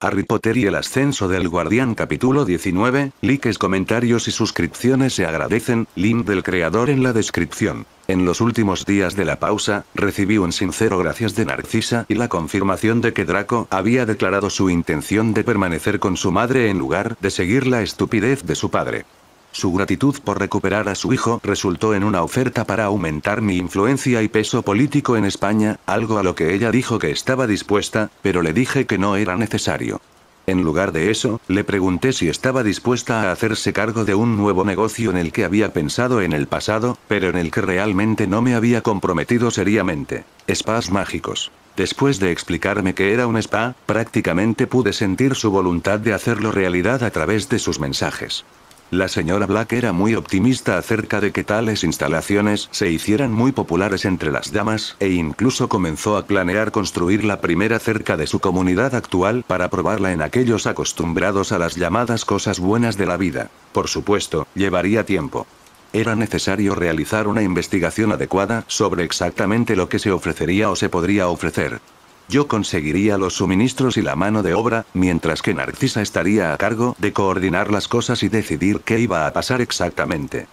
Harry Potter y el ascenso del guardián capítulo 19, likes comentarios y suscripciones se agradecen, link del creador en la descripción. En los últimos días de la pausa, recibí un sincero gracias de Narcisa y la confirmación de que Draco había declarado su intención de permanecer con su madre en lugar de seguir la estupidez de su padre. Su gratitud por recuperar a su hijo resultó en una oferta para aumentar mi influencia y peso político en España, algo a lo que ella dijo que estaba dispuesta, pero le dije que no era necesario. En lugar de eso, le pregunté si estaba dispuesta a hacerse cargo de un nuevo negocio en el que había pensado en el pasado, pero en el que realmente no me había comprometido seriamente. Spas mágicos. Después de explicarme que era un spa, prácticamente pude sentir su voluntad de hacerlo realidad a través de sus mensajes. La señora Black era muy optimista acerca de que tales instalaciones se hicieran muy populares entre las damas, e incluso comenzó a planear construir la primera cerca de su comunidad actual para probarla en aquellos acostumbrados a las llamadas cosas buenas de la vida. Por supuesto, llevaría tiempo. Era necesario realizar una investigación adecuada sobre exactamente lo que se ofrecería o se podría ofrecer. Yo conseguiría los suministros y la mano de obra, mientras que Narcisa estaría a cargo de coordinar las cosas y decidir qué iba a pasar exactamente.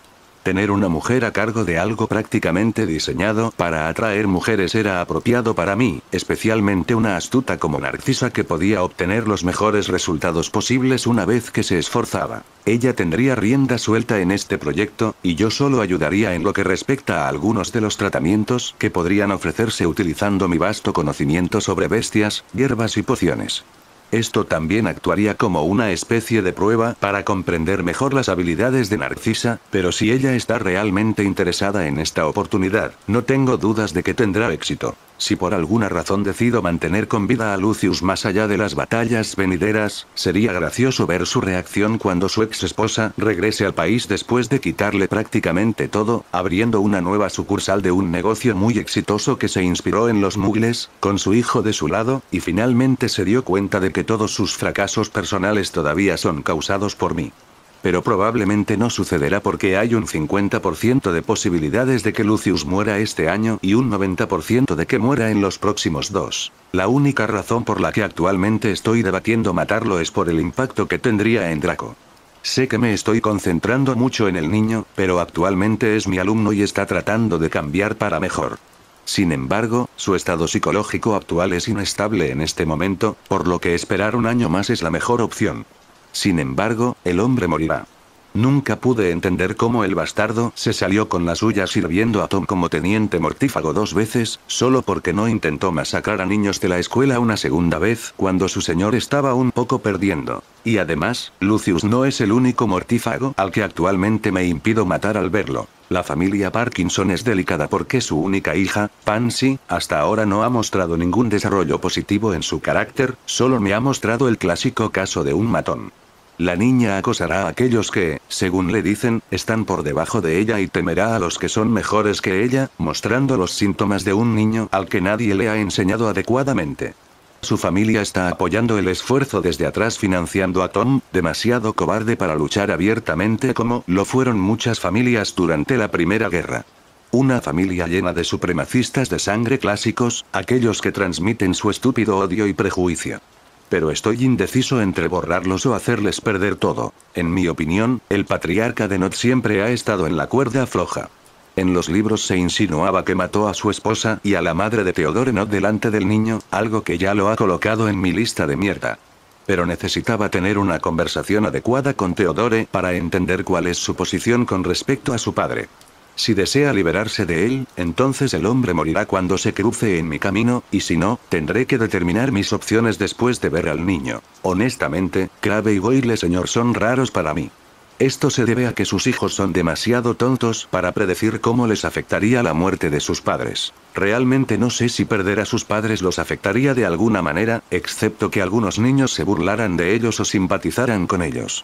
Tener una mujer a cargo de algo prácticamente diseñado para atraer mujeres era apropiado para mí, especialmente una astuta como Narcisa que podía obtener los mejores resultados posibles una vez que se esforzaba. Ella tendría rienda suelta en este proyecto, y yo solo ayudaría en lo que respecta a algunos de los tratamientos que podrían ofrecerse utilizando mi vasto conocimiento sobre bestias, hierbas y pociones. Esto también actuaría como una especie de prueba para comprender mejor las habilidades de Narcisa, pero si ella está realmente interesada en esta oportunidad, no tengo dudas de que tendrá éxito. Si por alguna razón decido mantener con vida a Lucius más allá de las batallas venideras, sería gracioso ver su reacción cuando su ex esposa regrese al país después de quitarle prácticamente todo, abriendo una nueva sucursal de un negocio muy exitoso que se inspiró en los mugles, con su hijo de su lado, y finalmente se dio cuenta de que todos sus fracasos personales todavía son causados por mí pero probablemente no sucederá porque hay un 50% de posibilidades de que Lucius muera este año y un 90% de que muera en los próximos dos. La única razón por la que actualmente estoy debatiendo matarlo es por el impacto que tendría en Draco. Sé que me estoy concentrando mucho en el niño, pero actualmente es mi alumno y está tratando de cambiar para mejor. Sin embargo, su estado psicológico actual es inestable en este momento, por lo que esperar un año más es la mejor opción. Sin embargo, el hombre morirá. Nunca pude entender cómo el bastardo se salió con la suya sirviendo a Tom como teniente mortífago dos veces, solo porque no intentó masacrar a niños de la escuela una segunda vez cuando su señor estaba un poco perdiendo. Y además, Lucius no es el único mortífago al que actualmente me impido matar al verlo. La familia Parkinson es delicada porque su única hija, Pansy, hasta ahora no ha mostrado ningún desarrollo positivo en su carácter, solo me ha mostrado el clásico caso de un matón. La niña acosará a aquellos que, según le dicen, están por debajo de ella y temerá a los que son mejores que ella, mostrando los síntomas de un niño al que nadie le ha enseñado adecuadamente. Su familia está apoyando el esfuerzo desde atrás financiando a Tom, demasiado cobarde para luchar abiertamente como lo fueron muchas familias durante la Primera Guerra. Una familia llena de supremacistas de sangre clásicos, aquellos que transmiten su estúpido odio y prejuicio pero estoy indeciso entre borrarlos o hacerles perder todo. En mi opinión, el patriarca de Not siempre ha estado en la cuerda floja. En los libros se insinuaba que mató a su esposa y a la madre de Theodore Not delante del niño, algo que ya lo ha colocado en mi lista de mierda. Pero necesitaba tener una conversación adecuada con Theodore para entender cuál es su posición con respecto a su padre. Si desea liberarse de él, entonces el hombre morirá cuando se cruce en mi camino, y si no, tendré que determinar mis opciones después de ver al niño. Honestamente, Crave y Boyle señor son raros para mí. Esto se debe a que sus hijos son demasiado tontos para predecir cómo les afectaría la muerte de sus padres. Realmente no sé si perder a sus padres los afectaría de alguna manera, excepto que algunos niños se burlaran de ellos o simpatizaran con ellos.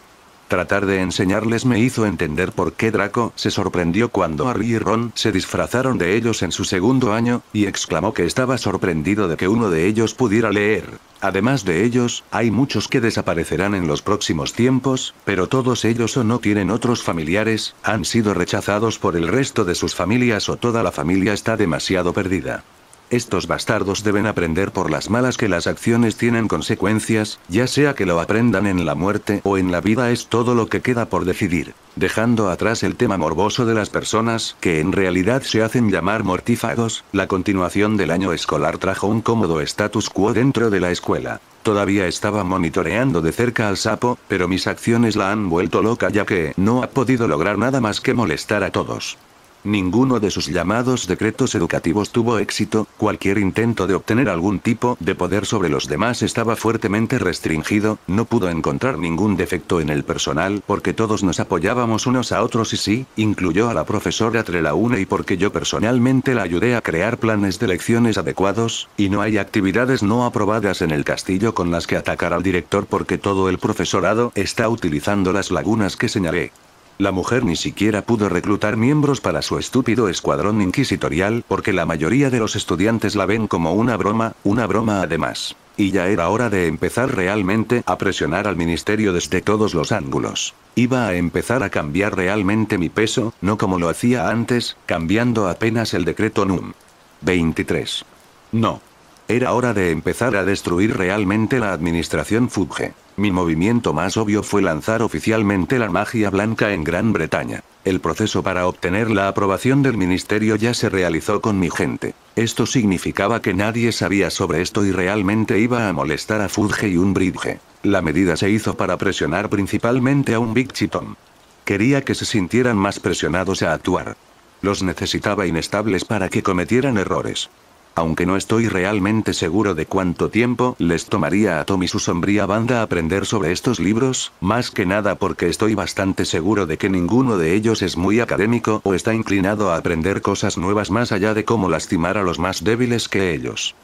Tratar de enseñarles me hizo entender por qué Draco se sorprendió cuando Harry y Ron se disfrazaron de ellos en su segundo año, y exclamó que estaba sorprendido de que uno de ellos pudiera leer. Además de ellos, hay muchos que desaparecerán en los próximos tiempos, pero todos ellos o no tienen otros familiares, han sido rechazados por el resto de sus familias o toda la familia está demasiado perdida. Estos bastardos deben aprender por las malas que las acciones tienen consecuencias, ya sea que lo aprendan en la muerte o en la vida es todo lo que queda por decidir. Dejando atrás el tema morboso de las personas, que en realidad se hacen llamar mortífagos, la continuación del año escolar trajo un cómodo status quo dentro de la escuela. Todavía estaba monitoreando de cerca al sapo, pero mis acciones la han vuelto loca ya que no ha podido lograr nada más que molestar a todos. Ninguno de sus llamados decretos educativos tuvo éxito, cualquier intento de obtener algún tipo de poder sobre los demás estaba fuertemente restringido, no pudo encontrar ningún defecto en el personal porque todos nos apoyábamos unos a otros y sí, incluyó a la profesora Trelaune y porque yo personalmente la ayudé a crear planes de lecciones adecuados, y no hay actividades no aprobadas en el castillo con las que atacar al director porque todo el profesorado está utilizando las lagunas que señalé. La mujer ni siquiera pudo reclutar miembros para su estúpido escuadrón inquisitorial porque la mayoría de los estudiantes la ven como una broma, una broma además. Y ya era hora de empezar realmente a presionar al ministerio desde todos los ángulos. Iba a empezar a cambiar realmente mi peso, no como lo hacía antes, cambiando apenas el decreto NUM. 23. No. Era hora de empezar a destruir realmente la administración Fudge. Mi movimiento más obvio fue lanzar oficialmente la magia blanca en Gran Bretaña. El proceso para obtener la aprobación del ministerio ya se realizó con mi gente. Esto significaba que nadie sabía sobre esto y realmente iba a molestar a Fudge y un Bridge. La medida se hizo para presionar principalmente a un Big Chiton. Quería que se sintieran más presionados a actuar. Los necesitaba inestables para que cometieran errores. Aunque no estoy realmente seguro de cuánto tiempo les tomaría a Tom y su sombría banda aprender sobre estos libros, más que nada porque estoy bastante seguro de que ninguno de ellos es muy académico o está inclinado a aprender cosas nuevas más allá de cómo lastimar a los más débiles que ellos.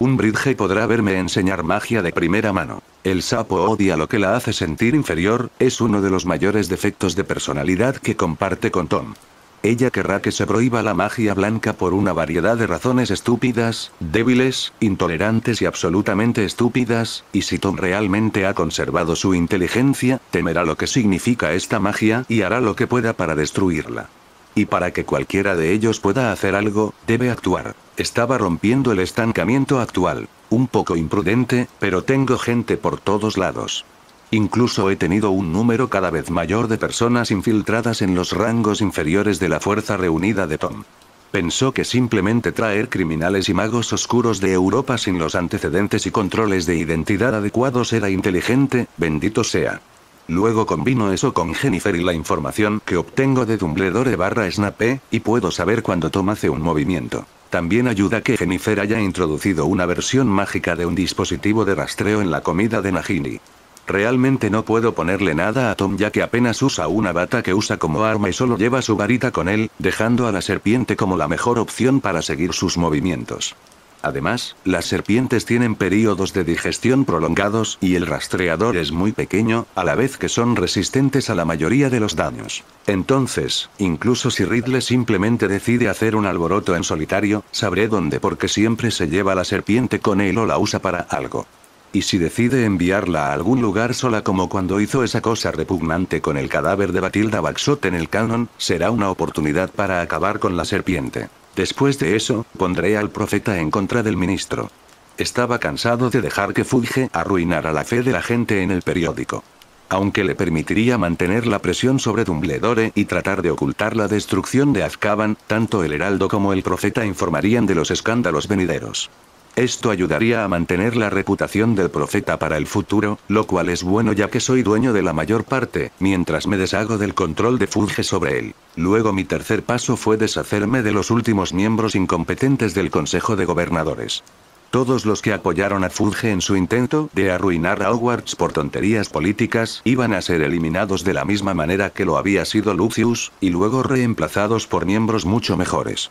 Un Bridge podrá verme enseñar magia de primera mano. El sapo odia lo que la hace sentir inferior, es uno de los mayores defectos de personalidad que comparte con Tom. Ella querrá que se prohíba la magia blanca por una variedad de razones estúpidas, débiles, intolerantes y absolutamente estúpidas, y si Tom realmente ha conservado su inteligencia, temerá lo que significa esta magia y hará lo que pueda para destruirla. Y para que cualquiera de ellos pueda hacer algo, debe actuar. Estaba rompiendo el estancamiento actual. Un poco imprudente, pero tengo gente por todos lados. Incluso he tenido un número cada vez mayor de personas infiltradas en los rangos inferiores de la fuerza reunida de Tom. Pensó que simplemente traer criminales y magos oscuros de Europa sin los antecedentes y controles de identidad adecuados era inteligente, bendito sea. Luego combino eso con Jennifer y la información que obtengo de Dumbledore barra Snape, y puedo saber cuando Tom hace un movimiento. También ayuda que Jennifer haya introducido una versión mágica de un dispositivo de rastreo en la comida de Nagini. Realmente no puedo ponerle nada a Tom ya que apenas usa una bata que usa como arma y solo lleva su varita con él, dejando a la serpiente como la mejor opción para seguir sus movimientos. Además, las serpientes tienen períodos de digestión prolongados y el rastreador es muy pequeño, a la vez que son resistentes a la mayoría de los daños. Entonces, incluso si Ridley simplemente decide hacer un alboroto en solitario, sabré dónde porque siempre se lleva la serpiente con él o la usa para algo. Y si decide enviarla a algún lugar sola como cuando hizo esa cosa repugnante con el cadáver de Batilda Baxot en el canon, será una oportunidad para acabar con la serpiente. Después de eso, pondré al profeta en contra del ministro. Estaba cansado de dejar que Fudge arruinara la fe de la gente en el periódico. Aunque le permitiría mantener la presión sobre Dumbledore y tratar de ocultar la destrucción de Azkaban, tanto el heraldo como el profeta informarían de los escándalos venideros. Esto ayudaría a mantener la reputación del profeta para el futuro, lo cual es bueno ya que soy dueño de la mayor parte, mientras me deshago del control de Fudge sobre él. Luego mi tercer paso fue deshacerme de los últimos miembros incompetentes del Consejo de Gobernadores. Todos los que apoyaron a Fudge en su intento de arruinar a Hogwarts por tonterías políticas iban a ser eliminados de la misma manera que lo había sido Lucius, y luego reemplazados por miembros mucho mejores.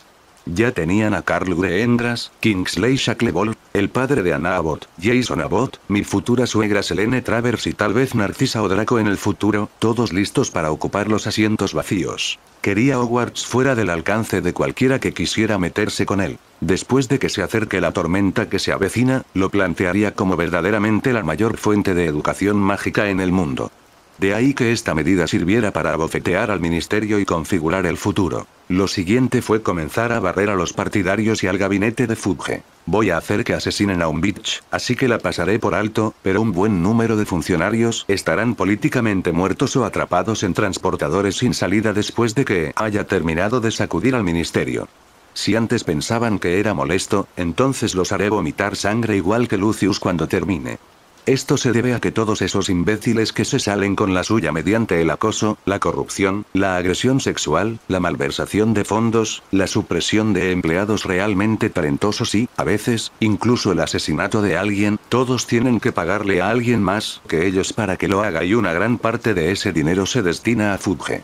Ya tenían a Carl Endras, Kingsley Shacklebolt, el padre de Anna Abbott, Jason Abbott, mi futura suegra Selene Travers y tal vez Narcisa o Draco en el futuro, todos listos para ocupar los asientos vacíos. Quería Hogwarts fuera del alcance de cualquiera que quisiera meterse con él. Después de que se acerque la tormenta que se avecina, lo plantearía como verdaderamente la mayor fuente de educación mágica en el mundo. De ahí que esta medida sirviera para abofetear al ministerio y configurar el futuro. Lo siguiente fue comenzar a barrer a los partidarios y al gabinete de Fudge. Voy a hacer que asesinen a un bitch, así que la pasaré por alto, pero un buen número de funcionarios estarán políticamente muertos o atrapados en transportadores sin salida después de que haya terminado de sacudir al ministerio. Si antes pensaban que era molesto, entonces los haré vomitar sangre igual que Lucius cuando termine. Esto se debe a que todos esos imbéciles que se salen con la suya mediante el acoso, la corrupción, la agresión sexual, la malversación de fondos, la supresión de empleados realmente talentosos y, a veces, incluso el asesinato de alguien, todos tienen que pagarle a alguien más que ellos para que lo haga y una gran parte de ese dinero se destina a Fudge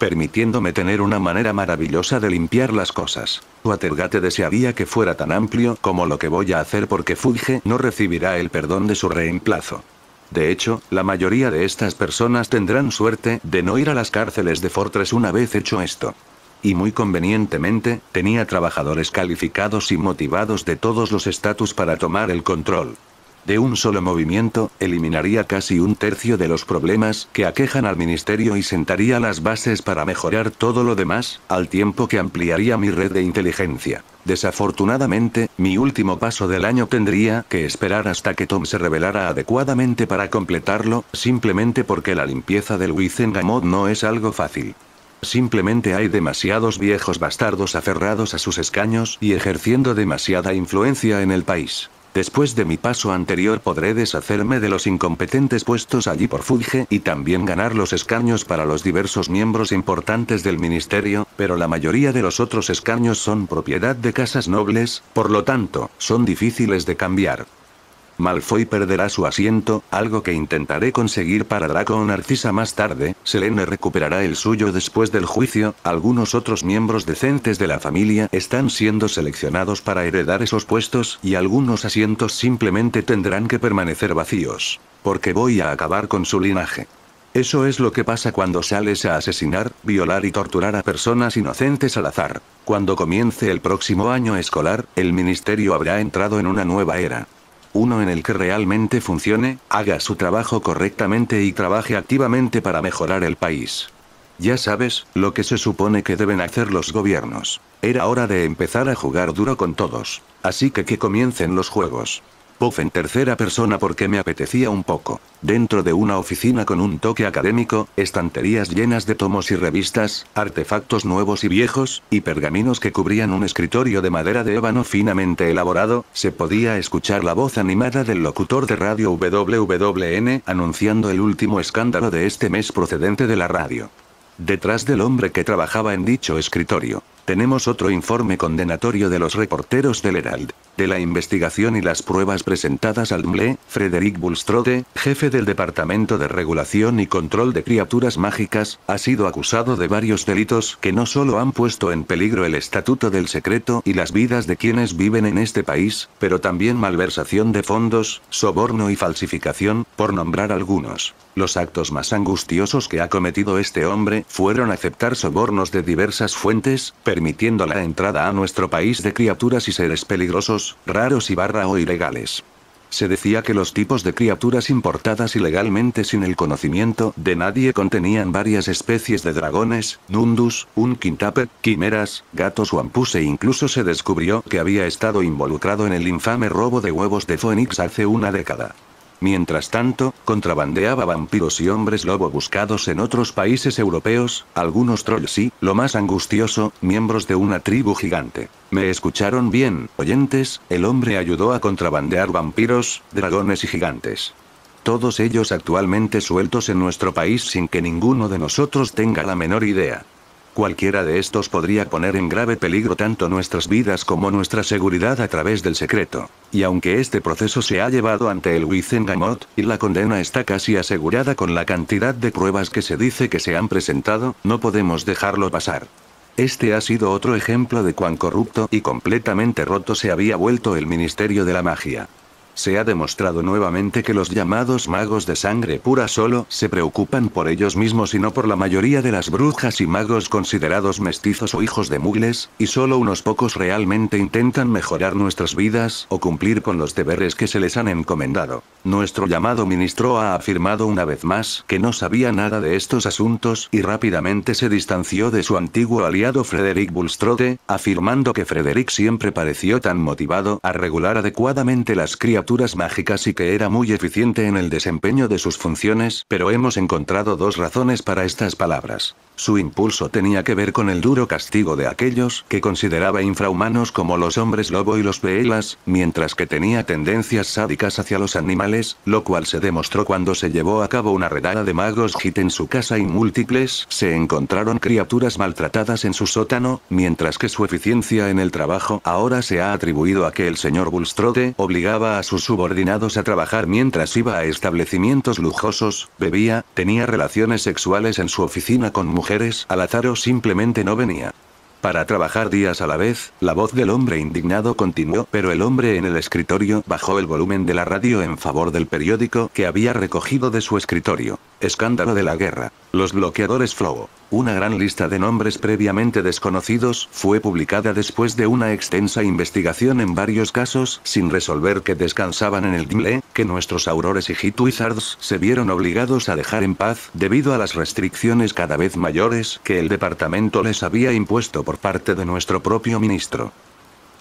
permitiéndome tener una manera maravillosa de limpiar las cosas. Watergate desearía que fuera tan amplio como lo que voy a hacer porque Fudge no recibirá el perdón de su reemplazo. De hecho, la mayoría de estas personas tendrán suerte de no ir a las cárceles de Fortress una vez hecho esto. Y muy convenientemente, tenía trabajadores calificados y motivados de todos los estatus para tomar el control. De un solo movimiento, eliminaría casi un tercio de los problemas que aquejan al ministerio y sentaría las bases para mejorar todo lo demás, al tiempo que ampliaría mi red de inteligencia. Desafortunadamente, mi último paso del año tendría que esperar hasta que Tom se revelara adecuadamente para completarlo, simplemente porque la limpieza del Wizengamot no es algo fácil. Simplemente hay demasiados viejos bastardos aferrados a sus escaños y ejerciendo demasiada influencia en el país. Después de mi paso anterior podré deshacerme de los incompetentes puestos allí por Fudge y también ganar los escaños para los diversos miembros importantes del ministerio, pero la mayoría de los otros escaños son propiedad de casas nobles, por lo tanto, son difíciles de cambiar. Malfoy perderá su asiento, algo que intentaré conseguir para Draco Narcisa más tarde, Selene recuperará el suyo después del juicio, algunos otros miembros decentes de la familia están siendo seleccionados para heredar esos puestos y algunos asientos simplemente tendrán que permanecer vacíos. Porque voy a acabar con su linaje. Eso es lo que pasa cuando sales a asesinar, violar y torturar a personas inocentes al azar. Cuando comience el próximo año escolar, el ministerio habrá entrado en una nueva era. Uno en el que realmente funcione, haga su trabajo correctamente y trabaje activamente para mejorar el país. Ya sabes, lo que se supone que deben hacer los gobiernos. Era hora de empezar a jugar duro con todos. Así que que comiencen los juegos. Puff en tercera persona porque me apetecía un poco. Dentro de una oficina con un toque académico, estanterías llenas de tomos y revistas, artefactos nuevos y viejos, y pergaminos que cubrían un escritorio de madera de ébano finamente elaborado, se podía escuchar la voz animada del locutor de radio WWN anunciando el último escándalo de este mes procedente de la radio. Detrás del hombre que trabajaba en dicho escritorio, tenemos otro informe condenatorio de los reporteros del Herald. De la investigación y las pruebas presentadas al MLE, Frederick Bulstrode, jefe del Departamento de Regulación y Control de Criaturas Mágicas, ha sido acusado de varios delitos que no solo han puesto en peligro el estatuto del secreto y las vidas de quienes viven en este país, pero también malversación de fondos, soborno y falsificación, por nombrar algunos. Los actos más angustiosos que ha cometido este hombre fueron aceptar sobornos de diversas fuentes, permitiendo la entrada a nuestro país de criaturas y seres peligrosos, raros y barra o ilegales. Se decía que los tipos de criaturas importadas ilegalmente sin el conocimiento de nadie contenían varias especies de dragones, nundus, un quintape, quimeras, gatos o e incluso se descubrió que había estado involucrado en el infame robo de huevos de Phoenix hace una década. Mientras tanto, contrabandeaba vampiros y hombres lobo buscados en otros países europeos, algunos trolls y, lo más angustioso, miembros de una tribu gigante. ¿Me escucharon bien, oyentes? El hombre ayudó a contrabandear vampiros, dragones y gigantes. Todos ellos actualmente sueltos en nuestro país sin que ninguno de nosotros tenga la menor idea. Cualquiera de estos podría poner en grave peligro tanto nuestras vidas como nuestra seguridad a través del secreto. Y aunque este proceso se ha llevado ante el Wizengamot, y la condena está casi asegurada con la cantidad de pruebas que se dice que se han presentado, no podemos dejarlo pasar. Este ha sido otro ejemplo de cuán corrupto y completamente roto se había vuelto el Ministerio de la Magia. Se ha demostrado nuevamente que los llamados magos de sangre pura solo se preocupan por ellos mismos y no por la mayoría de las brujas y magos considerados mestizos o hijos de mugles, y solo unos pocos realmente intentan mejorar nuestras vidas o cumplir con los deberes que se les han encomendado. Nuestro llamado ministro ha afirmado una vez más que no sabía nada de estos asuntos y rápidamente se distanció de su antiguo aliado Frederick Bulstrode, afirmando que Frederick siempre pareció tan motivado a regular adecuadamente las criaturas mágicas y que era muy eficiente en el desempeño de sus funciones, pero hemos encontrado dos razones para estas palabras. Su impulso tenía que ver con el duro castigo de aquellos que consideraba infrahumanos como los hombres lobo y los peelas, mientras que tenía tendencias sádicas hacia los animales, lo cual se demostró cuando se llevó a cabo una redada de magos hit en su casa y múltiples se encontraron criaturas maltratadas en su sótano, mientras que su eficiencia en el trabajo ahora se ha atribuido a que el señor Bulstrode obligaba a sus subordinados a trabajar mientras iba a establecimientos lujosos, bebía, tenía relaciones sexuales en su oficina con mujeres al azar o simplemente no venía. Para trabajar días a la vez, la voz del hombre indignado continuó, pero el hombre en el escritorio bajó el volumen de la radio en favor del periódico que había recogido de su escritorio. Escándalo de la guerra. Los bloqueadores Flow. Una gran lista de nombres previamente desconocidos fue publicada después de una extensa investigación en varios casos sin resolver que descansaban en el Dimle, que nuestros aurores y Hit Wizards se vieron obligados a dejar en paz debido a las restricciones cada vez mayores que el departamento les había impuesto por parte de nuestro propio ministro.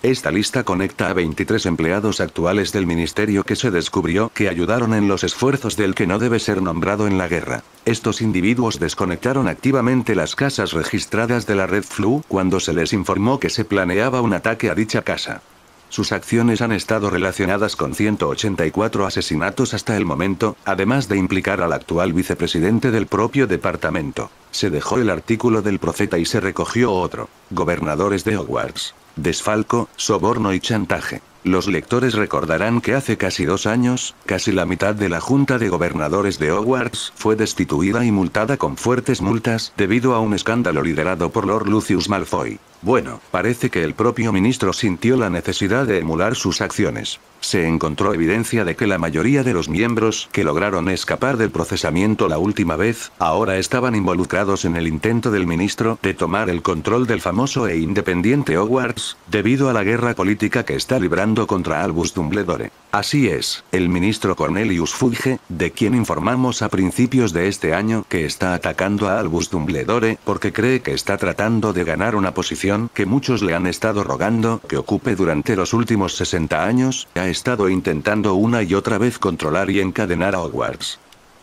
Esta lista conecta a 23 empleados actuales del ministerio que se descubrió que ayudaron en los esfuerzos del que no debe ser nombrado en la guerra. Estos individuos desconectaron activamente las casas registradas de la red Flu cuando se les informó que se planeaba un ataque a dicha casa. Sus acciones han estado relacionadas con 184 asesinatos hasta el momento, además de implicar al actual vicepresidente del propio departamento. Se dejó el artículo del profeta y se recogió otro. Gobernadores de Hogwarts. Desfalco, soborno y chantaje. Los lectores recordarán que hace casi dos años, casi la mitad de la Junta de Gobernadores de Hogwarts fue destituida y multada con fuertes multas debido a un escándalo liderado por Lord Lucius Malfoy. Bueno, parece que el propio ministro sintió la necesidad de emular sus acciones. Se encontró evidencia de que la mayoría de los miembros que lograron escapar del procesamiento la última vez, ahora estaban involucrados en el intento del ministro de tomar el control del famoso e independiente Hogwarts, debido a la guerra política que está librando contra Albus Dumbledore. Así es, el ministro Cornelius Fudge, de quien informamos a principios de este año que está atacando a Albus Dumbledore porque cree que está tratando de ganar una posición que muchos le han estado rogando que ocupe durante los últimos 60 años, ha estado intentando una y otra vez controlar y encadenar a Hogwarts.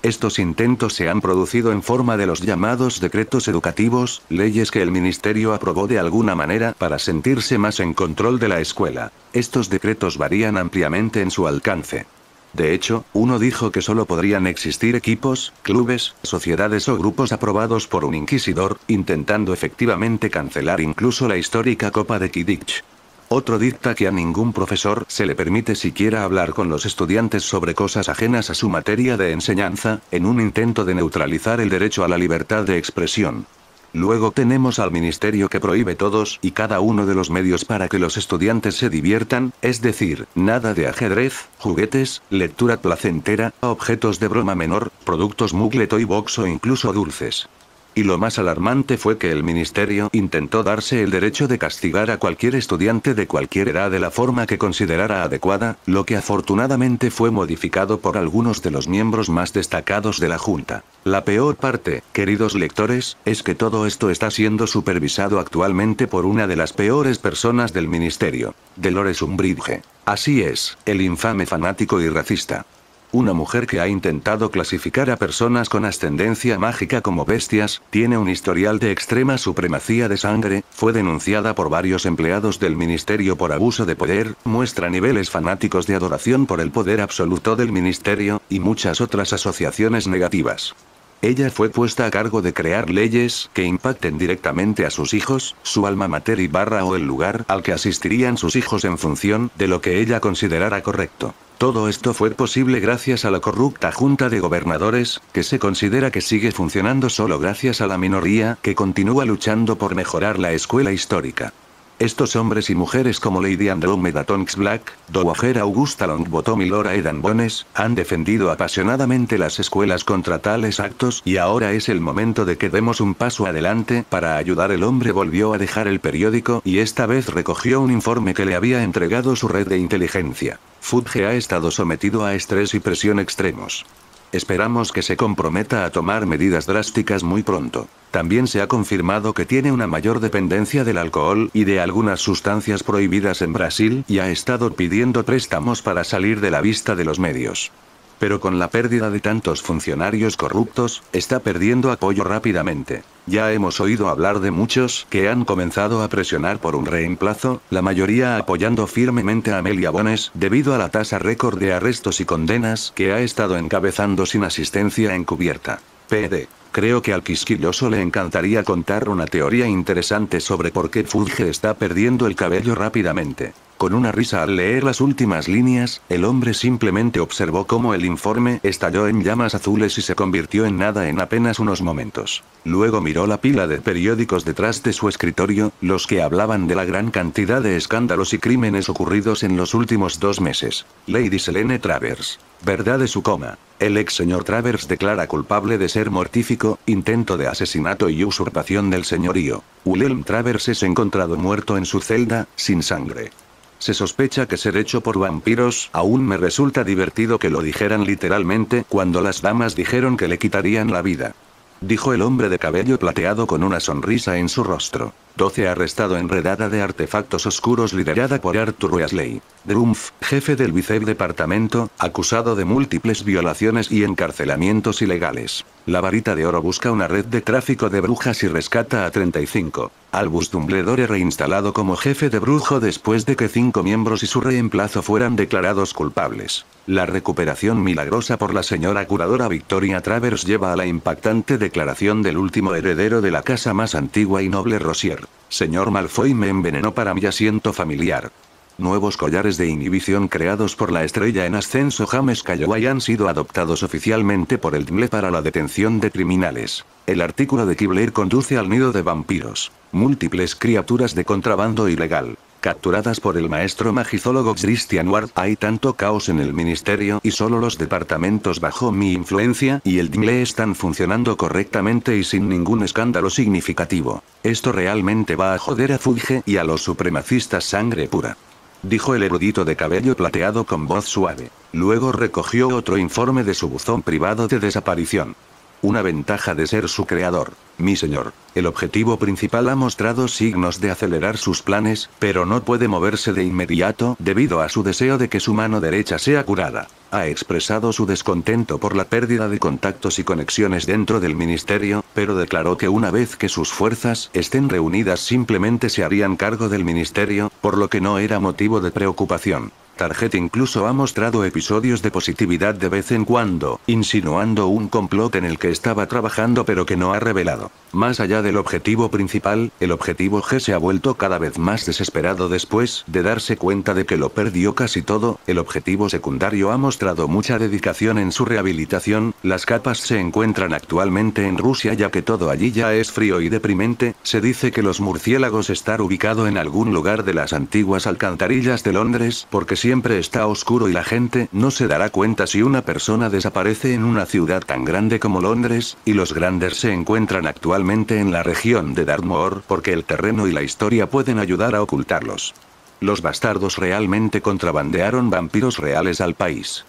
Estos intentos se han producido en forma de los llamados decretos educativos, leyes que el ministerio aprobó de alguna manera para sentirse más en control de la escuela. Estos decretos varían ampliamente en su alcance. De hecho, uno dijo que solo podrían existir equipos, clubes, sociedades o grupos aprobados por un inquisidor, intentando efectivamente cancelar incluso la histórica Copa de Kidditch. Otro dicta que a ningún profesor se le permite siquiera hablar con los estudiantes sobre cosas ajenas a su materia de enseñanza, en un intento de neutralizar el derecho a la libertad de expresión. Luego tenemos al ministerio que prohíbe todos y cada uno de los medios para que los estudiantes se diviertan, es decir, nada de ajedrez, juguetes, lectura placentera, objetos de broma menor, productos muggle y box o incluso dulces. Y lo más alarmante fue que el ministerio intentó darse el derecho de castigar a cualquier estudiante de cualquier edad de la forma que considerara adecuada, lo que afortunadamente fue modificado por algunos de los miembros más destacados de la Junta. La peor parte, queridos lectores, es que todo esto está siendo supervisado actualmente por una de las peores personas del ministerio, Dolores Umbridge. Así es, el infame fanático y racista. Una mujer que ha intentado clasificar a personas con ascendencia mágica como bestias, tiene un historial de extrema supremacía de sangre, fue denunciada por varios empleados del ministerio por abuso de poder, muestra niveles fanáticos de adoración por el poder absoluto del ministerio, y muchas otras asociaciones negativas. Ella fue puesta a cargo de crear leyes que impacten directamente a sus hijos, su alma mater y barra o el lugar al que asistirían sus hijos en función de lo que ella considerara correcto. Todo esto fue posible gracias a la corrupta Junta de Gobernadores, que se considera que sigue funcionando solo gracias a la minoría que continúa luchando por mejorar la escuela histórica. Estos hombres y mujeres como Lady Andromeda Tonks Black, Dowager Augusta Longbottom y Laura Edan Bones, han defendido apasionadamente las escuelas contra tales actos y ahora es el momento de que demos un paso adelante para ayudar. El hombre volvió a dejar el periódico y esta vez recogió un informe que le había entregado su red de inteligencia. Fudge ha estado sometido a estrés y presión extremos. Esperamos que se comprometa a tomar medidas drásticas muy pronto. También se ha confirmado que tiene una mayor dependencia del alcohol y de algunas sustancias prohibidas en Brasil y ha estado pidiendo préstamos para salir de la vista de los medios. Pero con la pérdida de tantos funcionarios corruptos, está perdiendo apoyo rápidamente. Ya hemos oído hablar de muchos que han comenzado a presionar por un reemplazo, la mayoría apoyando firmemente a Amelia Bones, debido a la tasa récord de arrestos y condenas que ha estado encabezando sin asistencia encubierta. PD. Creo que al quisquilloso le encantaría contar una teoría interesante sobre por qué Fudge está perdiendo el cabello rápidamente. Con una risa al leer las últimas líneas, el hombre simplemente observó cómo el informe estalló en llamas azules y se convirtió en nada en apenas unos momentos. Luego miró la pila de periódicos detrás de su escritorio, los que hablaban de la gran cantidad de escándalos y crímenes ocurridos en los últimos dos meses. Lady Selene Travers. Verdad de su coma. El ex señor Travers declara culpable de ser mortífico, intento de asesinato y usurpación del señorío. William Travers es encontrado muerto en su celda, sin sangre. Se sospecha que ser hecho por vampiros, aún me resulta divertido que lo dijeran literalmente cuando las damas dijeron que le quitarían la vida. Dijo el hombre de cabello plateado con una sonrisa en su rostro. 12 arrestado en redada de artefactos oscuros liderada por Arthur Weasley. Drumpf, jefe del vicedepartamento, acusado de múltiples violaciones y encarcelamientos ilegales. La varita de oro busca una red de tráfico de brujas y rescata a 35. Albus Dumbledore reinstalado como jefe de brujo después de que cinco miembros y su reemplazo fueran declarados culpables. La recuperación milagrosa por la señora curadora Victoria Travers lleva a la impactante declaración del último heredero de la casa más antigua y noble Rosier. Señor Malfoy me envenenó para mi asiento familiar. Nuevos collares de inhibición creados por la estrella en ascenso James Calloway han sido adoptados oficialmente por el DMLE para la detención de criminales. El artículo de Kibler conduce al nido de vampiros. Múltiples criaturas de contrabando ilegal. Capturadas por el maestro magizólogo Christian Ward. Hay tanto caos en el ministerio y solo los departamentos bajo mi influencia y el DMLE están funcionando correctamente y sin ningún escándalo significativo. Esto realmente va a joder a Fudge y a los supremacistas sangre pura dijo el erudito de cabello plateado con voz suave. Luego recogió otro informe de su buzón privado de desaparición. Una ventaja de ser su creador. Mi señor, el objetivo principal ha mostrado signos de acelerar sus planes, pero no puede moverse de inmediato debido a su deseo de que su mano derecha sea curada. Ha expresado su descontento por la pérdida de contactos y conexiones dentro del ministerio, pero declaró que una vez que sus fuerzas estén reunidas simplemente se harían cargo del ministerio, por lo que no era motivo de preocupación. Target incluso ha mostrado episodios de positividad de vez en cuando, insinuando un complot en el que estaba trabajando pero que no ha revelado. Más allá del objetivo principal, el objetivo G se ha vuelto cada vez más desesperado después de darse cuenta de que lo perdió casi todo, el objetivo secundario ha mostrado mucha dedicación en su rehabilitación, las capas se encuentran actualmente en Rusia ya que todo allí ya es frío y deprimente, se dice que los murciélagos están ubicados en algún lugar de las antiguas alcantarillas de Londres porque siempre está oscuro y la gente no se dará cuenta si una persona desaparece en una ciudad tan grande como Londres, y los grandes se encuentran actualmente en la región de Dartmoor porque el terreno y la historia pueden ayudar a ocultarlos. Los bastardos realmente contrabandearon vampiros reales al país.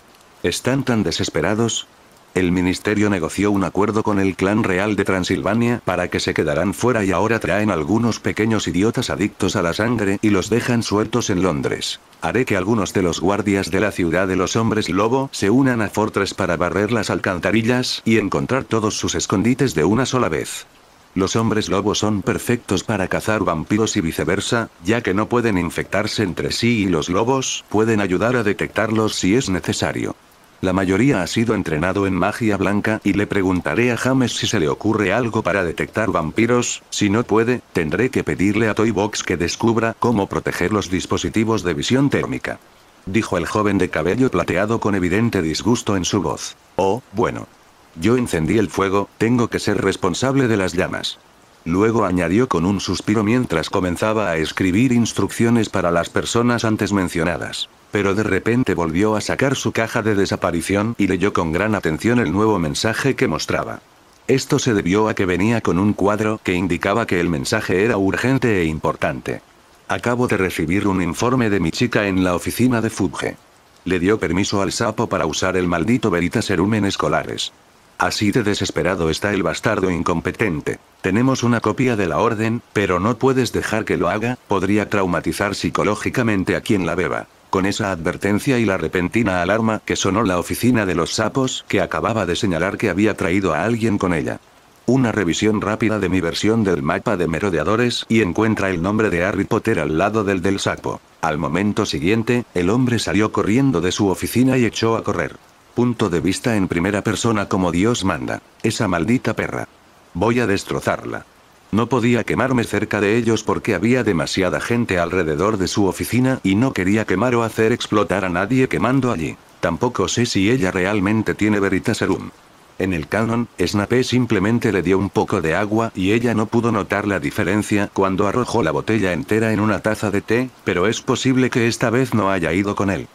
Están tan desesperados, el ministerio negoció un acuerdo con el clan real de Transilvania para que se quedaran fuera y ahora traen algunos pequeños idiotas adictos a la sangre y los dejan sueltos en Londres. Haré que algunos de los guardias de la ciudad de los hombres lobo se unan a Fortress para barrer las alcantarillas y encontrar todos sus escondites de una sola vez. Los hombres lobo son perfectos para cazar vampiros y viceversa, ya que no pueden infectarse entre sí y los lobos pueden ayudar a detectarlos si es necesario. La mayoría ha sido entrenado en magia blanca y le preguntaré a James si se le ocurre algo para detectar vampiros, si no puede, tendré que pedirle a Toybox que descubra cómo proteger los dispositivos de visión térmica. Dijo el joven de cabello plateado con evidente disgusto en su voz. Oh, bueno. Yo encendí el fuego, tengo que ser responsable de las llamas. Luego añadió con un suspiro mientras comenzaba a escribir instrucciones para las personas antes mencionadas. Pero de repente volvió a sacar su caja de desaparición y leyó con gran atención el nuevo mensaje que mostraba. Esto se debió a que venía con un cuadro que indicaba que el mensaje era urgente e importante. Acabo de recibir un informe de mi chica en la oficina de Fudge. Le dio permiso al sapo para usar el maldito Veritaserum en escolares. Así de desesperado está el bastardo incompetente. Tenemos una copia de la orden, pero no puedes dejar que lo haga, podría traumatizar psicológicamente a quien la beba. Con esa advertencia y la repentina alarma que sonó la oficina de los sapos, que acababa de señalar que había traído a alguien con ella. Una revisión rápida de mi versión del mapa de merodeadores y encuentra el nombre de Harry Potter al lado del del sapo. Al momento siguiente, el hombre salió corriendo de su oficina y echó a correr. Punto de vista en primera persona como Dios manda. Esa maldita perra. Voy a destrozarla. No podía quemarme cerca de ellos porque había demasiada gente alrededor de su oficina y no quería quemar o hacer explotar a nadie quemando allí. Tampoco sé si ella realmente tiene Veritaserum. En el canon, Snape simplemente le dio un poco de agua y ella no pudo notar la diferencia cuando arrojó la botella entera en una taza de té, pero es posible que esta vez no haya ido con él.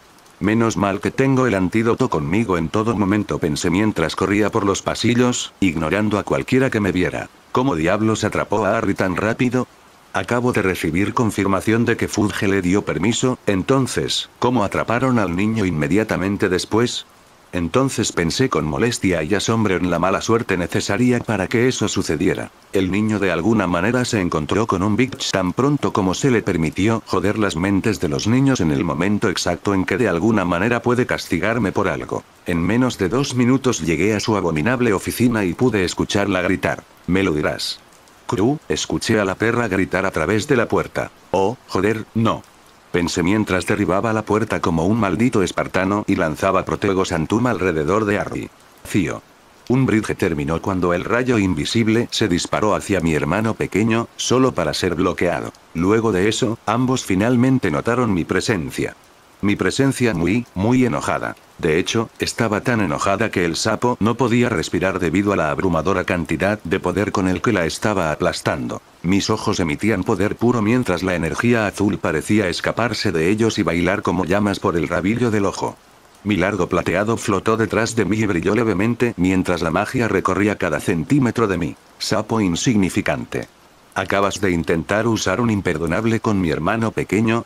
Menos mal que tengo el antídoto conmigo en todo momento pensé mientras corría por los pasillos, ignorando a cualquiera que me viera. ¿Cómo diablos atrapó a Harry tan rápido? Acabo de recibir confirmación de que Fudge le dio permiso, entonces, ¿cómo atraparon al niño inmediatamente después? Entonces pensé con molestia y asombro en la mala suerte necesaria para que eso sucediera. El niño de alguna manera se encontró con un bitch tan pronto como se le permitió joder las mentes de los niños en el momento exacto en que de alguna manera puede castigarme por algo. En menos de dos minutos llegué a su abominable oficina y pude escucharla gritar. Me lo dirás. Cru, escuché a la perra gritar a través de la puerta. Oh, joder, no. Pensé mientras derribaba la puerta como un maldito espartano y lanzaba Protego Santum alrededor de Harry. Cío. Un bridge terminó cuando el rayo invisible se disparó hacia mi hermano pequeño, solo para ser bloqueado. Luego de eso, ambos finalmente notaron mi presencia. Mi presencia muy, muy enojada. De hecho, estaba tan enojada que el sapo no podía respirar debido a la abrumadora cantidad de poder con el que la estaba aplastando. Mis ojos emitían poder puro mientras la energía azul parecía escaparse de ellos y bailar como llamas por el rabillo del ojo. Mi largo plateado flotó detrás de mí y brilló levemente mientras la magia recorría cada centímetro de mí. Sapo insignificante. ¿Acabas de intentar usar un imperdonable con mi hermano pequeño?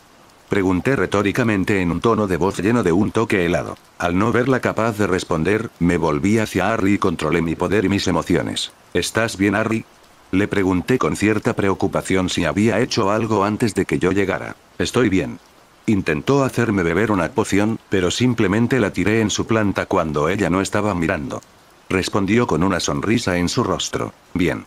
Pregunté retóricamente en un tono de voz lleno de un toque helado. Al no verla capaz de responder, me volví hacia Harry y controlé mi poder y mis emociones. ¿Estás bien, Harry? Le pregunté con cierta preocupación si había hecho algo antes de que yo llegara. Estoy bien. Intentó hacerme beber una poción, pero simplemente la tiré en su planta cuando ella no estaba mirando. Respondió con una sonrisa en su rostro. Bien.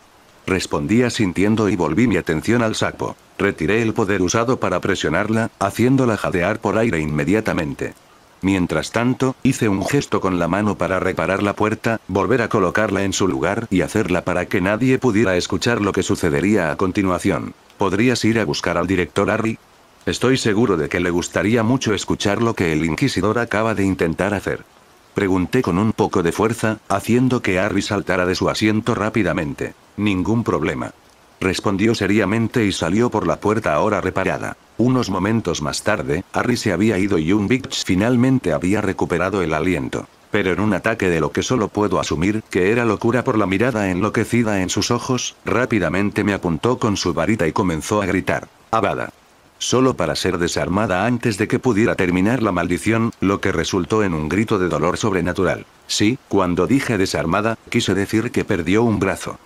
Respondía sintiendo y volví mi atención al sapo. Retiré el poder usado para presionarla, haciéndola jadear por aire inmediatamente. Mientras tanto, hice un gesto con la mano para reparar la puerta, volver a colocarla en su lugar y hacerla para que nadie pudiera escuchar lo que sucedería a continuación. ¿Podrías ir a buscar al director Harry? Estoy seguro de que le gustaría mucho escuchar lo que el inquisidor acaba de intentar hacer. Pregunté con un poco de fuerza, haciendo que Harry saltara de su asiento rápidamente. Ningún problema. Respondió seriamente y salió por la puerta ahora reparada. Unos momentos más tarde, Harry se había ido y un Bitch finalmente había recuperado el aliento. Pero en un ataque de lo que solo puedo asumir que era locura por la mirada enloquecida en sus ojos, rápidamente me apuntó con su varita y comenzó a gritar. Abada solo para ser desarmada antes de que pudiera terminar la maldición, lo que resultó en un grito de dolor sobrenatural. Sí, cuando dije desarmada, quise decir que perdió un brazo.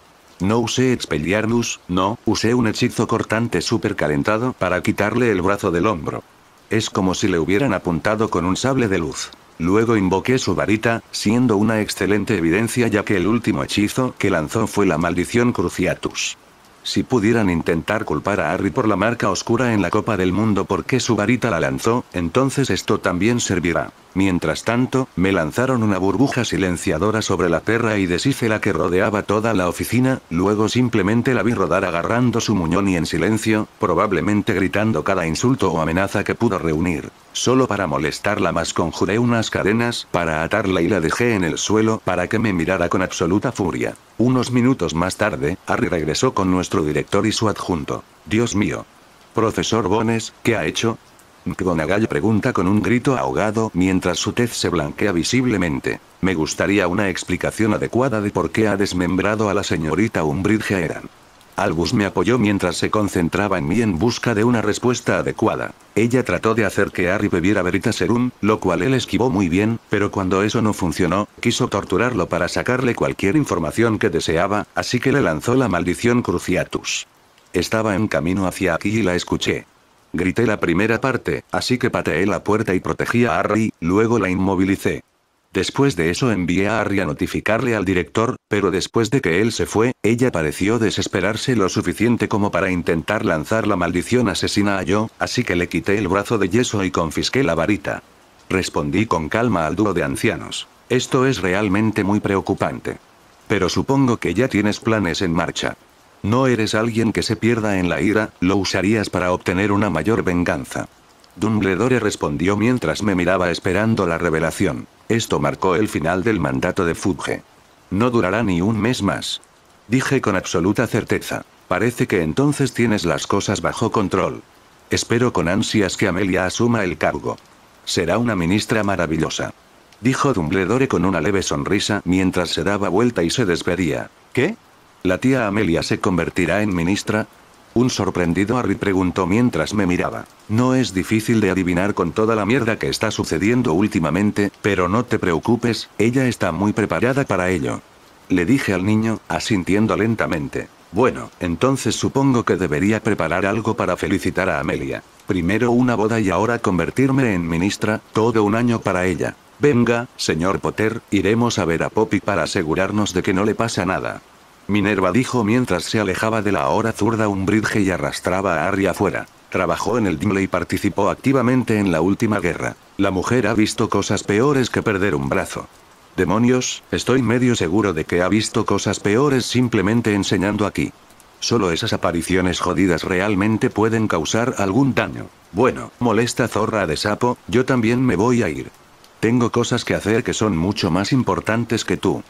No usé Expelliarmus, no, usé un hechizo cortante supercalentado para quitarle el brazo del hombro. Es como si le hubieran apuntado con un sable de luz. Luego invoqué su varita, siendo una excelente evidencia ya que el último hechizo que lanzó fue la maldición Cruciatus. Si pudieran intentar culpar a Harry por la marca oscura en la Copa del Mundo porque su varita la lanzó, entonces esto también servirá. Mientras tanto, me lanzaron una burbuja silenciadora sobre la perra y deshice la que rodeaba toda la oficina, luego simplemente la vi rodar agarrando su muñón y en silencio, probablemente gritando cada insulto o amenaza que pudo reunir. Solo para molestarla más conjuré unas cadenas para atarla y la dejé en el suelo para que me mirara con absoluta furia. Unos minutos más tarde, Harry regresó con nuestro director y su adjunto. Dios mío. Profesor Bones, ¿qué ha hecho? McGonagall pregunta con un grito ahogado mientras su tez se blanquea visiblemente. Me gustaría una explicación adecuada de por qué ha desmembrado a la señorita Umbridge Aeran. Albus me apoyó mientras se concentraba en mí en busca de una respuesta adecuada. Ella trató de hacer que Harry bebiera Veritaserum, lo cual él esquivó muy bien, pero cuando eso no funcionó, quiso torturarlo para sacarle cualquier información que deseaba, así que le lanzó la maldición Cruciatus. Estaba en camino hacia aquí y la escuché. Grité la primera parte, así que pateé la puerta y protegí a Harry, luego la inmovilicé. Después de eso envié a Harry a notificarle al director, pero después de que él se fue, ella pareció desesperarse lo suficiente como para intentar lanzar la maldición asesina a yo, así que le quité el brazo de yeso y confisqué la varita. Respondí con calma al dúo de ancianos. Esto es realmente muy preocupante. Pero supongo que ya tienes planes en marcha. No eres alguien que se pierda en la ira, lo usarías para obtener una mayor venganza. Dumbledore respondió mientras me miraba esperando la revelación. Esto marcó el final del mandato de Fudge. No durará ni un mes más. Dije con absoluta certeza. Parece que entonces tienes las cosas bajo control. Espero con ansias que Amelia asuma el cargo. Será una ministra maravillosa. Dijo Dumbledore con una leve sonrisa mientras se daba vuelta y se despedía. ¿Qué? ¿La tía Amelia se convertirá en ministra? Un sorprendido Harry preguntó mientras me miraba. No es difícil de adivinar con toda la mierda que está sucediendo últimamente, pero no te preocupes, ella está muy preparada para ello. Le dije al niño, asintiendo lentamente. Bueno, entonces supongo que debería preparar algo para felicitar a Amelia. Primero una boda y ahora convertirme en ministra, todo un año para ella. Venga, señor Potter, iremos a ver a Poppy para asegurarnos de que no le pasa nada. Minerva dijo mientras se alejaba de la ahora zurda Umbridge y arrastraba a Harry afuera. Trabajó en el Dimble y participó activamente en la última guerra. La mujer ha visto cosas peores que perder un brazo. Demonios, estoy medio seguro de que ha visto cosas peores simplemente enseñando aquí. Solo esas apariciones jodidas realmente pueden causar algún daño. Bueno, molesta zorra de sapo, yo también me voy a ir. Tengo cosas que hacer que son mucho más importantes que tú.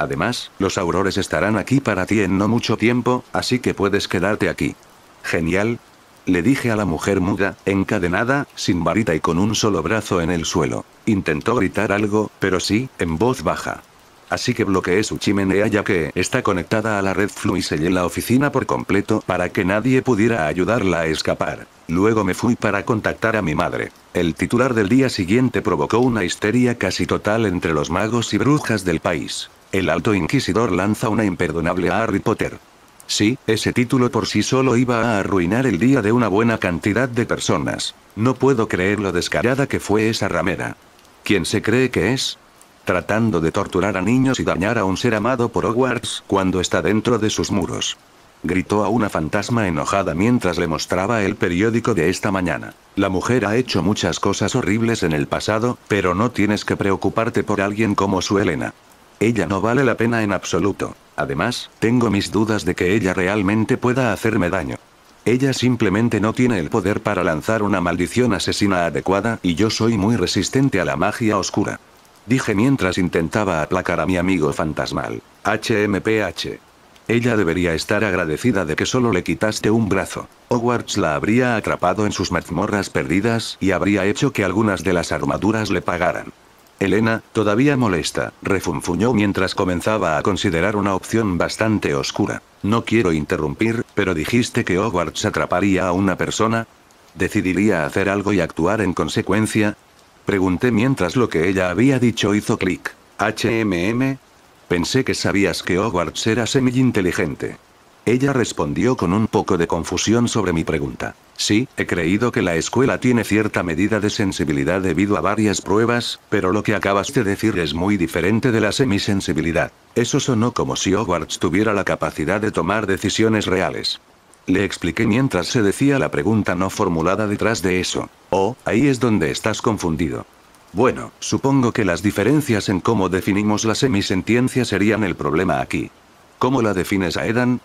Además, los aurores estarán aquí para ti en no mucho tiempo, así que puedes quedarte aquí. Genial. Le dije a la mujer muda, encadenada, sin varita y con un solo brazo en el suelo. Intentó gritar algo, pero sí, en voz baja. Así que bloqueé su chimenea ya que está conectada a la red Flu y sellé la oficina por completo para que nadie pudiera ayudarla a escapar. Luego me fui para contactar a mi madre. El titular del día siguiente provocó una histeria casi total entre los magos y brujas del país. El alto inquisidor lanza una imperdonable a Harry Potter. Sí, ese título por sí solo iba a arruinar el día de una buena cantidad de personas. No puedo creer lo descarada que fue esa ramera. ¿Quién se cree que es? Tratando de torturar a niños y dañar a un ser amado por Hogwarts cuando está dentro de sus muros. Gritó a una fantasma enojada mientras le mostraba el periódico de esta mañana. La mujer ha hecho muchas cosas horribles en el pasado, pero no tienes que preocuparte por alguien como su Elena. Ella no vale la pena en absoluto. Además, tengo mis dudas de que ella realmente pueda hacerme daño. Ella simplemente no tiene el poder para lanzar una maldición asesina adecuada y yo soy muy resistente a la magia oscura. Dije mientras intentaba aplacar a mi amigo fantasmal. HMPH. Ella debería estar agradecida de que solo le quitaste un brazo. Hogwarts la habría atrapado en sus mazmorras perdidas y habría hecho que algunas de las armaduras le pagaran. Elena, todavía molesta, refunfuñó mientras comenzaba a considerar una opción bastante oscura. No quiero interrumpir, pero dijiste que Hogwarts atraparía a una persona. ¿Decidiría hacer algo y actuar en consecuencia? Pregunté mientras lo que ella había dicho hizo clic. HMM. Pensé que sabías que Hogwarts era semi-inteligente. Ella respondió con un poco de confusión sobre mi pregunta. Sí, he creído que la escuela tiene cierta medida de sensibilidad debido a varias pruebas, pero lo que acabas de decir es muy diferente de la semisensibilidad. Eso sonó como si Hogwarts tuviera la capacidad de tomar decisiones reales. Le expliqué mientras se decía la pregunta no formulada detrás de eso. Oh, ahí es donde estás confundido. Bueno, supongo que las diferencias en cómo definimos la semisentiencia serían el problema aquí. ¿Cómo la defines a Edan?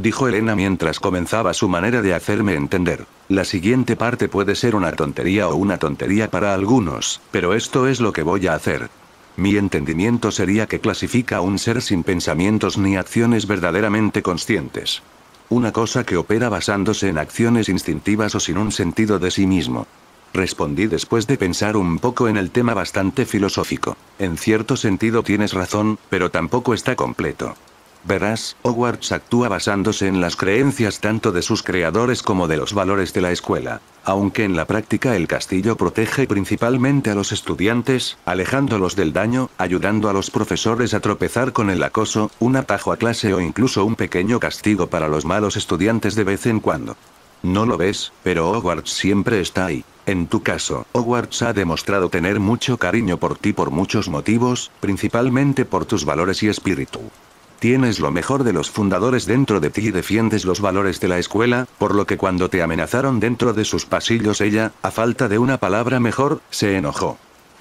Dijo Elena mientras comenzaba su manera de hacerme entender. La siguiente parte puede ser una tontería o una tontería para algunos, pero esto es lo que voy a hacer. Mi entendimiento sería que clasifica a un ser sin pensamientos ni acciones verdaderamente conscientes. Una cosa que opera basándose en acciones instintivas o sin un sentido de sí mismo. Respondí después de pensar un poco en el tema bastante filosófico. En cierto sentido tienes razón, pero tampoco está completo. Verás, Hogwarts actúa basándose en las creencias tanto de sus creadores como de los valores de la escuela. Aunque en la práctica el castillo protege principalmente a los estudiantes, alejándolos del daño, ayudando a los profesores a tropezar con el acoso, un atajo a clase o incluso un pequeño castigo para los malos estudiantes de vez en cuando. No lo ves, pero Hogwarts siempre está ahí. En tu caso, Hogwarts ha demostrado tener mucho cariño por ti por muchos motivos, principalmente por tus valores y espíritu. Tienes lo mejor de los fundadores dentro de ti y defiendes los valores de la escuela, por lo que cuando te amenazaron dentro de sus pasillos ella, a falta de una palabra mejor, se enojó.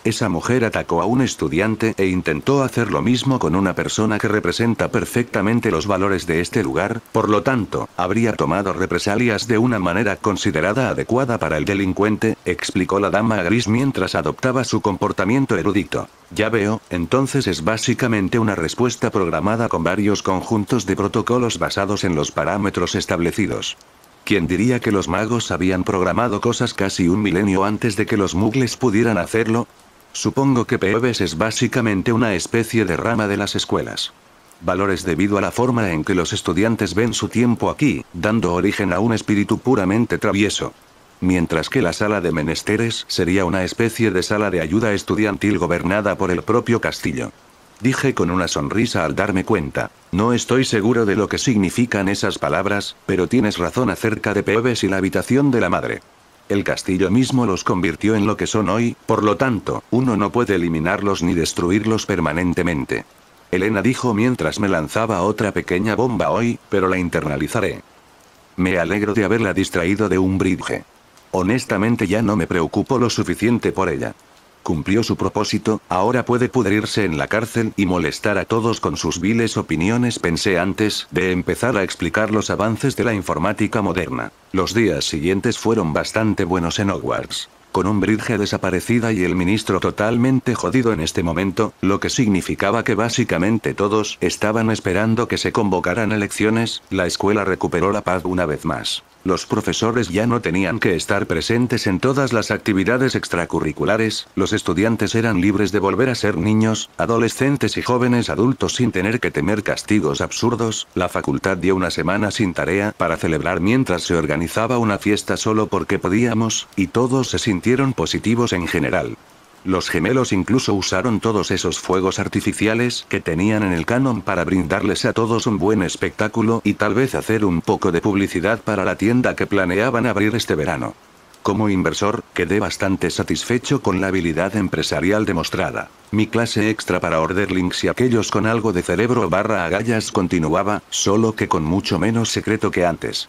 Esa mujer atacó a un estudiante e intentó hacer lo mismo con una persona que representa perfectamente los valores de este lugar, por lo tanto, habría tomado represalias de una manera considerada adecuada para el delincuente, explicó la dama gris mientras adoptaba su comportamiento erudito. Ya veo, entonces es básicamente una respuesta programada con varios conjuntos de protocolos basados en los parámetros establecidos. ¿Quién diría que los magos habían programado cosas casi un milenio antes de que los mugles pudieran hacerlo? Supongo que Peeves es básicamente una especie de rama de las escuelas. Valores debido a la forma en que los estudiantes ven su tiempo aquí, dando origen a un espíritu puramente travieso. Mientras que la sala de menesteres sería una especie de sala de ayuda estudiantil gobernada por el propio castillo. Dije con una sonrisa al darme cuenta. No estoy seguro de lo que significan esas palabras, pero tienes razón acerca de Peeves y la habitación de la madre. El castillo mismo los convirtió en lo que son hoy, por lo tanto, uno no puede eliminarlos ni destruirlos permanentemente. Elena dijo mientras me lanzaba otra pequeña bomba hoy, pero la internalizaré. Me alegro de haberla distraído de un bridge. Honestamente ya no me preocupo lo suficiente por ella cumplió su propósito, ahora puede pudrirse en la cárcel y molestar a todos con sus viles opiniones pensé antes de empezar a explicar los avances de la informática moderna. Los días siguientes fueron bastante buenos en Hogwarts con un Bridge desaparecida y el ministro totalmente jodido en este momento, lo que significaba que básicamente todos estaban esperando que se convocaran elecciones, la escuela recuperó la paz una vez más. Los profesores ya no tenían que estar presentes en todas las actividades extracurriculares, los estudiantes eran libres de volver a ser niños, adolescentes y jóvenes adultos sin tener que temer castigos absurdos, la facultad dio una semana sin tarea para celebrar mientras se organizaba una fiesta solo porque podíamos, y todos se sintieron positivos en general. Los gemelos incluso usaron todos esos fuegos artificiales que tenían en el canon para brindarles a todos un buen espectáculo y tal vez hacer un poco de publicidad para la tienda que planeaban abrir este verano. Como inversor, quedé bastante satisfecho con la habilidad empresarial demostrada. Mi clase extra para orderlings y aquellos con algo de cerebro barra agallas continuaba, solo que con mucho menos secreto que antes.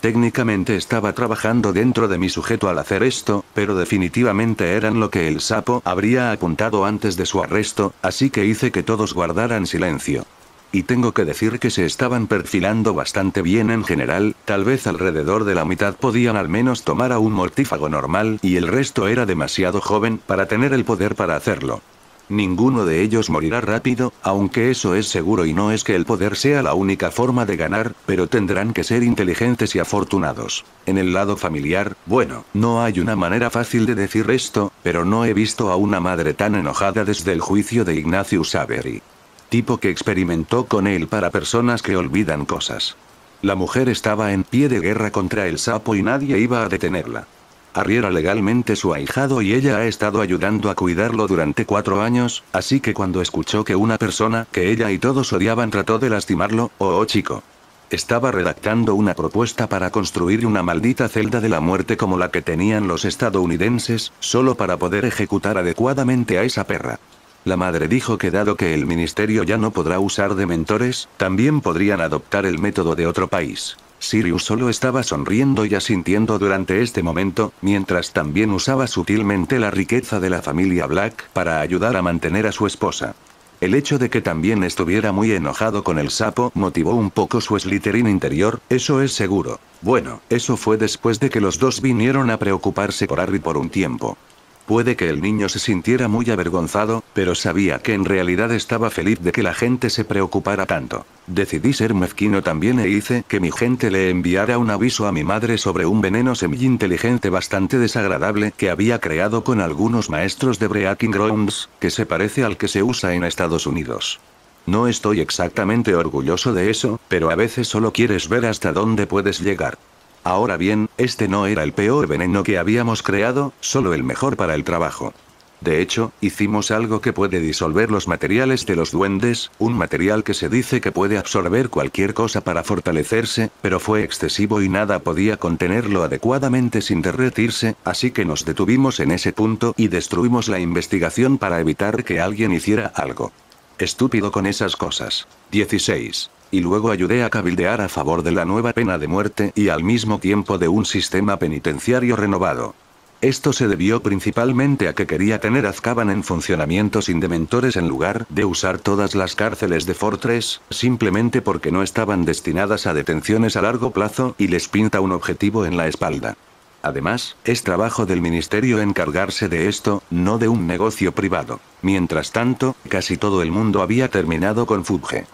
Técnicamente estaba trabajando dentro de mi sujeto al hacer esto, pero definitivamente eran lo que el sapo habría apuntado antes de su arresto, así que hice que todos guardaran silencio. Y tengo que decir que se estaban perfilando bastante bien en general, tal vez alrededor de la mitad podían al menos tomar a un mortífago normal y el resto era demasiado joven para tener el poder para hacerlo. Ninguno de ellos morirá rápido, aunque eso es seguro y no es que el poder sea la única forma de ganar, pero tendrán que ser inteligentes y afortunados. En el lado familiar, bueno, no hay una manera fácil de decir esto, pero no he visto a una madre tan enojada desde el juicio de Ignatius Avery. Tipo que experimentó con él para personas que olvidan cosas. La mujer estaba en pie de guerra contra el sapo y nadie iba a detenerla. Arriera legalmente su ahijado y ella ha estado ayudando a cuidarlo durante cuatro años, así que cuando escuchó que una persona que ella y todos odiaban trató de lastimarlo, oh, oh chico. Estaba redactando una propuesta para construir una maldita celda de la muerte como la que tenían los estadounidenses, solo para poder ejecutar adecuadamente a esa perra. La madre dijo que dado que el ministerio ya no podrá usar de mentores, también podrían adoptar el método de otro país. Sirius solo estaba sonriendo y asintiendo durante este momento, mientras también usaba sutilmente la riqueza de la familia Black para ayudar a mantener a su esposa. El hecho de que también estuviera muy enojado con el sapo motivó un poco su Slytherin interior, eso es seguro. Bueno, eso fue después de que los dos vinieron a preocuparse por Harry por un tiempo. Puede que el niño se sintiera muy avergonzado, pero sabía que en realidad estaba feliz de que la gente se preocupara tanto. Decidí ser mezquino también e hice que mi gente le enviara un aviso a mi madre sobre un veneno semi-inteligente bastante desagradable que había creado con algunos maestros de Breaking Grounds, que se parece al que se usa en Estados Unidos. No estoy exactamente orgulloso de eso, pero a veces solo quieres ver hasta dónde puedes llegar. Ahora bien, este no era el peor veneno que habíamos creado, solo el mejor para el trabajo. De hecho, hicimos algo que puede disolver los materiales de los duendes, un material que se dice que puede absorber cualquier cosa para fortalecerse, pero fue excesivo y nada podía contenerlo adecuadamente sin derretirse, así que nos detuvimos en ese punto y destruimos la investigación para evitar que alguien hiciera algo. Estúpido con esas cosas. 16 y luego ayudé a cabildear a favor de la nueva pena de muerte y al mismo tiempo de un sistema penitenciario renovado. Esto se debió principalmente a que quería tener Azkaban en funcionamiento sin dementores en lugar de usar todas las cárceles de Fortress, simplemente porque no estaban destinadas a detenciones a largo plazo y les pinta un objetivo en la espalda. Además, es trabajo del ministerio encargarse de esto, no de un negocio privado. Mientras tanto, casi todo el mundo había terminado con Fudge.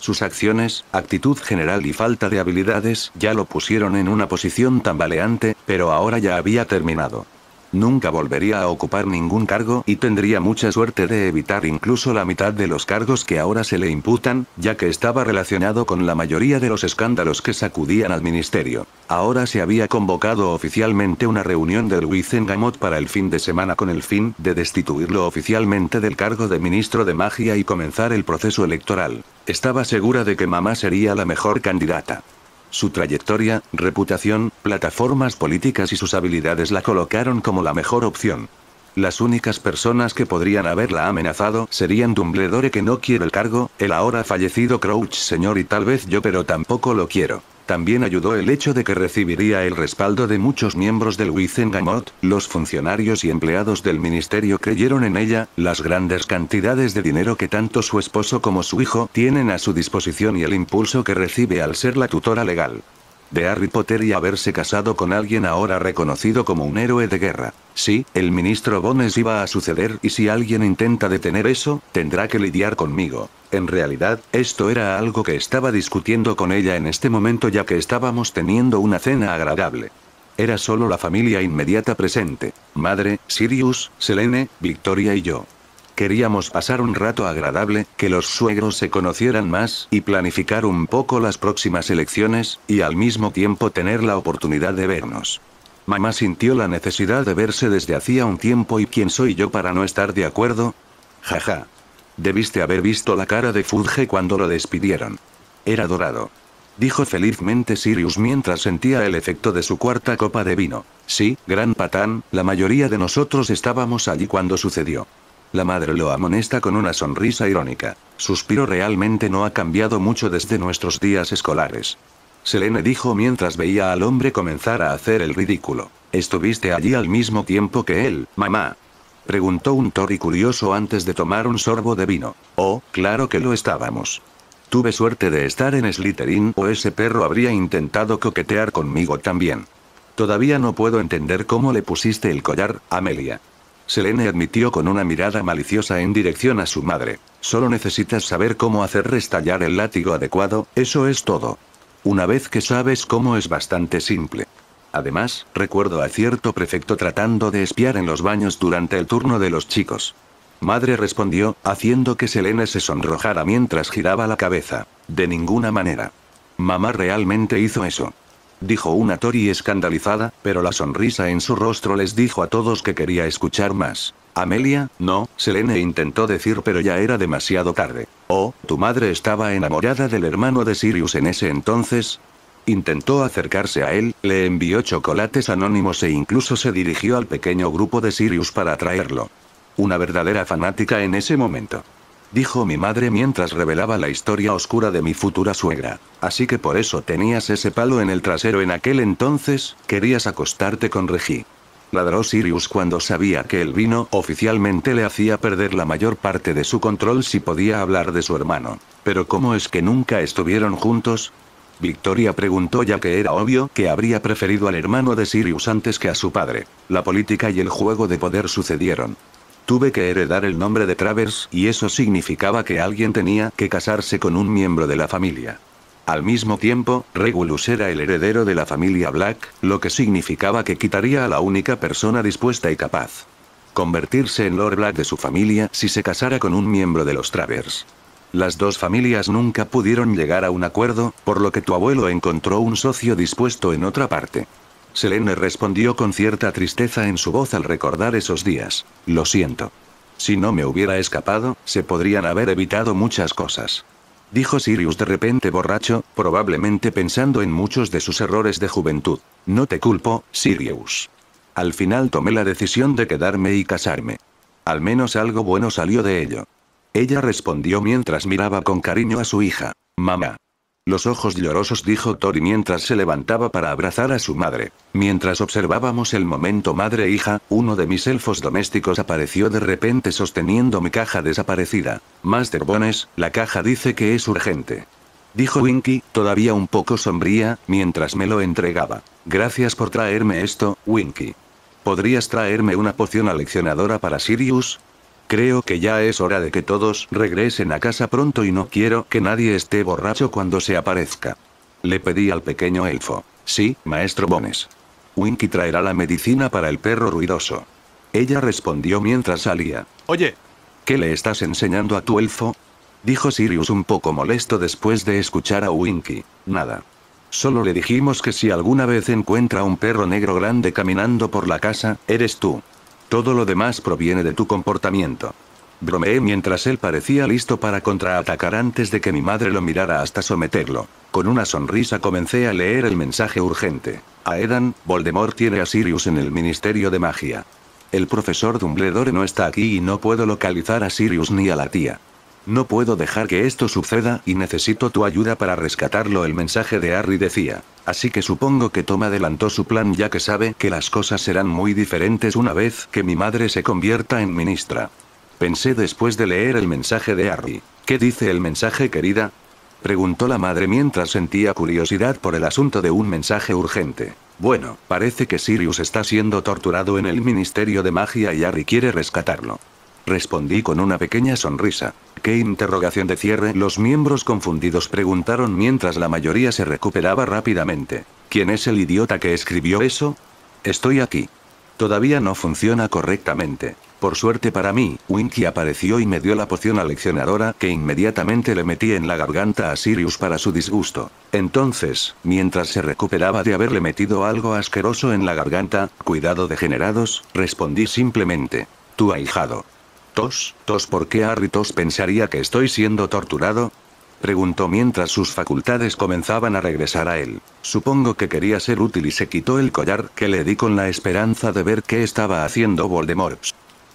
Sus acciones, actitud general y falta de habilidades ya lo pusieron en una posición tambaleante, pero ahora ya había terminado. Nunca volvería a ocupar ningún cargo y tendría mucha suerte de evitar incluso la mitad de los cargos que ahora se le imputan, ya que estaba relacionado con la mayoría de los escándalos que sacudían al ministerio. Ahora se había convocado oficialmente una reunión del Wizengamot para el fin de semana con el fin de destituirlo oficialmente del cargo de ministro de magia y comenzar el proceso electoral. Estaba segura de que mamá sería la mejor candidata. Su trayectoria, reputación, plataformas políticas y sus habilidades la colocaron como la mejor opción. Las únicas personas que podrían haberla amenazado serían Dumbledore que no quiere el cargo, el ahora fallecido Crouch señor y tal vez yo pero tampoco lo quiero. También ayudó el hecho de que recibiría el respaldo de muchos miembros del Wizengamot, los funcionarios y empleados del ministerio creyeron en ella, las grandes cantidades de dinero que tanto su esposo como su hijo tienen a su disposición y el impulso que recibe al ser la tutora legal de Harry Potter y haberse casado con alguien ahora reconocido como un héroe de guerra. Sí, el ministro Bones iba a suceder y si alguien intenta detener eso, tendrá que lidiar conmigo. En realidad, esto era algo que estaba discutiendo con ella en este momento ya que estábamos teniendo una cena agradable. Era solo la familia inmediata presente, madre, Sirius, Selene, Victoria y yo. Queríamos pasar un rato agradable, que los suegros se conocieran más y planificar un poco las próximas elecciones, y al mismo tiempo tener la oportunidad de vernos. Mamá sintió la necesidad de verse desde hacía un tiempo y quién soy yo para no estar de acuerdo. Jaja. Debiste haber visto la cara de Fudge cuando lo despidieron. Era dorado. Dijo felizmente Sirius mientras sentía el efecto de su cuarta copa de vino. Sí, gran patán, la mayoría de nosotros estábamos allí cuando sucedió. La madre lo amonesta con una sonrisa irónica. Suspiro realmente no ha cambiado mucho desde nuestros días escolares. Selene dijo mientras veía al hombre comenzar a hacer el ridículo. ¿Estuviste allí al mismo tiempo que él, mamá? Preguntó un Tori curioso antes de tomar un sorbo de vino. Oh, claro que lo estábamos. Tuve suerte de estar en Slytherin o ese perro habría intentado coquetear conmigo también. Todavía no puedo entender cómo le pusiste el collar, Amelia. Selene admitió con una mirada maliciosa en dirección a su madre. Solo necesitas saber cómo hacer restallar el látigo adecuado, eso es todo. Una vez que sabes cómo es bastante simple. Además, recuerdo a cierto prefecto tratando de espiar en los baños durante el turno de los chicos. Madre respondió, haciendo que Selene se sonrojara mientras giraba la cabeza. De ninguna manera. Mamá realmente hizo eso dijo una Tori escandalizada, pero la sonrisa en su rostro les dijo a todos que quería escuchar más. Amelia, no, Selene intentó decir pero ya era demasiado tarde. Oh, tu madre estaba enamorada del hermano de Sirius en ese entonces. Intentó acercarse a él, le envió chocolates anónimos e incluso se dirigió al pequeño grupo de Sirius para traerlo. Una verdadera fanática en ese momento. Dijo mi madre mientras revelaba la historia oscura de mi futura suegra. Así que por eso tenías ese palo en el trasero en aquel entonces, querías acostarte con Regi. Ladró Sirius cuando sabía que el vino oficialmente le hacía perder la mayor parte de su control si podía hablar de su hermano. Pero ¿cómo es que nunca estuvieron juntos? Victoria preguntó ya que era obvio que habría preferido al hermano de Sirius antes que a su padre. La política y el juego de poder sucedieron. Tuve que heredar el nombre de Travers y eso significaba que alguien tenía que casarse con un miembro de la familia. Al mismo tiempo, Regulus era el heredero de la familia Black, lo que significaba que quitaría a la única persona dispuesta y capaz. Convertirse en Lord Black de su familia si se casara con un miembro de los Travers. Las dos familias nunca pudieron llegar a un acuerdo, por lo que tu abuelo encontró un socio dispuesto en otra parte. Selene respondió con cierta tristeza en su voz al recordar esos días. Lo siento. Si no me hubiera escapado, se podrían haber evitado muchas cosas. Dijo Sirius de repente borracho, probablemente pensando en muchos de sus errores de juventud. No te culpo, Sirius. Al final tomé la decisión de quedarme y casarme. Al menos algo bueno salió de ello. Ella respondió mientras miraba con cariño a su hija. Mamá. Los ojos llorosos dijo Tori mientras se levantaba para abrazar a su madre. Mientras observábamos el momento madre e uno de mis elfos domésticos apareció de repente sosteniendo mi caja desaparecida. Master Bones, la caja dice que es urgente. Dijo Winky, todavía un poco sombría, mientras me lo entregaba. Gracias por traerme esto, Winky. ¿Podrías traerme una poción aleccionadora para Sirius? Creo que ya es hora de que todos regresen a casa pronto y no quiero que nadie esté borracho cuando se aparezca. Le pedí al pequeño elfo. Sí, maestro Bones. Winky traerá la medicina para el perro ruidoso. Ella respondió mientras salía. Oye. ¿Qué le estás enseñando a tu elfo? Dijo Sirius un poco molesto después de escuchar a Winky. Nada. Solo le dijimos que si alguna vez encuentra un perro negro grande caminando por la casa, eres tú. Todo lo demás proviene de tu comportamiento. Bromeé mientras él parecía listo para contraatacar antes de que mi madre lo mirara hasta someterlo. Con una sonrisa comencé a leer el mensaje urgente. Aedan, Voldemort tiene a Sirius en el Ministerio de Magia. El profesor Dumbledore no está aquí y no puedo localizar a Sirius ni a la tía. No puedo dejar que esto suceda y necesito tu ayuda para rescatarlo. El mensaje de Harry decía. Así que supongo que Tom adelantó su plan ya que sabe que las cosas serán muy diferentes una vez que mi madre se convierta en ministra. Pensé después de leer el mensaje de Harry. ¿Qué dice el mensaje querida? Preguntó la madre mientras sentía curiosidad por el asunto de un mensaje urgente. Bueno, parece que Sirius está siendo torturado en el Ministerio de Magia y Harry quiere rescatarlo. Respondí con una pequeña sonrisa. ¿Qué interrogación de cierre? Los miembros confundidos preguntaron mientras la mayoría se recuperaba rápidamente. ¿Quién es el idiota que escribió eso? Estoy aquí. Todavía no funciona correctamente. Por suerte para mí, Winky apareció y me dio la poción aleccionadora que inmediatamente le metí en la garganta a Sirius para su disgusto. Entonces, mientras se recuperaba de haberle metido algo asqueroso en la garganta, cuidado degenerados, respondí simplemente. Tu ahijado. ¿Tos? ¿Tos por qué Harry Tos pensaría que estoy siendo torturado? Preguntó mientras sus facultades comenzaban a regresar a él. Supongo que quería ser útil y se quitó el collar que le di con la esperanza de ver qué estaba haciendo Voldemort.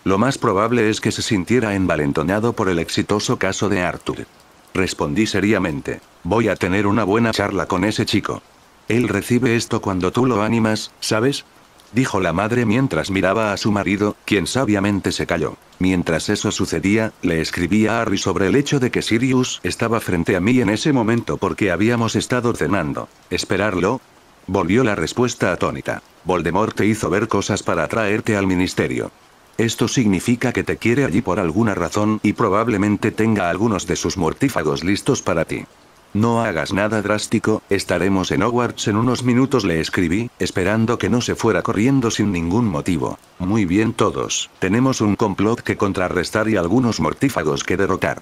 Lo más probable es que se sintiera envalentonado por el exitoso caso de Arthur. Respondí seriamente. Voy a tener una buena charla con ese chico. Él recibe esto cuando tú lo animas, ¿sabes? Dijo la madre mientras miraba a su marido, quien sabiamente se calló. Mientras eso sucedía, le escribí a Harry sobre el hecho de que Sirius estaba frente a mí en ese momento porque habíamos estado cenando. ¿Esperarlo? Volvió la respuesta atónita. Voldemort te hizo ver cosas para traerte al ministerio. Esto significa que te quiere allí por alguna razón y probablemente tenga algunos de sus mortífagos listos para ti. No hagas nada drástico, estaremos en Hogwarts en unos minutos le escribí, esperando que no se fuera corriendo sin ningún motivo. Muy bien todos, tenemos un complot que contrarrestar y algunos mortífagos que derrotar.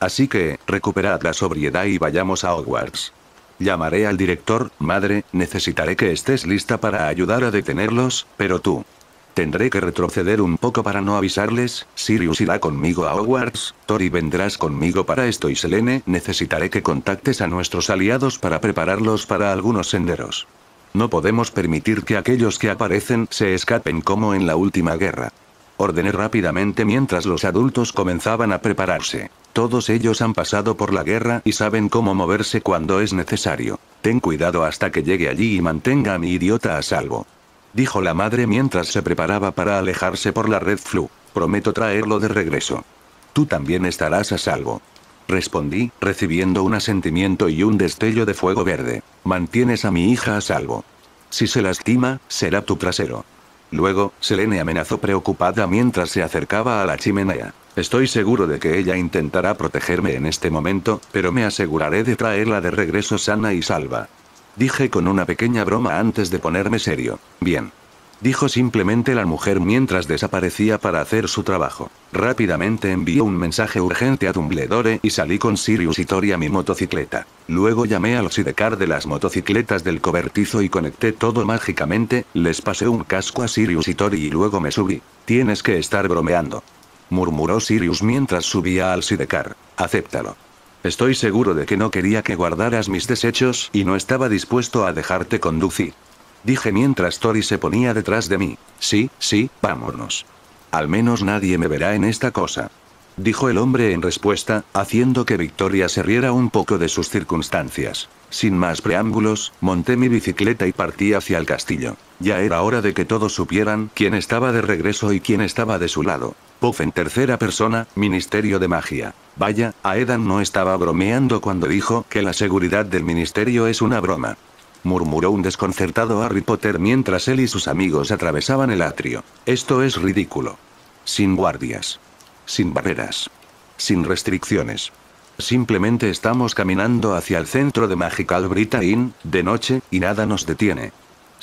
Así que, recuperad la sobriedad y vayamos a Hogwarts. Llamaré al director, madre, necesitaré que estés lista para ayudar a detenerlos, pero tú, Tendré que retroceder un poco para no avisarles, Sirius irá conmigo a Hogwarts, Tori vendrás conmigo para esto y Selene, necesitaré que contactes a nuestros aliados para prepararlos para algunos senderos. No podemos permitir que aquellos que aparecen se escapen como en la última guerra. Ordené rápidamente mientras los adultos comenzaban a prepararse. Todos ellos han pasado por la guerra y saben cómo moverse cuando es necesario. Ten cuidado hasta que llegue allí y mantenga a mi idiota a salvo. Dijo la madre mientras se preparaba para alejarse por la red flu. Prometo traerlo de regreso. Tú también estarás a salvo. Respondí, recibiendo un asentimiento y un destello de fuego verde. Mantienes a mi hija a salvo. Si se lastima, será tu trasero. Luego, Selene amenazó preocupada mientras se acercaba a la chimenea. Estoy seguro de que ella intentará protegerme en este momento, pero me aseguraré de traerla de regreso sana y salva. Dije con una pequeña broma antes de ponerme serio. Bien. Dijo simplemente la mujer mientras desaparecía para hacer su trabajo. Rápidamente envió un mensaje urgente a Dumbledore y salí con Sirius y Tori a mi motocicleta. Luego llamé al sidecar de las motocicletas del cobertizo y conecté todo mágicamente, les pasé un casco a Sirius y Tori y luego me subí. Tienes que estar bromeando. Murmuró Sirius mientras subía al sidecar. Acéptalo. Estoy seguro de que no quería que guardaras mis desechos y no estaba dispuesto a dejarte conducir. Dije mientras Tori se ponía detrás de mí. Sí, sí, vámonos. Al menos nadie me verá en esta cosa. Dijo el hombre en respuesta, haciendo que Victoria se riera un poco de sus circunstancias. Sin más preámbulos, monté mi bicicleta y partí hacia el castillo. Ya era hora de que todos supieran quién estaba de regreso y quién estaba de su lado. Puff en tercera persona, Ministerio de Magia. Vaya, Aedan no estaba bromeando cuando dijo que la seguridad del ministerio es una broma murmuró un desconcertado Harry Potter mientras él y sus amigos atravesaban el atrio. Esto es ridículo. Sin guardias. Sin barreras. Sin restricciones. Simplemente estamos caminando hacia el centro de Magical Britain, de noche, y nada nos detiene.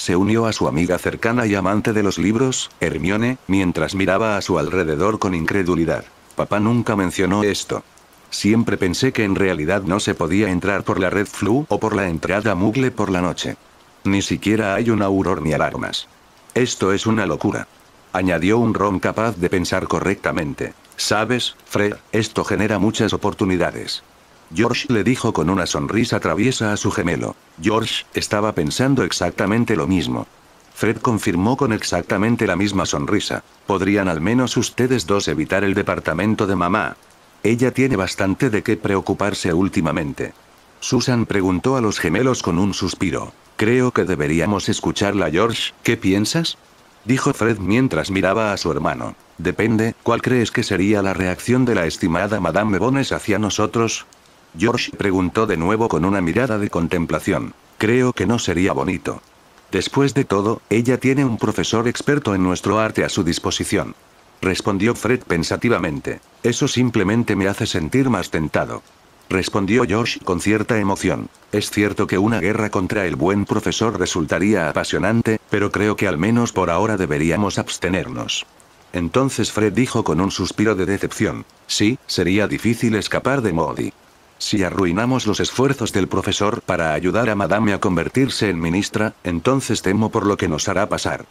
Se unió a su amiga cercana y amante de los libros, Hermione, mientras miraba a su alrededor con incredulidad. Papá nunca mencionó esto. Siempre pensé que en realidad no se podía entrar por la red flu o por la entrada mugle por la noche. Ni siquiera hay un auror ni alarmas. Esto es una locura. Añadió un Ron capaz de pensar correctamente. Sabes, Fred, esto genera muchas oportunidades. George le dijo con una sonrisa traviesa a su gemelo. George, estaba pensando exactamente lo mismo. Fred confirmó con exactamente la misma sonrisa. ¿Podrían al menos ustedes dos evitar el departamento de mamá? Ella tiene bastante de qué preocuparse últimamente. Susan preguntó a los gemelos con un suspiro. Creo que deberíamos escucharla, George, ¿qué piensas? Dijo Fred mientras miraba a su hermano. Depende, ¿cuál crees que sería la reacción de la estimada Madame Bones hacia nosotros? George preguntó de nuevo con una mirada de contemplación. Creo que no sería bonito. Después de todo, ella tiene un profesor experto en nuestro arte a su disposición. Respondió Fred pensativamente. Eso simplemente me hace sentir más tentado. Respondió Josh con cierta emoción. Es cierto que una guerra contra el buen profesor resultaría apasionante, pero creo que al menos por ahora deberíamos abstenernos. Entonces Fred dijo con un suspiro de decepción. Sí, sería difícil escapar de Modi. Si arruinamos los esfuerzos del profesor para ayudar a Madame a convertirse en ministra, entonces temo por lo que nos hará pasar.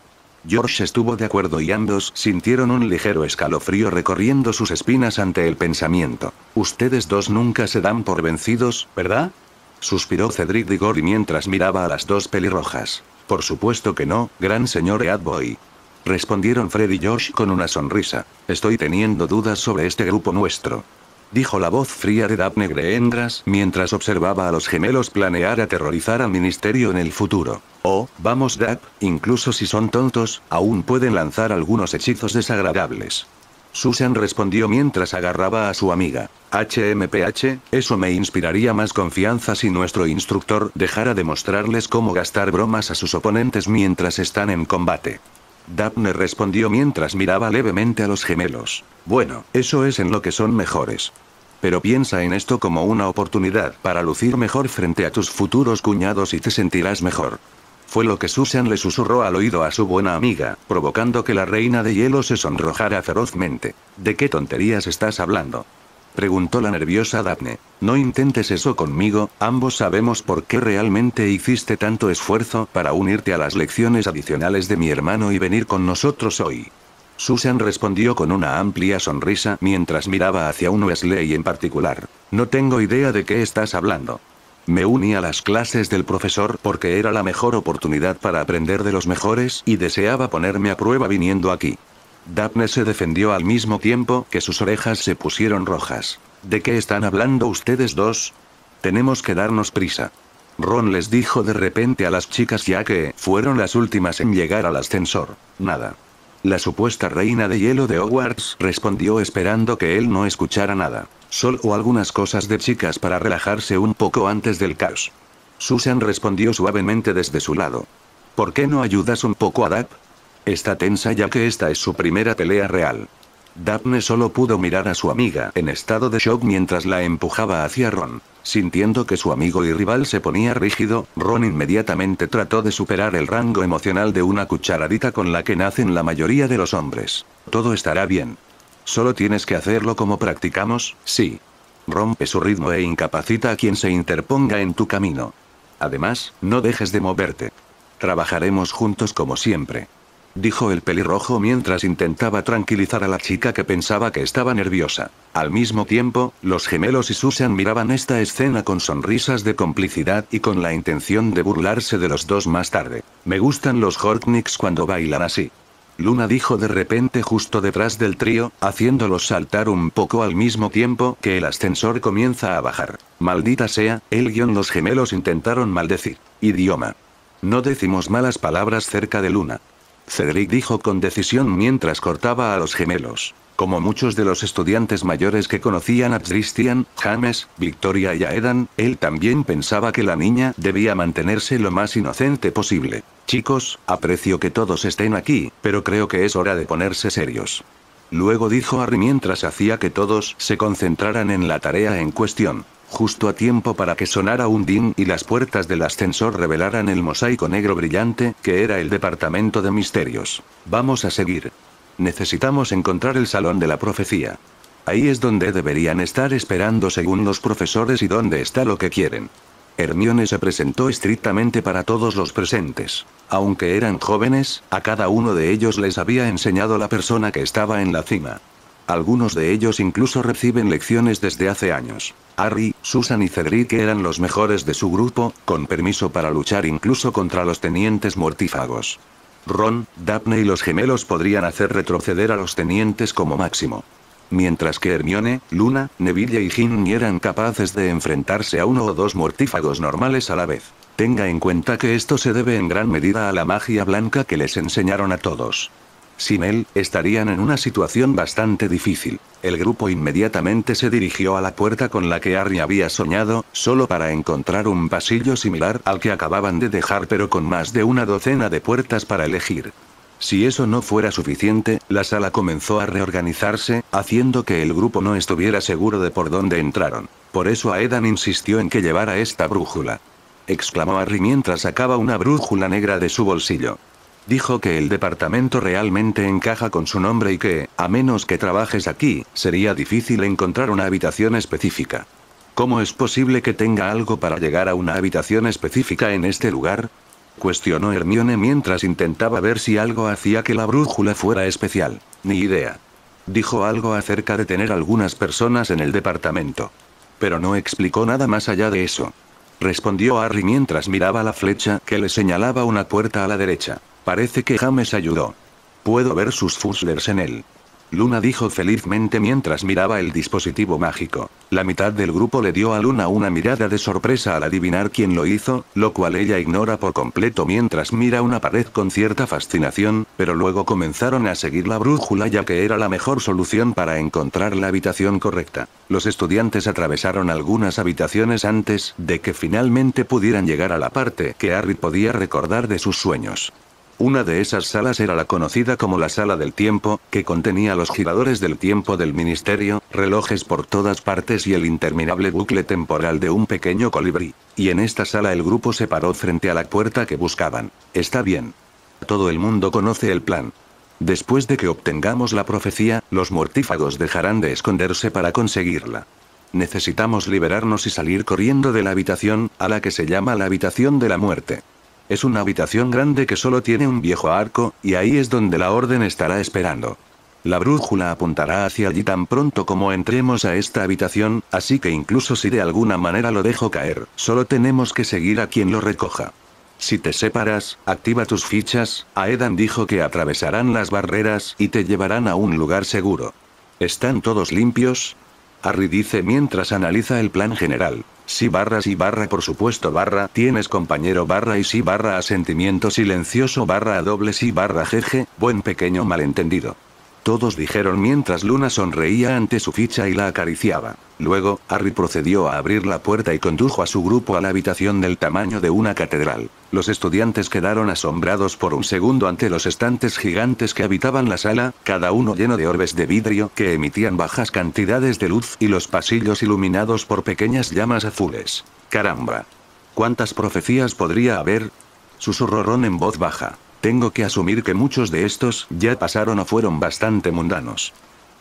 George estuvo de acuerdo y ambos sintieron un ligero escalofrío recorriendo sus espinas ante el pensamiento. Ustedes dos nunca se dan por vencidos, ¿verdad? Suspiró Cedric Diggory mientras miraba a las dos pelirrojas. Por supuesto que no, gran señor Eadboy. Respondieron Fred y George con una sonrisa. Estoy teniendo dudas sobre este grupo nuestro dijo la voz fría de Daphne Greendras mientras observaba a los gemelos planear aterrorizar al ministerio en el futuro. Oh, vamos Dap, incluso si son tontos, aún pueden lanzar algunos hechizos desagradables. Susan respondió mientras agarraba a su amiga. HMPH, eso me inspiraría más confianza si nuestro instructor dejara de mostrarles cómo gastar bromas a sus oponentes mientras están en combate. Daphne respondió mientras miraba levemente a los gemelos. Bueno, eso es en lo que son mejores. Pero piensa en esto como una oportunidad para lucir mejor frente a tus futuros cuñados y te sentirás mejor. Fue lo que Susan le susurró al oído a su buena amiga, provocando que la reina de hielo se sonrojara ferozmente. ¿De qué tonterías estás hablando? Preguntó la nerviosa Daphne. No intentes eso conmigo, ambos sabemos por qué realmente hiciste tanto esfuerzo para unirte a las lecciones adicionales de mi hermano y venir con nosotros hoy. Susan respondió con una amplia sonrisa mientras miraba hacia un Wesley en particular. No tengo idea de qué estás hablando. Me uní a las clases del profesor porque era la mejor oportunidad para aprender de los mejores y deseaba ponerme a prueba viniendo aquí. Daphne se defendió al mismo tiempo que sus orejas se pusieron rojas. ¿De qué están hablando ustedes dos? Tenemos que darnos prisa. Ron les dijo de repente a las chicas ya que fueron las últimas en llegar al ascensor. Nada. La supuesta reina de hielo de Hogwarts respondió esperando que él no escuchara nada. Solo algunas cosas de chicas para relajarse un poco antes del caos. Susan respondió suavemente desde su lado. ¿Por qué no ayudas un poco a Dap? Está tensa ya que esta es su primera pelea real. Daphne solo pudo mirar a su amiga en estado de shock mientras la empujaba hacia Ron. Sintiendo que su amigo y rival se ponía rígido, Ron inmediatamente trató de superar el rango emocional de una cucharadita con la que nacen la mayoría de los hombres. Todo estará bien. Solo tienes que hacerlo como practicamos, sí. Rompe su ritmo e incapacita a quien se interponga en tu camino. Además, no dejes de moverte. Trabajaremos juntos como siempre dijo el pelirrojo mientras intentaba tranquilizar a la chica que pensaba que estaba nerviosa. Al mismo tiempo, los gemelos y Susan miraban esta escena con sonrisas de complicidad y con la intención de burlarse de los dos más tarde. Me gustan los Horknicks cuando bailan así. Luna dijo de repente justo detrás del trío, haciéndolos saltar un poco al mismo tiempo que el ascensor comienza a bajar. Maldita sea, el guion los gemelos intentaron maldecir. Idioma. No decimos malas palabras cerca de Luna. Cedric dijo con decisión mientras cortaba a los gemelos. Como muchos de los estudiantes mayores que conocían a Christian, James, Victoria y Aedan, él también pensaba que la niña debía mantenerse lo más inocente posible. Chicos, aprecio que todos estén aquí, pero creo que es hora de ponerse serios. Luego dijo Harry mientras hacía que todos se concentraran en la tarea en cuestión justo a tiempo para que sonara un din y las puertas del ascensor revelaran el mosaico negro brillante, que era el departamento de misterios. Vamos a seguir. Necesitamos encontrar el salón de la profecía. Ahí es donde deberían estar esperando según los profesores y donde está lo que quieren. Hermione se presentó estrictamente para todos los presentes. Aunque eran jóvenes, a cada uno de ellos les había enseñado la persona que estaba en la cima. Algunos de ellos incluso reciben lecciones desde hace años. Harry, Susan y Cedric eran los mejores de su grupo, con permiso para luchar incluso contra los tenientes mortífagos. Ron, Daphne y los gemelos podrían hacer retroceder a los tenientes como máximo. Mientras que Hermione, Luna, Neville y Ginny eran capaces de enfrentarse a uno o dos mortífagos normales a la vez. Tenga en cuenta que esto se debe en gran medida a la magia blanca que les enseñaron a todos. Sin él, estarían en una situación bastante difícil. El grupo inmediatamente se dirigió a la puerta con la que Harry había soñado, solo para encontrar un pasillo similar al que acababan de dejar pero con más de una docena de puertas para elegir. Si eso no fuera suficiente, la sala comenzó a reorganizarse, haciendo que el grupo no estuviera seguro de por dónde entraron. Por eso Aedan insistió en que llevara esta brújula. Exclamó Harry mientras sacaba una brújula negra de su bolsillo. Dijo que el departamento realmente encaja con su nombre y que, a menos que trabajes aquí, sería difícil encontrar una habitación específica. ¿Cómo es posible que tenga algo para llegar a una habitación específica en este lugar? Cuestionó Hermione mientras intentaba ver si algo hacía que la brújula fuera especial. Ni idea. Dijo algo acerca de tener algunas personas en el departamento. Pero no explicó nada más allá de eso. Respondió Harry mientras miraba la flecha que le señalaba una puerta a la derecha. Parece que James ayudó. Puedo ver sus fuslers en él. Luna dijo felizmente mientras miraba el dispositivo mágico. La mitad del grupo le dio a Luna una mirada de sorpresa al adivinar quién lo hizo, lo cual ella ignora por completo mientras mira una pared con cierta fascinación, pero luego comenzaron a seguir la brújula ya que era la mejor solución para encontrar la habitación correcta. Los estudiantes atravesaron algunas habitaciones antes de que finalmente pudieran llegar a la parte que Harry podía recordar de sus sueños. Una de esas salas era la conocida como la Sala del Tiempo, que contenía los giradores del tiempo del Ministerio, relojes por todas partes y el interminable bucle temporal de un pequeño colibrí. Y en esta sala el grupo se paró frente a la puerta que buscaban. Está bien. Todo el mundo conoce el plan. Después de que obtengamos la profecía, los mortífagos dejarán de esconderse para conseguirla. Necesitamos liberarnos y salir corriendo de la habitación, a la que se llama la habitación de la muerte. Es una habitación grande que solo tiene un viejo arco, y ahí es donde la orden estará esperando. La brújula apuntará hacia allí tan pronto como entremos a esta habitación, así que incluso si de alguna manera lo dejo caer, solo tenemos que seguir a quien lo recoja. Si te separas, activa tus fichas, Aedan dijo que atravesarán las barreras y te llevarán a un lugar seguro. ¿Están todos limpios? Harry dice mientras analiza el plan general. Sí barra sí barra por supuesto barra tienes compañero barra y sí barra asentimiento silencioso barra a doble sí barra jeje, buen pequeño malentendido. Todos dijeron mientras Luna sonreía ante su ficha y la acariciaba. Luego, Harry procedió a abrir la puerta y condujo a su grupo a la habitación del tamaño de una catedral. Los estudiantes quedaron asombrados por un segundo ante los estantes gigantes que habitaban la sala, cada uno lleno de orbes de vidrio que emitían bajas cantidades de luz y los pasillos iluminados por pequeñas llamas azules. Caramba. ¿Cuántas profecías podría haber? Susurró Ron en voz baja. Tengo que asumir que muchos de estos ya pasaron o fueron bastante mundanos.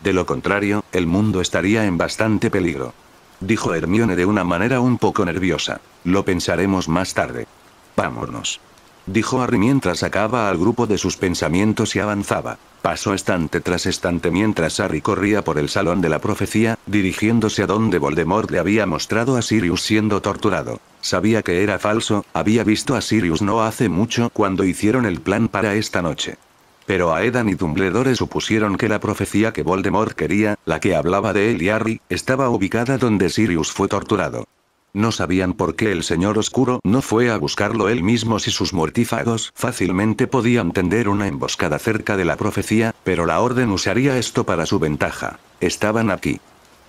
De lo contrario, el mundo estaría en bastante peligro. Dijo Hermione de una manera un poco nerviosa. Lo pensaremos más tarde. Vámonos. Dijo Harry mientras sacaba al grupo de sus pensamientos y avanzaba. Pasó estante tras estante mientras Harry corría por el salón de la profecía, dirigiéndose a donde Voldemort le había mostrado a Sirius siendo torturado. Sabía que era falso, había visto a Sirius no hace mucho cuando hicieron el plan para esta noche. Pero Aedan y Dumbledore supusieron que la profecía que Voldemort quería, la que hablaba de él y Harry, estaba ubicada donde Sirius fue torturado. No sabían por qué el Señor Oscuro no fue a buscarlo él mismo si sus mortífagos fácilmente podían tender una emboscada cerca de la profecía, pero la Orden usaría esto para su ventaja. Estaban aquí.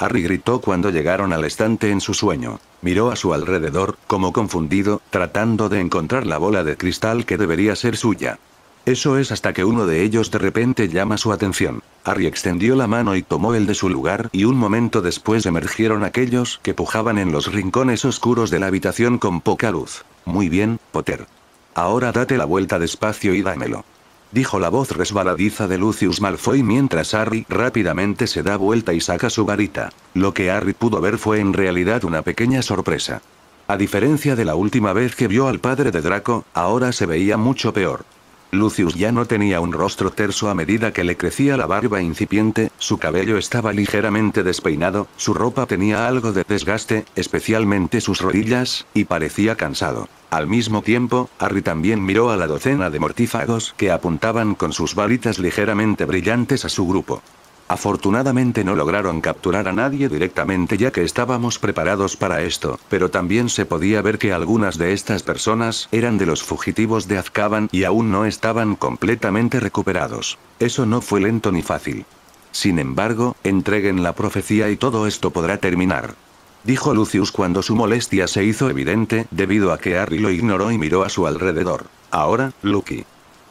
Harry gritó cuando llegaron al estante en su sueño. Miró a su alrededor, como confundido, tratando de encontrar la bola de cristal que debería ser suya. Eso es hasta que uno de ellos de repente llama su atención. Harry extendió la mano y tomó el de su lugar y un momento después emergieron aquellos que pujaban en los rincones oscuros de la habitación con poca luz. Muy bien, Potter. Ahora date la vuelta despacio y dámelo dijo la voz resbaladiza de Lucius Malfoy mientras Harry rápidamente se da vuelta y saca su varita. Lo que Harry pudo ver fue en realidad una pequeña sorpresa. A diferencia de la última vez que vio al padre de Draco, ahora se veía mucho peor. Lucius ya no tenía un rostro terso a medida que le crecía la barba incipiente, su cabello estaba ligeramente despeinado, su ropa tenía algo de desgaste, especialmente sus rodillas, y parecía cansado. Al mismo tiempo, Harry también miró a la docena de mortífagos que apuntaban con sus varitas ligeramente brillantes a su grupo. Afortunadamente no lograron capturar a nadie directamente ya que estábamos preparados para esto, pero también se podía ver que algunas de estas personas eran de los fugitivos de Azkaban y aún no estaban completamente recuperados. Eso no fue lento ni fácil. Sin embargo, entreguen la profecía y todo esto podrá terminar. Dijo Lucius cuando su molestia se hizo evidente, debido a que Harry lo ignoró y miró a su alrededor. Ahora, Lucky.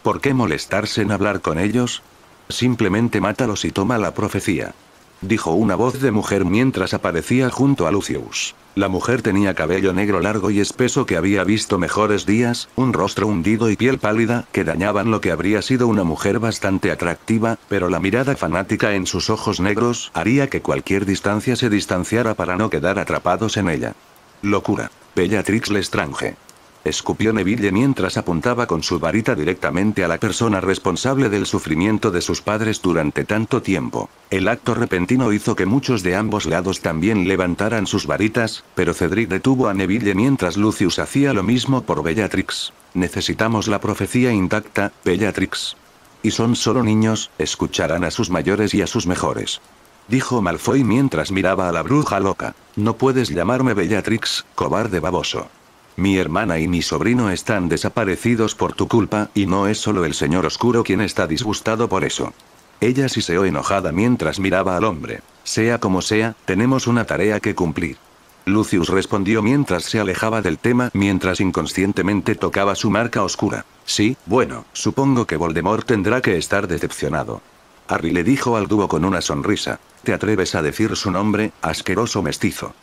¿Por qué molestarse en hablar con ellos? Simplemente mátalos y toma la profecía. Dijo una voz de mujer mientras aparecía junto a Lucius. La mujer tenía cabello negro largo y espeso que había visto mejores días, un rostro hundido y piel pálida que dañaban lo que habría sido una mujer bastante atractiva, pero la mirada fanática en sus ojos negros haría que cualquier distancia se distanciara para no quedar atrapados en ella. Locura. Bellatrix Lestrange. Escupió Neville mientras apuntaba con su varita directamente a la persona responsable del sufrimiento de sus padres durante tanto tiempo. El acto repentino hizo que muchos de ambos lados también levantaran sus varitas, pero Cedric detuvo a Neville mientras Lucius hacía lo mismo por Bellatrix. Necesitamos la profecía intacta, Bellatrix. Y son solo niños, escucharán a sus mayores y a sus mejores. Dijo Malfoy mientras miraba a la bruja loca. No puedes llamarme Bellatrix, cobarde baboso. Mi hermana y mi sobrino están desaparecidos por tu culpa, y no es solo el señor oscuro quien está disgustado por eso. Ella siseó enojada mientras miraba al hombre. Sea como sea, tenemos una tarea que cumplir. Lucius respondió mientras se alejaba del tema, mientras inconscientemente tocaba su marca oscura. Sí, bueno, supongo que Voldemort tendrá que estar decepcionado. Harry le dijo al dúo con una sonrisa. ¿Te atreves a decir su nombre, asqueroso mestizo?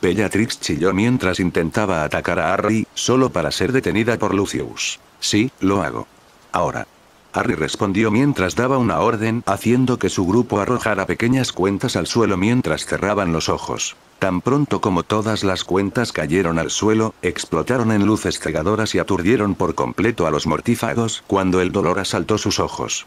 Bellatrix chilló mientras intentaba atacar a Harry, solo para ser detenida por Lucius. Sí, lo hago. Ahora. Harry respondió mientras daba una orden, haciendo que su grupo arrojara pequeñas cuentas al suelo mientras cerraban los ojos. Tan pronto como todas las cuentas cayeron al suelo, explotaron en luces cegadoras y aturdieron por completo a los mortífagos cuando el dolor asaltó sus ojos.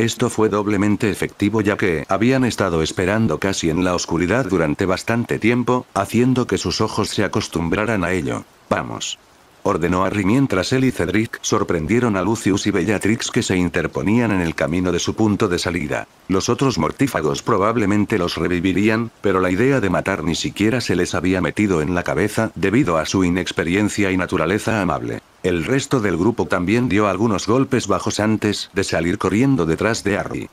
Esto fue doblemente efectivo ya que habían estado esperando casi en la oscuridad durante bastante tiempo, haciendo que sus ojos se acostumbraran a ello. Vamos. ordenó Harry mientras él y Cedric sorprendieron a Lucius y Bellatrix que se interponían en el camino de su punto de salida. Los otros mortífagos probablemente los revivirían, pero la idea de matar ni siquiera se les había metido en la cabeza debido a su inexperiencia y naturaleza amable. El resto del grupo también dio algunos golpes bajos antes de salir corriendo detrás de Harry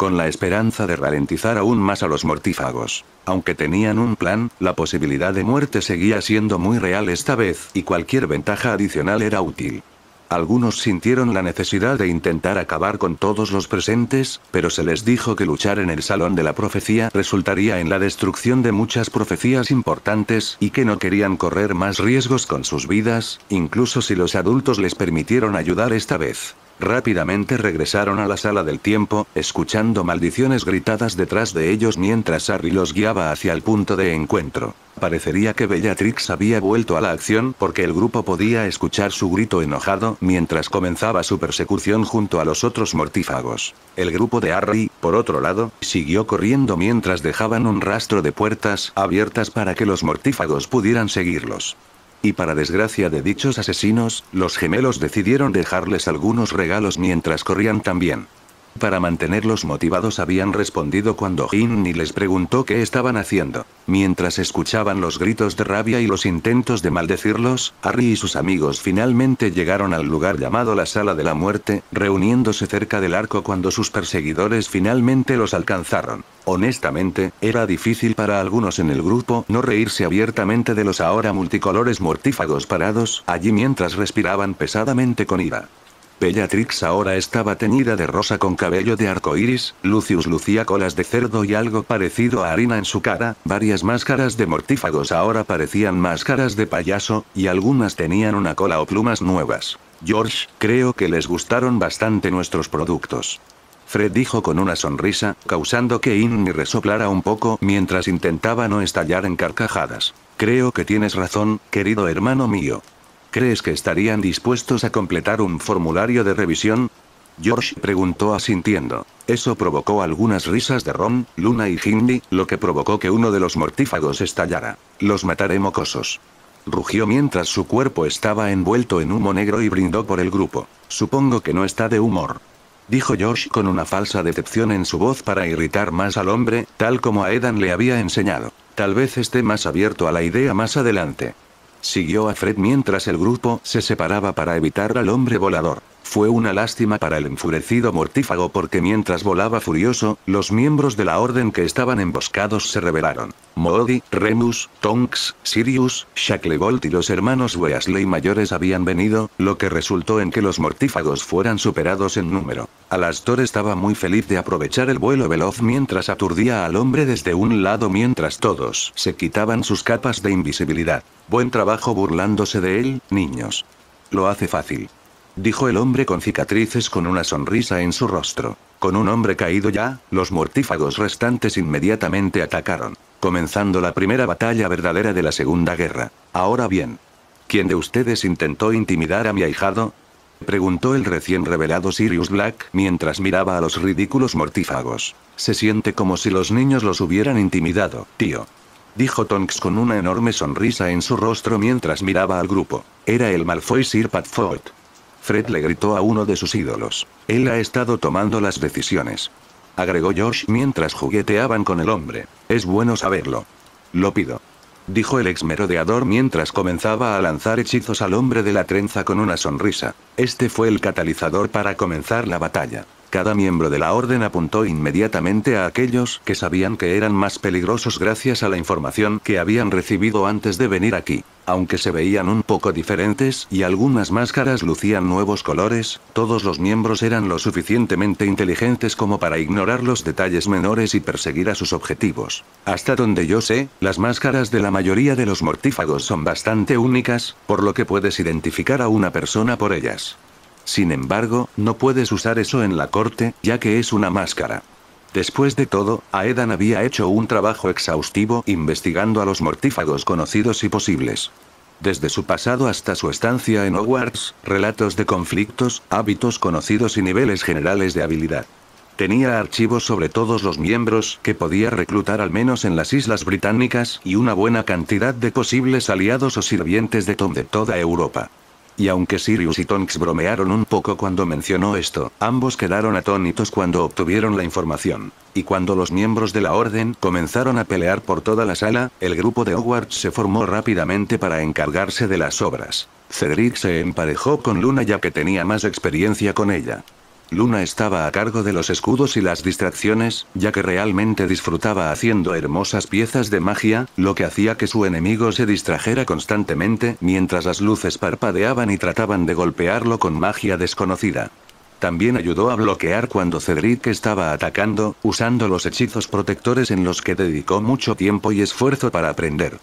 con la esperanza de ralentizar aún más a los mortífagos. Aunque tenían un plan, la posibilidad de muerte seguía siendo muy real esta vez, y cualquier ventaja adicional era útil. Algunos sintieron la necesidad de intentar acabar con todos los presentes, pero se les dijo que luchar en el Salón de la Profecía resultaría en la destrucción de muchas profecías importantes y que no querían correr más riesgos con sus vidas, incluso si los adultos les permitieron ayudar esta vez. Rápidamente regresaron a la sala del tiempo, escuchando maldiciones gritadas detrás de ellos mientras Harry los guiaba hacia el punto de encuentro. Parecería que Bellatrix había vuelto a la acción porque el grupo podía escuchar su grito enojado mientras comenzaba su persecución junto a los otros mortífagos. El grupo de Harry, por otro lado, siguió corriendo mientras dejaban un rastro de puertas abiertas para que los mortífagos pudieran seguirlos. Y para desgracia de dichos asesinos, los gemelos decidieron dejarles algunos regalos mientras corrían también. Para mantenerlos motivados habían respondido cuando Ginny les preguntó qué estaban haciendo. Mientras escuchaban los gritos de rabia y los intentos de maldecirlos, Harry y sus amigos finalmente llegaron al lugar llamado la Sala de la Muerte, reuniéndose cerca del arco cuando sus perseguidores finalmente los alcanzaron. Honestamente, era difícil para algunos en el grupo no reírse abiertamente de los ahora multicolores mortífagos parados allí mientras respiraban pesadamente con ira. Bellatrix ahora estaba teñida de rosa con cabello de arco iris, Lucius lucía colas de cerdo y algo parecido a harina en su cara, varias máscaras de mortífagos ahora parecían máscaras de payaso, y algunas tenían una cola o plumas nuevas. George, creo que les gustaron bastante nuestros productos. Fred dijo con una sonrisa, causando que Inny resoplara un poco mientras intentaba no estallar en carcajadas. Creo que tienes razón, querido hermano mío. ¿Crees que estarían dispuestos a completar un formulario de revisión? George preguntó asintiendo. Eso provocó algunas risas de Ron, Luna y Hindi, lo que provocó que uno de los mortífagos estallara. Los mataré mocosos. Rugió mientras su cuerpo estaba envuelto en humo negro y brindó por el grupo. Supongo que no está de humor. Dijo George con una falsa decepción en su voz para irritar más al hombre, tal como a Edan le había enseñado. Tal vez esté más abierto a la idea más adelante. Siguió a Fred mientras el grupo se separaba para evitar al hombre volador. Fue una lástima para el enfurecido mortífago porque mientras volaba furioso, los miembros de la orden que estaban emboscados se rebelaron. Moody, Remus, Tonks, Sirius, Shacklebolt y los hermanos Weasley mayores habían venido, lo que resultó en que los mortífagos fueran superados en número. Alastor estaba muy feliz de aprovechar el vuelo veloz mientras aturdía al hombre desde un lado mientras todos se quitaban sus capas de invisibilidad. Buen trabajo burlándose de él, niños. Lo hace fácil dijo el hombre con cicatrices con una sonrisa en su rostro. Con un hombre caído ya, los mortífagos restantes inmediatamente atacaron, comenzando la primera batalla verdadera de la Segunda Guerra. Ahora bien, ¿quién de ustedes intentó intimidar a mi ahijado? Preguntó el recién revelado Sirius Black mientras miraba a los ridículos mortífagos. Se siente como si los niños los hubieran intimidado, tío. Dijo Tonks con una enorme sonrisa en su rostro mientras miraba al grupo. Era el Malfoy Sir Padfoot. Fred le gritó a uno de sus ídolos. Él ha estado tomando las decisiones. Agregó Josh mientras jugueteaban con el hombre. Es bueno saberlo. Lo pido. Dijo el ex merodeador mientras comenzaba a lanzar hechizos al hombre de la trenza con una sonrisa. Este fue el catalizador para comenzar la batalla. Cada miembro de la orden apuntó inmediatamente a aquellos que sabían que eran más peligrosos gracias a la información que habían recibido antes de venir aquí. Aunque se veían un poco diferentes y algunas máscaras lucían nuevos colores, todos los miembros eran lo suficientemente inteligentes como para ignorar los detalles menores y perseguir a sus objetivos. Hasta donde yo sé, las máscaras de la mayoría de los mortífagos son bastante únicas, por lo que puedes identificar a una persona por ellas. Sin embargo, no puedes usar eso en la corte, ya que es una máscara. Después de todo, Aedan había hecho un trabajo exhaustivo investigando a los mortífagos conocidos y posibles. Desde su pasado hasta su estancia en Hogwarts, relatos de conflictos, hábitos conocidos y niveles generales de habilidad. Tenía archivos sobre todos los miembros que podía reclutar al menos en las Islas Británicas y una buena cantidad de posibles aliados o sirvientes de Tom de toda Europa. Y aunque Sirius y Tonks bromearon un poco cuando mencionó esto, ambos quedaron atónitos cuando obtuvieron la información. Y cuando los miembros de la Orden comenzaron a pelear por toda la sala, el grupo de Hogwarts se formó rápidamente para encargarse de las obras. Cedric se emparejó con Luna ya que tenía más experiencia con ella. Luna estaba a cargo de los escudos y las distracciones, ya que realmente disfrutaba haciendo hermosas piezas de magia, lo que hacía que su enemigo se distrajera constantemente mientras las luces parpadeaban y trataban de golpearlo con magia desconocida. También ayudó a bloquear cuando Cedric estaba atacando, usando los hechizos protectores en los que dedicó mucho tiempo y esfuerzo para aprender.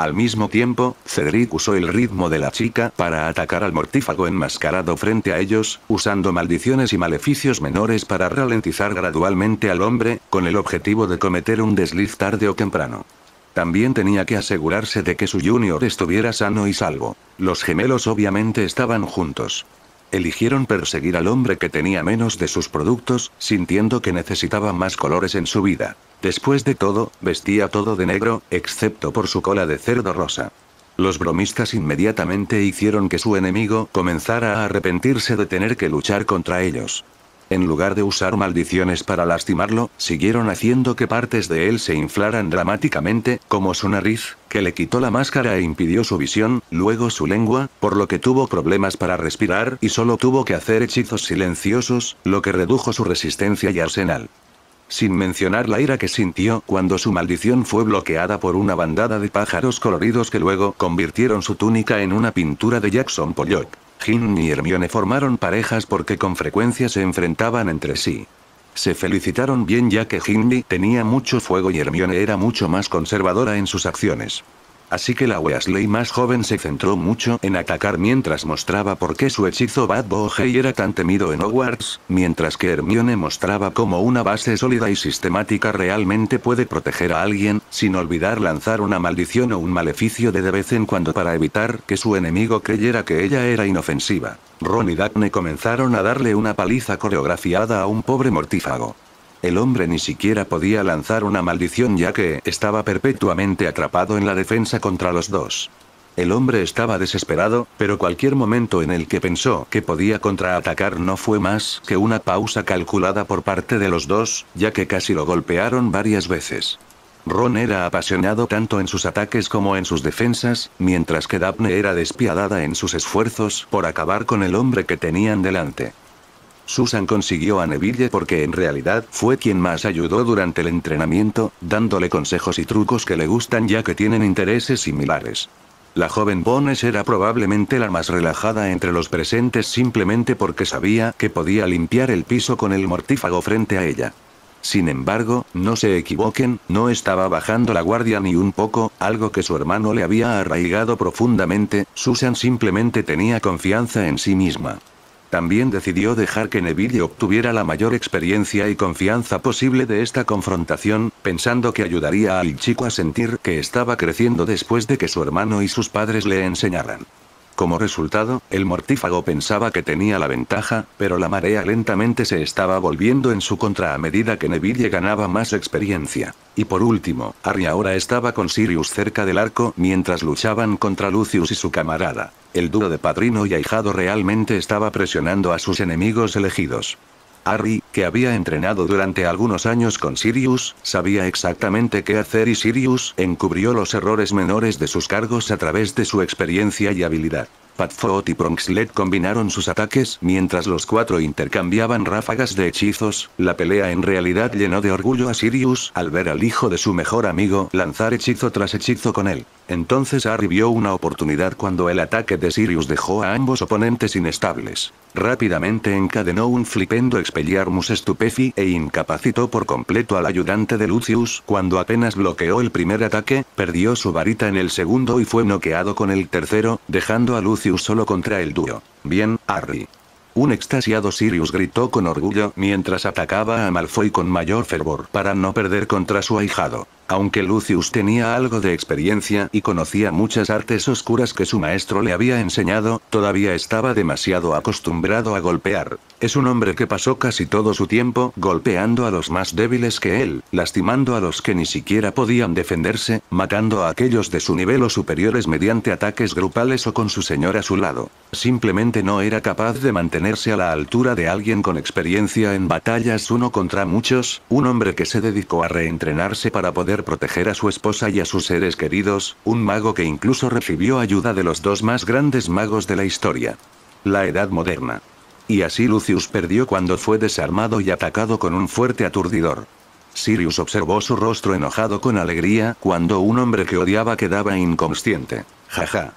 Al mismo tiempo, Cedric usó el ritmo de la chica para atacar al mortífago enmascarado frente a ellos, usando maldiciones y maleficios menores para ralentizar gradualmente al hombre, con el objetivo de cometer un desliz tarde o temprano. También tenía que asegurarse de que su junior estuviera sano y salvo. Los gemelos obviamente estaban juntos. Eligieron perseguir al hombre que tenía menos de sus productos, sintiendo que necesitaba más colores en su vida. Después de todo, vestía todo de negro, excepto por su cola de cerdo rosa. Los bromistas inmediatamente hicieron que su enemigo comenzara a arrepentirse de tener que luchar contra ellos. En lugar de usar maldiciones para lastimarlo, siguieron haciendo que partes de él se inflaran dramáticamente, como su nariz, que le quitó la máscara e impidió su visión, luego su lengua, por lo que tuvo problemas para respirar y solo tuvo que hacer hechizos silenciosos, lo que redujo su resistencia y arsenal. Sin mencionar la ira que sintió cuando su maldición fue bloqueada por una bandada de pájaros coloridos que luego convirtieron su túnica en una pintura de Jackson Pollock. Ginny y Hermione formaron parejas porque con frecuencia se enfrentaban entre sí. Se felicitaron bien ya que Ginny tenía mucho fuego y Hermione era mucho más conservadora en sus acciones. Así que la Weasley más joven se centró mucho en atacar mientras mostraba por qué su hechizo Bad Boy era tan temido en Hogwarts, mientras que Hermione mostraba cómo una base sólida y sistemática realmente puede proteger a alguien, sin olvidar lanzar una maldición o un maleficio de de vez en cuando para evitar que su enemigo creyera que ella era inofensiva. Ron y Daphne comenzaron a darle una paliza coreografiada a un pobre mortífago. El hombre ni siquiera podía lanzar una maldición ya que estaba perpetuamente atrapado en la defensa contra los dos. El hombre estaba desesperado, pero cualquier momento en el que pensó que podía contraatacar no fue más que una pausa calculada por parte de los dos, ya que casi lo golpearon varias veces. Ron era apasionado tanto en sus ataques como en sus defensas, mientras que Daphne era despiadada en sus esfuerzos por acabar con el hombre que tenían delante. Susan consiguió a Neville porque en realidad fue quien más ayudó durante el entrenamiento, dándole consejos y trucos que le gustan ya que tienen intereses similares. La joven Bones era probablemente la más relajada entre los presentes simplemente porque sabía que podía limpiar el piso con el mortífago frente a ella. Sin embargo, no se equivoquen, no estaba bajando la guardia ni un poco, algo que su hermano le había arraigado profundamente, Susan simplemente tenía confianza en sí misma. También decidió dejar que Neville obtuviera la mayor experiencia y confianza posible de esta confrontación, pensando que ayudaría al chico a sentir que estaba creciendo después de que su hermano y sus padres le enseñaran. Como resultado, el mortífago pensaba que tenía la ventaja, pero la marea lentamente se estaba volviendo en su contra a medida que Neville ganaba más experiencia. Y por último, Harry ahora estaba con Sirius cerca del arco mientras luchaban contra Lucius y su camarada. El dúo de padrino y ahijado realmente estaba presionando a sus enemigos elegidos. Harry, que había entrenado durante algunos años con Sirius, sabía exactamente qué hacer y Sirius encubrió los errores menores de sus cargos a través de su experiencia y habilidad. Padfoot y Pronxlet combinaron sus ataques mientras los cuatro intercambiaban ráfagas de hechizos. La pelea en realidad llenó de orgullo a Sirius al ver al hijo de su mejor amigo lanzar hechizo tras hechizo con él. Entonces Harry vio una oportunidad cuando el ataque de Sirius dejó a ambos oponentes inestables. Rápidamente encadenó un flipendo Expelliarmus Stupefi e incapacitó por completo al ayudante de Lucius. Cuando apenas bloqueó el primer ataque, perdió su varita en el segundo y fue noqueado con el tercero, dejando a Lucius solo contra el dúo. Bien, Harry. Un extasiado Sirius gritó con orgullo mientras atacaba a Malfoy con mayor fervor para no perder contra su ahijado. Aunque Lucius tenía algo de experiencia y conocía muchas artes oscuras que su maestro le había enseñado, todavía estaba demasiado acostumbrado a golpear. Es un hombre que pasó casi todo su tiempo golpeando a los más débiles que él, lastimando a los que ni siquiera podían defenderse, matando a aquellos de su nivel o superiores mediante ataques grupales o con su señor a su lado. Simplemente no era capaz de mantenerse a la altura de alguien con experiencia en batallas uno contra muchos, un hombre que se dedicó a reentrenarse para poder proteger a su esposa y a sus seres queridos, un mago que incluso recibió ayuda de los dos más grandes magos de la historia. La Edad Moderna. Y así Lucius perdió cuando fue desarmado y atacado con un fuerte aturdidor. Sirius observó su rostro enojado con alegría cuando un hombre que odiaba quedaba inconsciente. Jaja.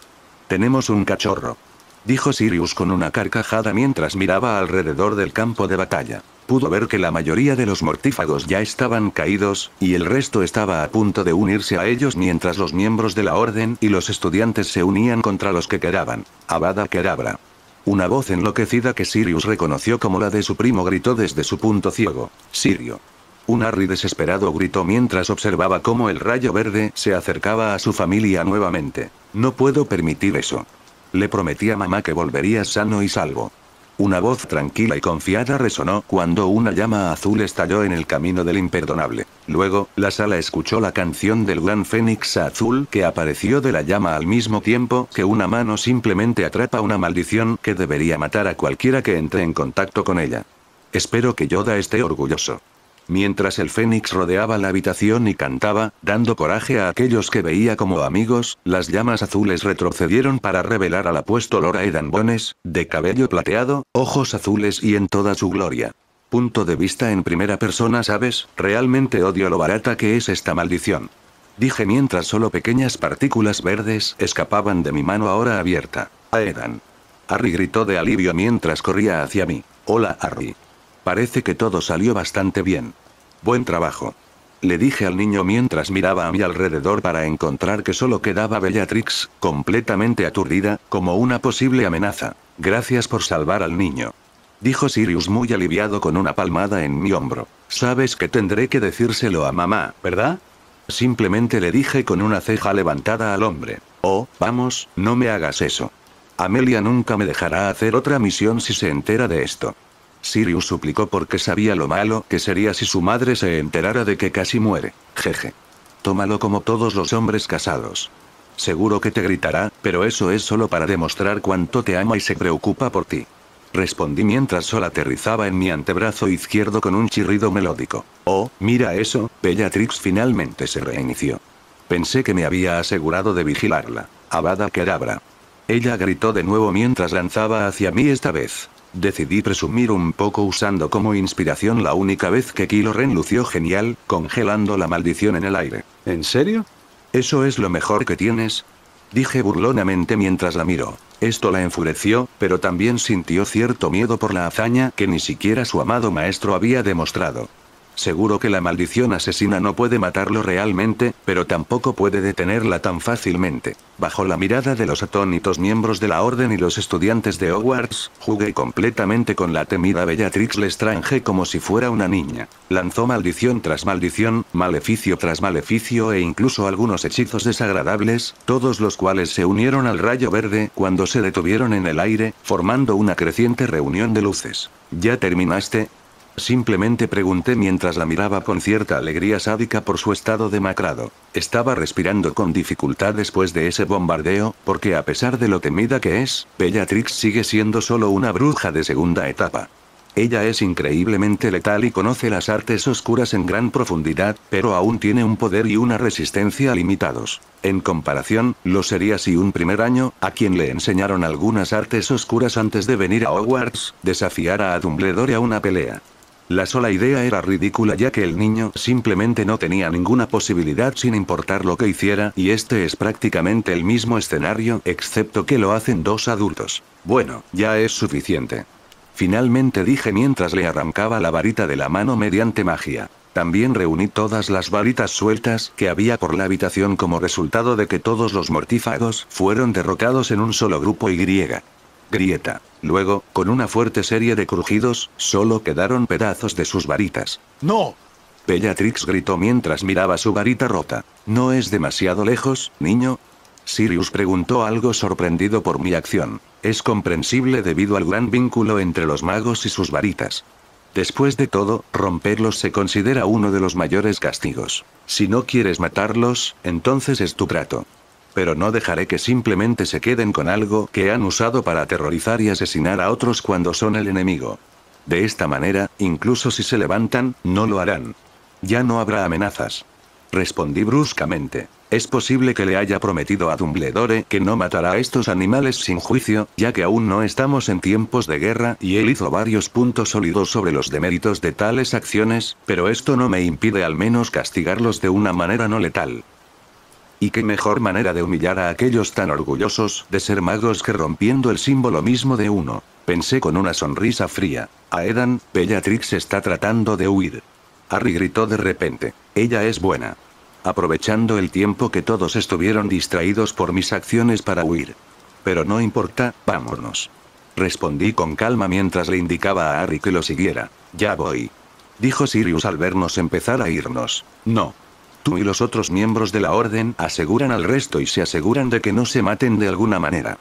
Tenemos un cachorro. Dijo Sirius con una carcajada mientras miraba alrededor del campo de batalla. Pudo ver que la mayoría de los mortífagos ya estaban caídos, y el resto estaba a punto de unirse a ellos mientras los miembros de la orden y los estudiantes se unían contra los que quedaban. Abada Kedabra. Una voz enloquecida que Sirius reconoció como la de su primo gritó desde su punto ciego. Sirio. Un Harry desesperado gritó mientras observaba cómo el rayo verde se acercaba a su familia nuevamente. No puedo permitir eso. Le prometí a mamá que volvería sano y salvo. Una voz tranquila y confiada resonó cuando una llama azul estalló en el camino del imperdonable. Luego, la sala escuchó la canción del gran fénix azul que apareció de la llama al mismo tiempo que una mano simplemente atrapa una maldición que debería matar a cualquiera que entre en contacto con ella. Espero que Yoda esté orgulloso. Mientras el Fénix rodeaba la habitación y cantaba, dando coraje a aquellos que veía como amigos, las llamas azules retrocedieron para revelar al apuesto Lora Edan Bones, de cabello plateado, ojos azules y en toda su gloria. Punto de vista en primera persona, ¿sabes? Realmente odio lo barata que es esta maldición. Dije mientras solo pequeñas partículas verdes escapaban de mi mano ahora abierta. Aedan. Harry gritó de alivio mientras corría hacia mí. Hola, Harry. Parece que todo salió bastante bien. Buen trabajo. Le dije al niño mientras miraba a mi alrededor para encontrar que solo quedaba Bellatrix, completamente aturdida, como una posible amenaza. Gracias por salvar al niño. Dijo Sirius muy aliviado con una palmada en mi hombro. Sabes que tendré que decírselo a mamá, ¿verdad? Simplemente le dije con una ceja levantada al hombre. Oh, vamos, no me hagas eso. Amelia nunca me dejará hacer otra misión si se entera de esto. Sirius suplicó porque sabía lo malo que sería si su madre se enterara de que casi muere. Jeje. Tómalo como todos los hombres casados. Seguro que te gritará, pero eso es solo para demostrar cuánto te ama y se preocupa por ti. Respondí mientras Sol aterrizaba en mi antebrazo izquierdo con un chirrido melódico. Oh, mira eso, Bellatrix finalmente se reinició. Pensé que me había asegurado de vigilarla. Abada Kedabra. Ella gritó de nuevo mientras lanzaba hacia mí esta vez. Decidí presumir un poco usando como inspiración la única vez que Kylo Ren lució genial, congelando la maldición en el aire. ¿En serio? ¿Eso es lo mejor que tienes? Dije burlonamente mientras la miró. Esto la enfureció, pero también sintió cierto miedo por la hazaña que ni siquiera su amado maestro había demostrado. Seguro que la maldición asesina no puede matarlo realmente, pero tampoco puede detenerla tan fácilmente. Bajo la mirada de los atónitos miembros de la Orden y los estudiantes de Hogwarts, jugué completamente con la temida Bellatrix Lestrange como si fuera una niña. Lanzó maldición tras maldición, maleficio tras maleficio e incluso algunos hechizos desagradables, todos los cuales se unieron al rayo verde cuando se detuvieron en el aire, formando una creciente reunión de luces. ¿Ya terminaste? Simplemente pregunté mientras la miraba con cierta alegría sádica por su estado demacrado. Estaba respirando con dificultad después de ese bombardeo, porque a pesar de lo temida que es, Bellatrix sigue siendo solo una bruja de segunda etapa. Ella es increíblemente letal y conoce las artes oscuras en gran profundidad, pero aún tiene un poder y una resistencia limitados. En comparación, lo sería si un primer año, a quien le enseñaron algunas artes oscuras antes de venir a Hogwarts, desafiara a Dumbledore a una pelea. La sola idea era ridícula ya que el niño simplemente no tenía ninguna posibilidad sin importar lo que hiciera y este es prácticamente el mismo escenario excepto que lo hacen dos adultos. Bueno, ya es suficiente. Finalmente dije mientras le arrancaba la varita de la mano mediante magia. También reuní todas las varitas sueltas que había por la habitación como resultado de que todos los mortífagos fueron derrotados en un solo grupo Y grieta. Luego, con una fuerte serie de crujidos, solo quedaron pedazos de sus varitas. ¡No! Bellatrix gritó mientras miraba su varita rota. ¿No es demasiado lejos, niño? Sirius preguntó algo sorprendido por mi acción. Es comprensible debido al gran vínculo entre los magos y sus varitas. Después de todo, romperlos se considera uno de los mayores castigos. Si no quieres matarlos, entonces es tu trato. Pero no dejaré que simplemente se queden con algo que han usado para aterrorizar y asesinar a otros cuando son el enemigo. De esta manera, incluso si se levantan, no lo harán. Ya no habrá amenazas. Respondí bruscamente. Es posible que le haya prometido a Dumbledore que no matará a estos animales sin juicio, ya que aún no estamos en tiempos de guerra y él hizo varios puntos sólidos sobre los deméritos de tales acciones, pero esto no me impide al menos castigarlos de una manera no letal. Y qué mejor manera de humillar a aquellos tan orgullosos de ser magos que rompiendo el símbolo mismo de uno. Pensé con una sonrisa fría. Aedan, Bellatrix está tratando de huir. Harry gritó de repente. Ella es buena aprovechando el tiempo que todos estuvieron distraídos por mis acciones para huir. Pero no importa, vámonos. Respondí con calma mientras le indicaba a Harry que lo siguiera. Ya voy. Dijo Sirius al vernos empezar a irnos. No. Tú y los otros miembros de la orden aseguran al resto y se aseguran de que no se maten de alguna manera.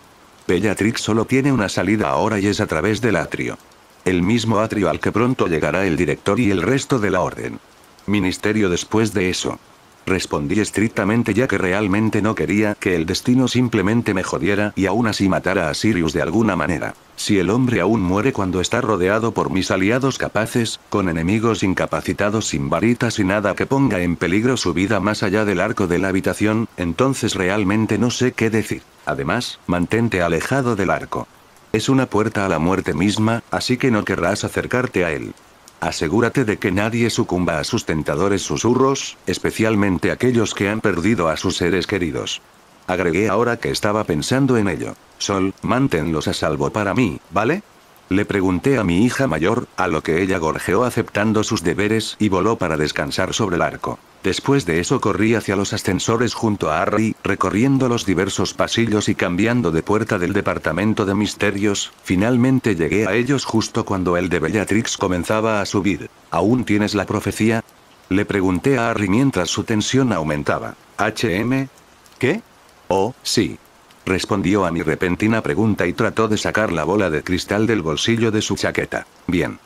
Bellatrix solo tiene una salida ahora y es a través del atrio. El mismo atrio al que pronto llegará el director y el resto de la orden. Ministerio después de eso. Respondí estrictamente ya que realmente no quería que el destino simplemente me jodiera y aún así matara a Sirius de alguna manera. Si el hombre aún muere cuando está rodeado por mis aliados capaces, con enemigos incapacitados sin varitas y nada que ponga en peligro su vida más allá del arco de la habitación, entonces realmente no sé qué decir. Además, mantente alejado del arco. Es una puerta a la muerte misma, así que no querrás acercarte a él. Asegúrate de que nadie sucumba a sus tentadores susurros, especialmente aquellos que han perdido a sus seres queridos. Agregué ahora que estaba pensando en ello. Sol, manténlos a salvo para mí, ¿vale? Le pregunté a mi hija mayor, a lo que ella gorjeó aceptando sus deberes y voló para descansar sobre el arco. Después de eso corrí hacia los ascensores junto a Harry, recorriendo los diversos pasillos y cambiando de puerta del departamento de misterios, finalmente llegué a ellos justo cuando el de Bellatrix comenzaba a subir. ¿Aún tienes la profecía? Le pregunté a Harry mientras su tensión aumentaba. ¿HM? ¿Qué? Oh, sí. Respondió a mi repentina pregunta y trató de sacar la bola de cristal del bolsillo de su chaqueta. Bien.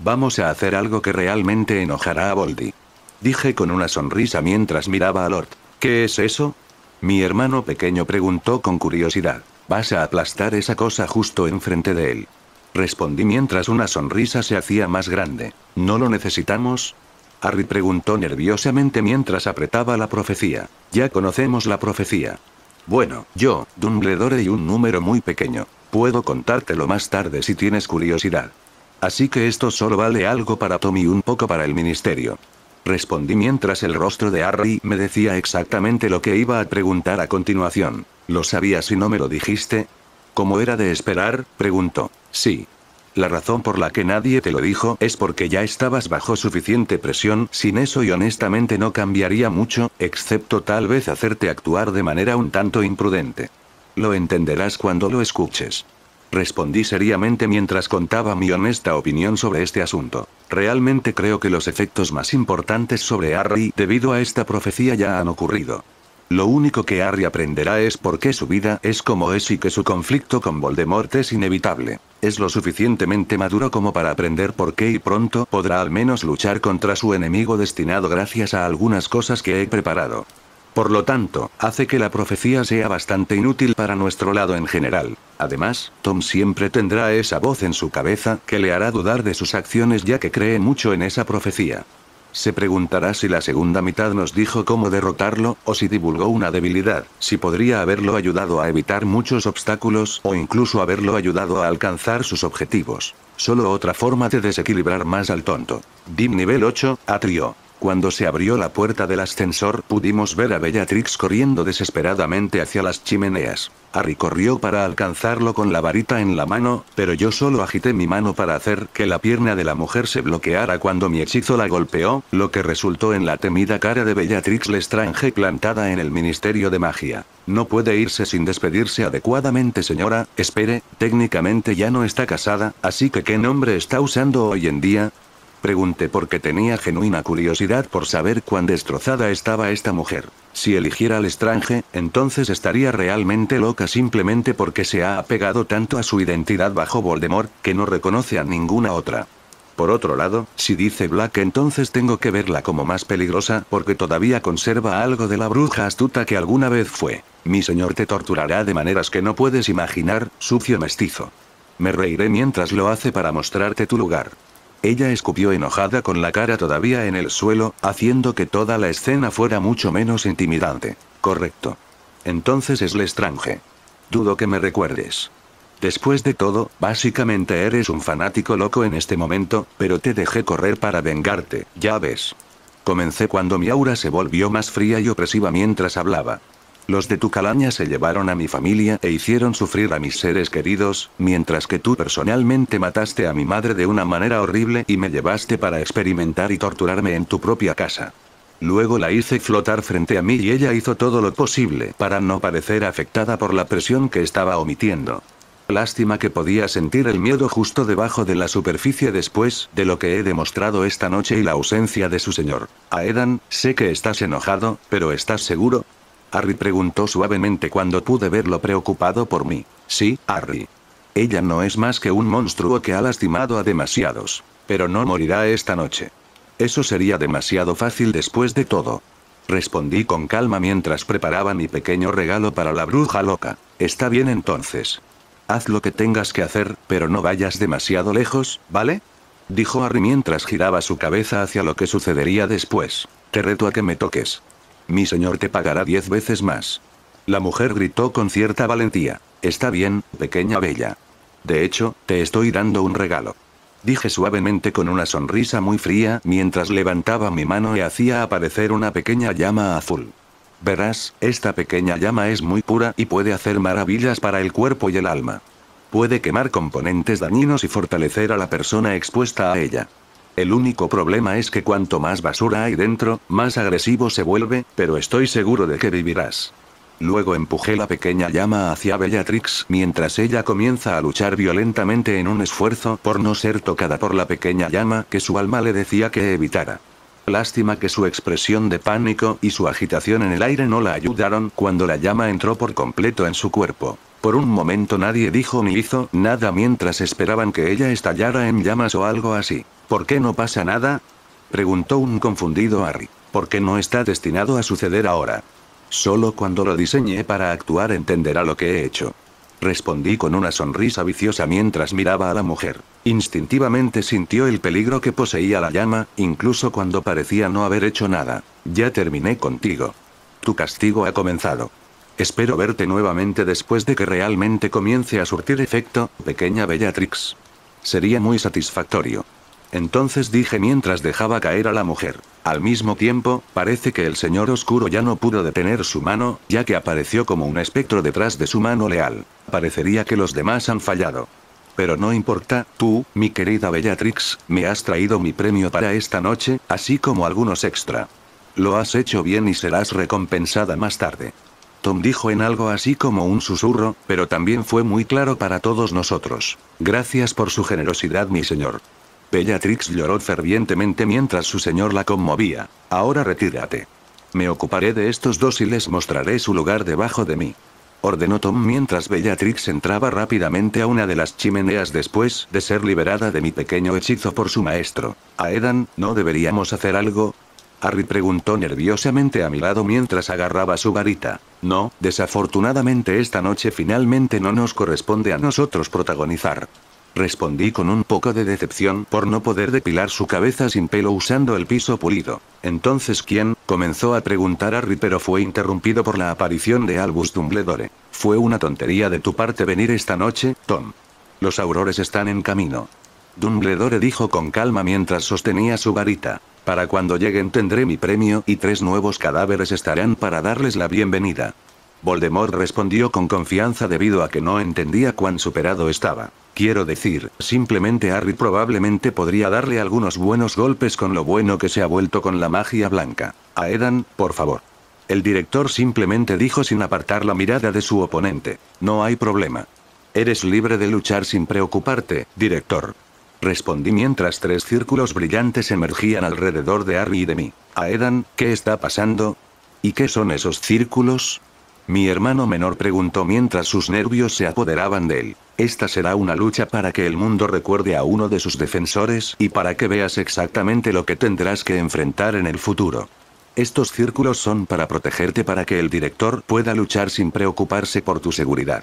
Vamos a hacer algo que realmente enojará a Voldy. Dije con una sonrisa mientras miraba a Lord. ¿Qué es eso? Mi hermano pequeño preguntó con curiosidad. Vas a aplastar esa cosa justo enfrente de él. Respondí mientras una sonrisa se hacía más grande. ¿No lo necesitamos? Harry preguntó nerviosamente mientras apretaba la profecía. Ya conocemos la profecía. Bueno, yo, Dumbledore y un número muy pequeño. Puedo contártelo más tarde si tienes curiosidad. Así que esto solo vale algo para Tom y un poco para el ministerio. Respondí mientras el rostro de Harry me decía exactamente lo que iba a preguntar a continuación. ¿Lo sabías si no me lo dijiste? Como era de esperar, preguntó. Sí. La razón por la que nadie te lo dijo es porque ya estabas bajo suficiente presión, sin eso y honestamente no cambiaría mucho, excepto tal vez hacerte actuar de manera un tanto imprudente. Lo entenderás cuando lo escuches. Respondí seriamente mientras contaba mi honesta opinión sobre este asunto. Realmente creo que los efectos más importantes sobre Harry debido a esta profecía ya han ocurrido. Lo único que Harry aprenderá es por qué su vida es como es y que su conflicto con Voldemort es inevitable. Es lo suficientemente maduro como para aprender por qué y pronto podrá al menos luchar contra su enemigo destinado gracias a algunas cosas que he preparado. Por lo tanto, hace que la profecía sea bastante inútil para nuestro lado en general. Además, Tom siempre tendrá esa voz en su cabeza que le hará dudar de sus acciones ya que cree mucho en esa profecía. Se preguntará si la segunda mitad nos dijo cómo derrotarlo, o si divulgó una debilidad, si podría haberlo ayudado a evitar muchos obstáculos o incluso haberlo ayudado a alcanzar sus objetivos. Solo otra forma de desequilibrar más al tonto. Dim nivel 8, Atrio. Cuando se abrió la puerta del ascensor pudimos ver a Bellatrix corriendo desesperadamente hacia las chimeneas. Harry corrió para alcanzarlo con la varita en la mano, pero yo solo agité mi mano para hacer que la pierna de la mujer se bloqueara cuando mi hechizo la golpeó, lo que resultó en la temida cara de Bellatrix Lestrange plantada en el Ministerio de Magia. No puede irse sin despedirse adecuadamente señora, espere, técnicamente ya no está casada, así que ¿qué nombre está usando hoy en día? Pregunté porque tenía genuina curiosidad por saber cuán destrozada estaba esta mujer. Si eligiera al extranje, entonces estaría realmente loca simplemente porque se ha apegado tanto a su identidad bajo Voldemort, que no reconoce a ninguna otra. Por otro lado, si dice Black entonces tengo que verla como más peligrosa porque todavía conserva algo de la bruja astuta que alguna vez fue. Mi señor te torturará de maneras que no puedes imaginar, sucio mestizo. Me reiré mientras lo hace para mostrarte tu lugar. Ella escupió enojada con la cara todavía en el suelo, haciendo que toda la escena fuera mucho menos intimidante. Correcto. Entonces es Lestrange. Dudo que me recuerdes. Después de todo, básicamente eres un fanático loco en este momento, pero te dejé correr para vengarte, ya ves. Comencé cuando mi aura se volvió más fría y opresiva mientras hablaba. Los de tu calaña se llevaron a mi familia e hicieron sufrir a mis seres queridos, mientras que tú personalmente mataste a mi madre de una manera horrible y me llevaste para experimentar y torturarme en tu propia casa. Luego la hice flotar frente a mí y ella hizo todo lo posible para no parecer afectada por la presión que estaba omitiendo. Lástima que podía sentir el miedo justo debajo de la superficie después de lo que he demostrado esta noche y la ausencia de su señor. Aedan, sé que estás enojado, pero ¿estás seguro? Harry preguntó suavemente cuando pude verlo preocupado por mí. Sí, Harry. Ella no es más que un monstruo que ha lastimado a demasiados. Pero no morirá esta noche. Eso sería demasiado fácil después de todo. Respondí con calma mientras preparaba mi pequeño regalo para la bruja loca. Está bien entonces. Haz lo que tengas que hacer, pero no vayas demasiado lejos, ¿vale? Dijo Harry mientras giraba su cabeza hacia lo que sucedería después. Te reto a que me toques. Mi señor te pagará diez veces más. La mujer gritó con cierta valentía. Está bien, pequeña bella. De hecho, te estoy dando un regalo. Dije suavemente con una sonrisa muy fría mientras levantaba mi mano y hacía aparecer una pequeña llama azul. Verás, esta pequeña llama es muy pura y puede hacer maravillas para el cuerpo y el alma. Puede quemar componentes dañinos y fortalecer a la persona expuesta a ella. El único problema es que cuanto más basura hay dentro, más agresivo se vuelve, pero estoy seguro de que vivirás. Luego empujé la pequeña llama hacia Bellatrix mientras ella comienza a luchar violentamente en un esfuerzo por no ser tocada por la pequeña llama que su alma le decía que evitara. Lástima que su expresión de pánico y su agitación en el aire no la ayudaron cuando la llama entró por completo en su cuerpo. Por un momento nadie dijo ni hizo nada mientras esperaban que ella estallara en llamas o algo así. ¿Por qué no pasa nada? Preguntó un confundido Harry. ¿Por qué no está destinado a suceder ahora? Solo cuando lo diseñé para actuar entenderá lo que he hecho. Respondí con una sonrisa viciosa mientras miraba a la mujer. Instintivamente sintió el peligro que poseía la llama, incluso cuando parecía no haber hecho nada. Ya terminé contigo. Tu castigo ha comenzado. Espero verte nuevamente después de que realmente comience a surtir efecto, pequeña Bellatrix. Sería muy satisfactorio. Entonces dije mientras dejaba caer a la mujer. Al mismo tiempo, parece que el señor oscuro ya no pudo detener su mano, ya que apareció como un espectro detrás de su mano leal. Parecería que los demás han fallado. Pero no importa, tú, mi querida Bellatrix, me has traído mi premio para esta noche, así como algunos extra. Lo has hecho bien y serás recompensada más tarde. Tom dijo en algo así como un susurro, pero también fue muy claro para todos nosotros. Gracias por su generosidad, mi señor. Bellatrix lloró fervientemente mientras su señor la conmovía. Ahora retírate. Me ocuparé de estos dos y les mostraré su lugar debajo de mí. Ordenó Tom mientras Bellatrix entraba rápidamente a una de las chimeneas después de ser liberada de mi pequeño hechizo por su maestro. Aedan, ¿no deberíamos hacer algo? Harry preguntó nerviosamente a mi lado mientras agarraba su varita. No, desafortunadamente esta noche finalmente no nos corresponde a nosotros protagonizar. Respondí con un poco de decepción por no poder depilar su cabeza sin pelo usando el piso pulido. Entonces ¿quién? comenzó a preguntar Harry pero fue interrumpido por la aparición de Albus Dumbledore. Fue una tontería de tu parte venir esta noche, Tom. Los aurores están en camino. Dumbledore dijo con calma mientras sostenía su varita. Para cuando lleguen tendré mi premio y tres nuevos cadáveres estarán para darles la bienvenida. Voldemort respondió con confianza debido a que no entendía cuán superado estaba. Quiero decir, simplemente Harry probablemente podría darle algunos buenos golpes con lo bueno que se ha vuelto con la magia blanca. Aedan, por favor. El director simplemente dijo sin apartar la mirada de su oponente. No hay problema. Eres libre de luchar sin preocuparte, director. Respondí mientras tres círculos brillantes emergían alrededor de Harry y de mí. Aedan, ¿qué está pasando? ¿Y qué son esos círculos? Mi hermano menor preguntó mientras sus nervios se apoderaban de él. Esta será una lucha para que el mundo recuerde a uno de sus defensores y para que veas exactamente lo que tendrás que enfrentar en el futuro. Estos círculos son para protegerte para que el director pueda luchar sin preocuparse por tu seguridad.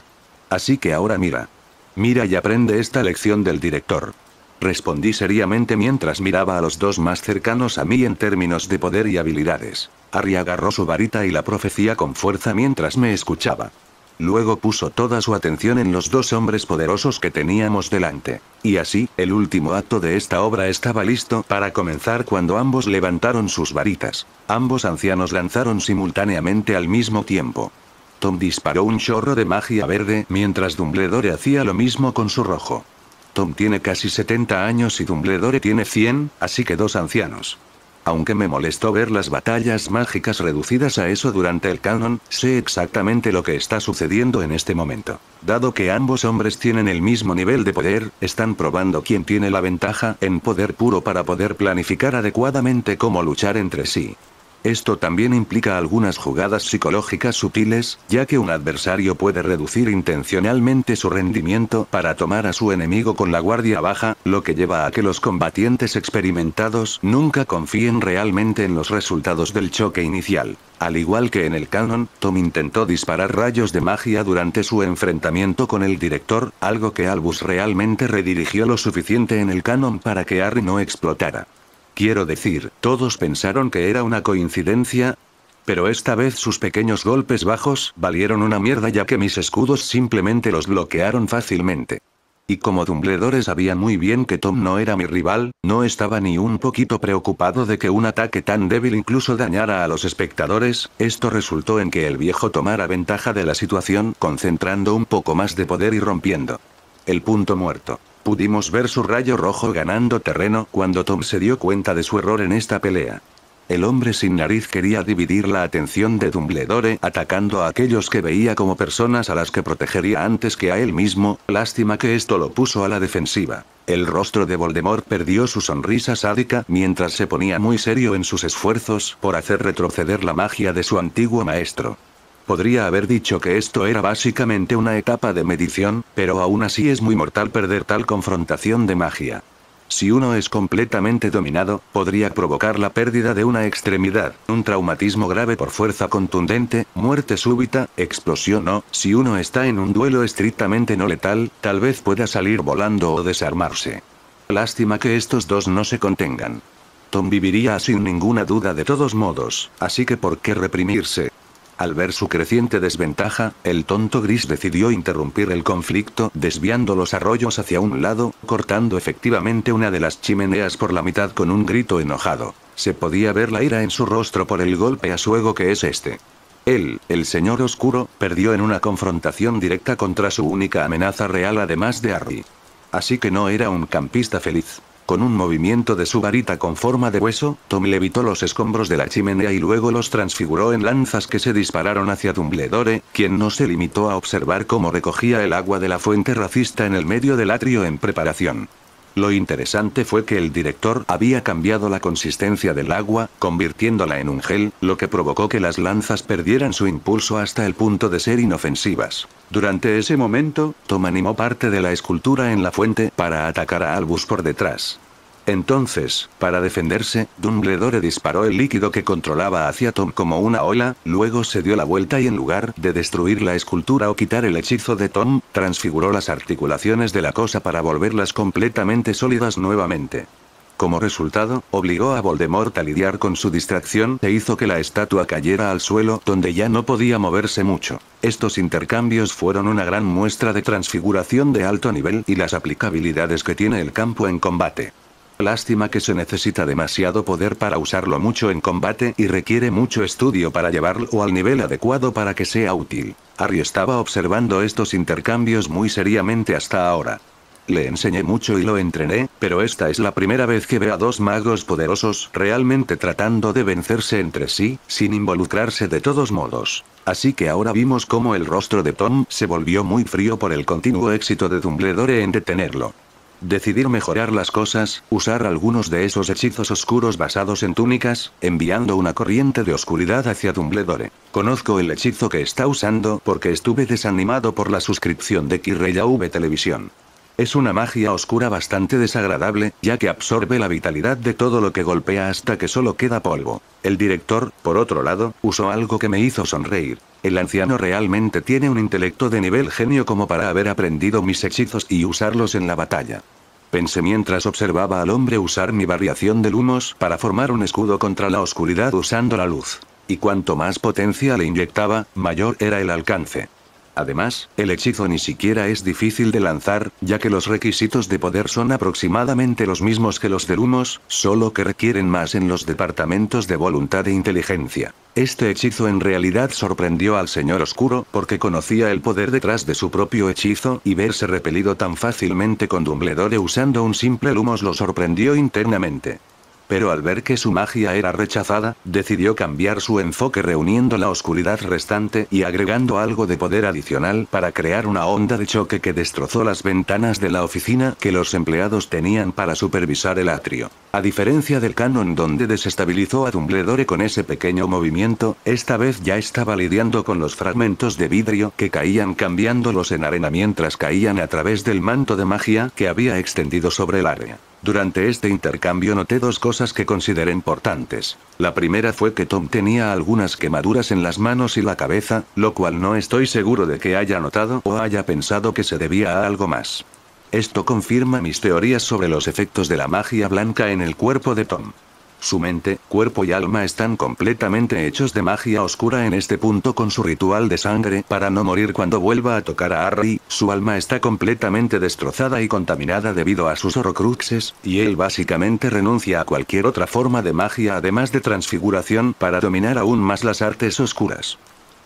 Así que ahora mira. Mira y aprende esta lección del director. Respondí seriamente mientras miraba a los dos más cercanos a mí en términos de poder y habilidades. Harry agarró su varita y la profecía con fuerza mientras me escuchaba. Luego puso toda su atención en los dos hombres poderosos que teníamos delante. Y así, el último acto de esta obra estaba listo para comenzar cuando ambos levantaron sus varitas. Ambos ancianos lanzaron simultáneamente al mismo tiempo. Tom disparó un chorro de magia verde mientras Dumbledore hacía lo mismo con su rojo. Tom tiene casi 70 años y Dumbledore tiene 100, así que dos ancianos. Aunque me molestó ver las batallas mágicas reducidas a eso durante el canon, sé exactamente lo que está sucediendo en este momento. Dado que ambos hombres tienen el mismo nivel de poder, están probando quién tiene la ventaja en poder puro para poder planificar adecuadamente cómo luchar entre sí. Esto también implica algunas jugadas psicológicas sutiles, ya que un adversario puede reducir intencionalmente su rendimiento para tomar a su enemigo con la guardia baja, lo que lleva a que los combatientes experimentados nunca confíen realmente en los resultados del choque inicial. Al igual que en el canon, Tom intentó disparar rayos de magia durante su enfrentamiento con el director, algo que Albus realmente redirigió lo suficiente en el canon para que Harry no explotara. Quiero decir, todos pensaron que era una coincidencia. Pero esta vez sus pequeños golpes bajos valieron una mierda ya que mis escudos simplemente los bloquearon fácilmente. Y como Dumbledore sabía muy bien que Tom no era mi rival, no estaba ni un poquito preocupado de que un ataque tan débil incluso dañara a los espectadores, esto resultó en que el viejo tomara ventaja de la situación concentrando un poco más de poder y rompiendo. El punto muerto. Pudimos ver su rayo rojo ganando terreno cuando Tom se dio cuenta de su error en esta pelea. El hombre sin nariz quería dividir la atención de Dumbledore atacando a aquellos que veía como personas a las que protegería antes que a él mismo, lástima que esto lo puso a la defensiva. El rostro de Voldemort perdió su sonrisa sádica mientras se ponía muy serio en sus esfuerzos por hacer retroceder la magia de su antiguo maestro. Podría haber dicho que esto era básicamente una etapa de medición, pero aún así es muy mortal perder tal confrontación de magia. Si uno es completamente dominado, podría provocar la pérdida de una extremidad, un traumatismo grave por fuerza contundente, muerte súbita, explosión o, si uno está en un duelo estrictamente no letal, tal vez pueda salir volando o desarmarse. Lástima que estos dos no se contengan. Tom viviría sin ninguna duda de todos modos, así que ¿por qué reprimirse? Al ver su creciente desventaja, el tonto gris decidió interrumpir el conflicto, desviando los arroyos hacia un lado, cortando efectivamente una de las chimeneas por la mitad con un grito enojado. Se podía ver la ira en su rostro por el golpe a su ego que es este. Él, el señor oscuro, perdió en una confrontación directa contra su única amenaza real además de Harry. Así que no era un campista feliz. Con un movimiento de su varita con forma de hueso, Tom levitó los escombros de la chimenea y luego los transfiguró en lanzas que se dispararon hacia Dumbledore, quien no se limitó a observar cómo recogía el agua de la fuente racista en el medio del atrio en preparación. Lo interesante fue que el director había cambiado la consistencia del agua, convirtiéndola en un gel, lo que provocó que las lanzas perdieran su impulso hasta el punto de ser inofensivas. Durante ese momento, Tom animó parte de la escultura en la fuente para atacar a Albus por detrás. Entonces, para defenderse, Dumbledore disparó el líquido que controlaba hacia Tom como una ola, luego se dio la vuelta y en lugar de destruir la escultura o quitar el hechizo de Tom, transfiguró las articulaciones de la cosa para volverlas completamente sólidas nuevamente. Como resultado, obligó a Voldemort a lidiar con su distracción e hizo que la estatua cayera al suelo, donde ya no podía moverse mucho. Estos intercambios fueron una gran muestra de transfiguración de alto nivel y las aplicabilidades que tiene el campo en combate. Lástima que se necesita demasiado poder para usarlo mucho en combate y requiere mucho estudio para llevarlo al nivel adecuado para que sea útil. Harry estaba observando estos intercambios muy seriamente hasta ahora. Le enseñé mucho y lo entrené, pero esta es la primera vez que veo a dos magos poderosos realmente tratando de vencerse entre sí, sin involucrarse de todos modos. Así que ahora vimos cómo el rostro de Tom se volvió muy frío por el continuo éxito de Dumbledore en detenerlo. Decidir mejorar las cosas, usar algunos de esos hechizos oscuros basados en túnicas, enviando una corriente de oscuridad hacia Dumbledore. Conozco el hechizo que está usando porque estuve desanimado por la suscripción de Kirreya V Televisión. Es una magia oscura bastante desagradable, ya que absorbe la vitalidad de todo lo que golpea hasta que solo queda polvo. El director, por otro lado, usó algo que me hizo sonreír. El anciano realmente tiene un intelecto de nivel genio como para haber aprendido mis hechizos y usarlos en la batalla. Pensé mientras observaba al hombre usar mi variación de lumos para formar un escudo contra la oscuridad usando la luz. Y cuanto más potencia le inyectaba, mayor era el alcance. Además, el hechizo ni siquiera es difícil de lanzar, ya que los requisitos de poder son aproximadamente los mismos que los de Lumos, solo que requieren más en los departamentos de voluntad e inteligencia. Este hechizo en realidad sorprendió al señor oscuro porque conocía el poder detrás de su propio hechizo y verse repelido tan fácilmente con Dumbledore usando un simple Lumos lo sorprendió internamente pero al ver que su magia era rechazada, decidió cambiar su enfoque reuniendo la oscuridad restante y agregando algo de poder adicional para crear una onda de choque que destrozó las ventanas de la oficina que los empleados tenían para supervisar el atrio. A diferencia del canon donde desestabilizó a Dumbledore con ese pequeño movimiento, esta vez ya estaba lidiando con los fragmentos de vidrio que caían cambiándolos en arena mientras caían a través del manto de magia que había extendido sobre el área. Durante este intercambio noté dos cosas que consideré importantes. La primera fue que Tom tenía algunas quemaduras en las manos y la cabeza, lo cual no estoy seguro de que haya notado o haya pensado que se debía a algo más. Esto confirma mis teorías sobre los efectos de la magia blanca en el cuerpo de Tom. Su mente, cuerpo y alma están completamente hechos de magia oscura en este punto con su ritual de sangre para no morir cuando vuelva a tocar a Harry, su alma está completamente destrozada y contaminada debido a sus horrocruxes, y él básicamente renuncia a cualquier otra forma de magia además de transfiguración para dominar aún más las artes oscuras.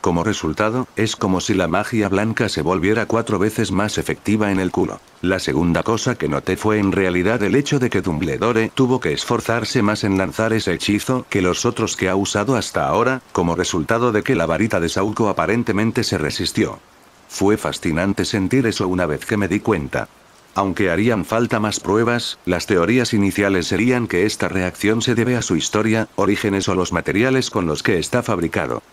Como resultado, es como si la magia blanca se volviera cuatro veces más efectiva en el culo. La segunda cosa que noté fue en realidad el hecho de que Dumbledore tuvo que esforzarse más en lanzar ese hechizo que los otros que ha usado hasta ahora, como resultado de que la varita de Sauco aparentemente se resistió. Fue fascinante sentir eso una vez que me di cuenta. Aunque harían falta más pruebas, las teorías iniciales serían que esta reacción se debe a su historia, orígenes o los materiales con los que está fabricado.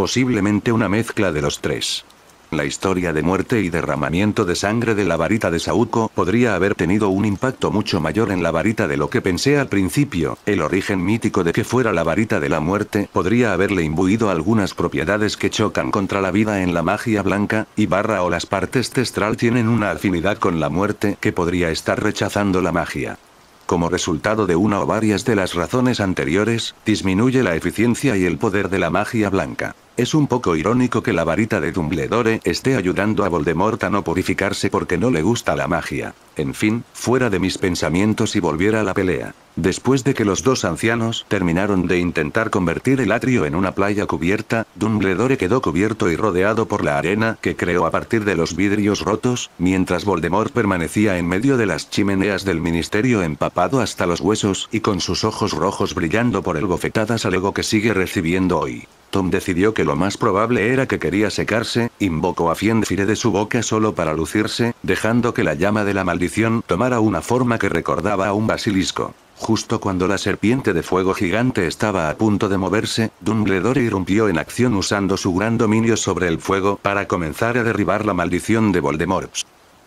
Posiblemente una mezcla de los tres. La historia de muerte y derramamiento de sangre de la varita de Sauco podría haber tenido un impacto mucho mayor en la varita de lo que pensé al principio. El origen mítico de que fuera la varita de la muerte podría haberle imbuido algunas propiedades que chocan contra la vida en la magia blanca, y barra o las partes testral tienen una afinidad con la muerte que podría estar rechazando la magia. Como resultado de una o varias de las razones anteriores, disminuye la eficiencia y el poder de la magia blanca. Es un poco irónico que la varita de Dumbledore esté ayudando a Voldemort a no purificarse porque no le gusta la magia. En fin, fuera de mis pensamientos y volviera a la pelea. Después de que los dos ancianos terminaron de intentar convertir el atrio en una playa cubierta, Dumbledore quedó cubierto y rodeado por la arena que creó a partir de los vidrios rotos, mientras Voldemort permanecía en medio de las chimeneas del ministerio empapado hasta los huesos y con sus ojos rojos brillando por el bofetadas al ego que sigue recibiendo hoy. Tom decidió que lo más probable era que quería secarse, invocó a Fiendfire de su boca solo para lucirse, dejando que la llama de la maldición tomara una forma que recordaba a un basilisco. Justo cuando la serpiente de fuego gigante estaba a punto de moverse, Dumbledore irrumpió en acción usando su gran dominio sobre el fuego para comenzar a derribar la maldición de Voldemort.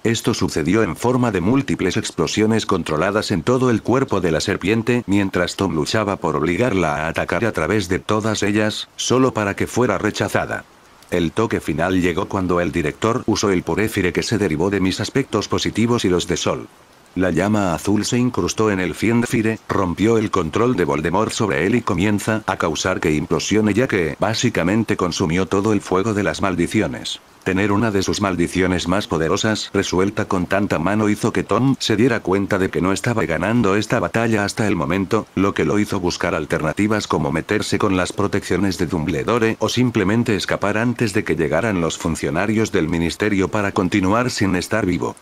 Esto sucedió en forma de múltiples explosiones controladas en todo el cuerpo de la serpiente mientras Tom luchaba por obligarla a atacar a través de todas ellas, solo para que fuera rechazada. El toque final llegó cuando el director usó el puréfire que se derivó de mis aspectos positivos y los de Sol. La llama azul se incrustó en el Fiendfire, rompió el control de Voldemort sobre él y comienza a causar que implosione ya que, básicamente consumió todo el fuego de las maldiciones. Tener una de sus maldiciones más poderosas resuelta con tanta mano hizo que Tom se diera cuenta de que no estaba ganando esta batalla hasta el momento, lo que lo hizo buscar alternativas como meterse con las protecciones de Dumbledore o simplemente escapar antes de que llegaran los funcionarios del ministerio para continuar sin estar vivo.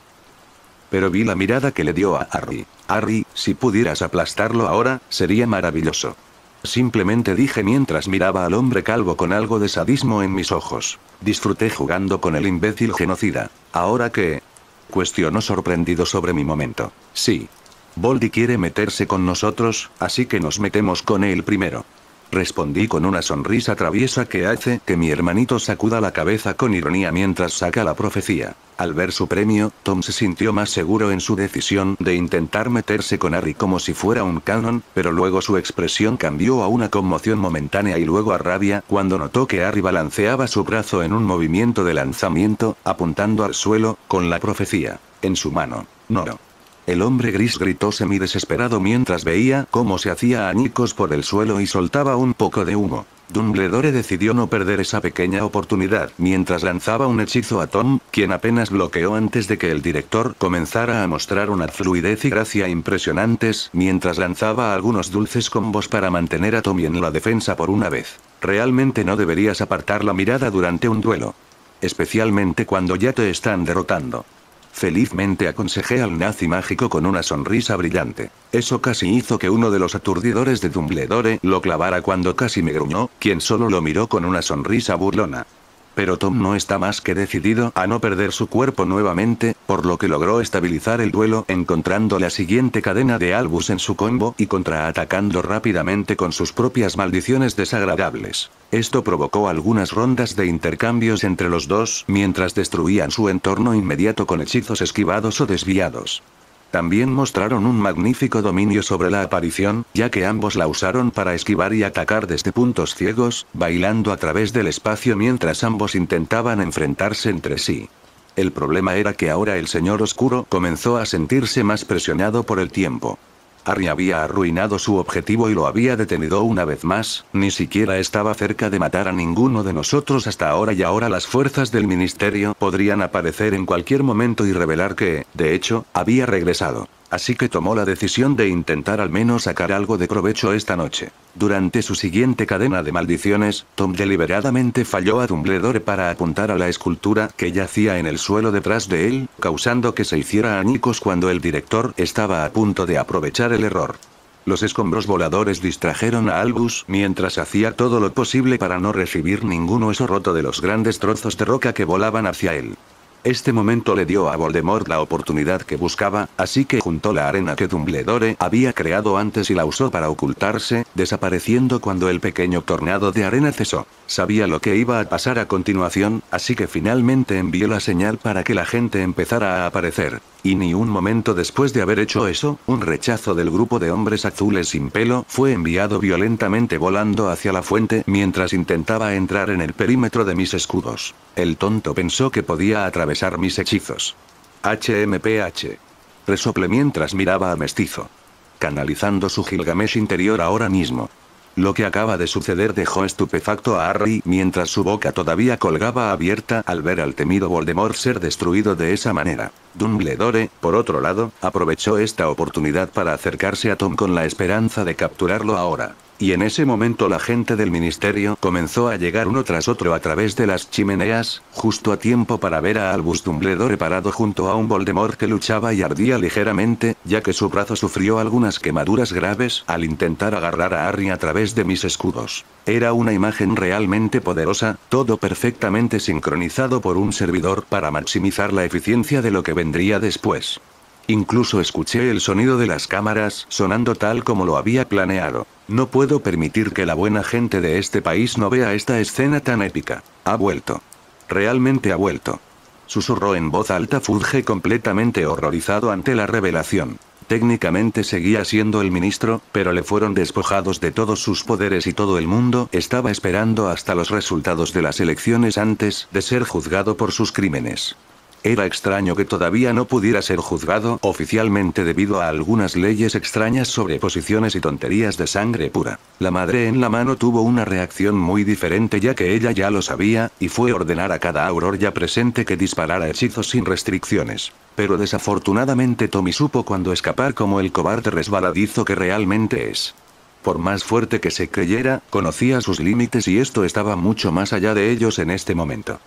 Pero vi la mirada que le dio a Harry. Harry, si pudieras aplastarlo ahora, sería maravilloso. Simplemente dije mientras miraba al hombre calvo con algo de sadismo en mis ojos. Disfruté jugando con el imbécil genocida. Ahora que... Cuestionó sorprendido sobre mi momento. Sí. Boldy quiere meterse con nosotros, así que nos metemos con él primero. Respondí con una sonrisa traviesa que hace que mi hermanito sacuda la cabeza con ironía mientras saca la profecía. Al ver su premio, Tom se sintió más seguro en su decisión de intentar meterse con Harry como si fuera un canon, pero luego su expresión cambió a una conmoción momentánea y luego a rabia cuando notó que Harry balanceaba su brazo en un movimiento de lanzamiento, apuntando al suelo, con la profecía en su mano. No. El hombre gris gritó semi-desesperado mientras veía cómo se hacía añicos por el suelo y soltaba un poco de humo. Dumbledore decidió no perder esa pequeña oportunidad mientras lanzaba un hechizo a Tom, quien apenas bloqueó antes de que el director comenzara a mostrar una fluidez y gracia impresionantes mientras lanzaba algunos dulces combos para mantener a Tommy en la defensa por una vez. Realmente no deberías apartar la mirada durante un duelo. Especialmente cuando ya te están derrotando. Felizmente aconsejé al nazi mágico con una sonrisa brillante. Eso casi hizo que uno de los aturdidores de Dumbledore lo clavara cuando casi me gruñó, quien solo lo miró con una sonrisa burlona. Pero Tom no está más que decidido a no perder su cuerpo nuevamente, por lo que logró estabilizar el duelo encontrando la siguiente cadena de Albus en su combo y contraatacando rápidamente con sus propias maldiciones desagradables. Esto provocó algunas rondas de intercambios entre los dos mientras destruían su entorno inmediato con hechizos esquivados o desviados. También mostraron un magnífico dominio sobre la aparición, ya que ambos la usaron para esquivar y atacar desde puntos ciegos, bailando a través del espacio mientras ambos intentaban enfrentarse entre sí. El problema era que ahora el señor oscuro comenzó a sentirse más presionado por el tiempo. Harry había arruinado su objetivo y lo había detenido una vez más, ni siquiera estaba cerca de matar a ninguno de nosotros hasta ahora y ahora las fuerzas del ministerio podrían aparecer en cualquier momento y revelar que, de hecho, había regresado así que tomó la decisión de intentar al menos sacar algo de provecho esta noche. Durante su siguiente cadena de maldiciones, Tom deliberadamente falló a Dumbledore para apuntar a la escultura que yacía en el suelo detrás de él, causando que se hiciera añicos cuando el director estaba a punto de aprovechar el error. Los escombros voladores distrajeron a Albus mientras hacía todo lo posible para no recibir ningún hueso roto de los grandes trozos de roca que volaban hacia él. Este momento le dio a Voldemort la oportunidad que buscaba, así que juntó la arena que Dumbledore había creado antes y la usó para ocultarse, desapareciendo cuando el pequeño tornado de arena cesó. Sabía lo que iba a pasar a continuación, así que finalmente envió la señal para que la gente empezara a aparecer. Y ni un momento después de haber hecho eso, un rechazo del grupo de hombres azules sin pelo fue enviado violentamente volando hacia la fuente mientras intentaba entrar en el perímetro de mis escudos. El tonto pensó que podía atravesar mis hechizos. HMPH. Resople mientras miraba a Mestizo. Canalizando su Gilgamesh interior ahora mismo. Lo que acaba de suceder dejó estupefacto a Harry mientras su boca todavía colgaba abierta al ver al temido Voldemort ser destruido de esa manera. Dumbledore, por otro lado, aprovechó esta oportunidad para acercarse a Tom con la esperanza de capturarlo ahora. Y en ese momento la gente del ministerio comenzó a llegar uno tras otro a través de las chimeneas, justo a tiempo para ver a Albus Dumbledore parado junto a un Voldemort que luchaba y ardía ligeramente, ya que su brazo sufrió algunas quemaduras graves al intentar agarrar a Harry a través de mis escudos. Era una imagen realmente poderosa, todo perfectamente sincronizado por un servidor para maximizar la eficiencia de lo que vendría después. Incluso escuché el sonido de las cámaras sonando tal como lo había planeado. No puedo permitir que la buena gente de este país no vea esta escena tan épica. Ha vuelto. Realmente ha vuelto. Susurró en voz alta Fudge completamente horrorizado ante la revelación. Técnicamente seguía siendo el ministro, pero le fueron despojados de todos sus poderes y todo el mundo estaba esperando hasta los resultados de las elecciones antes de ser juzgado por sus crímenes. Era extraño que todavía no pudiera ser juzgado oficialmente debido a algunas leyes extrañas sobre posiciones y tonterías de sangre pura. La madre en la mano tuvo una reacción muy diferente ya que ella ya lo sabía, y fue ordenar a cada auror ya presente que disparara hechizos sin restricciones. Pero desafortunadamente Tommy supo cuando escapar como el cobarde resbaladizo que realmente es. Por más fuerte que se creyera, conocía sus límites y esto estaba mucho más allá de ellos en este momento.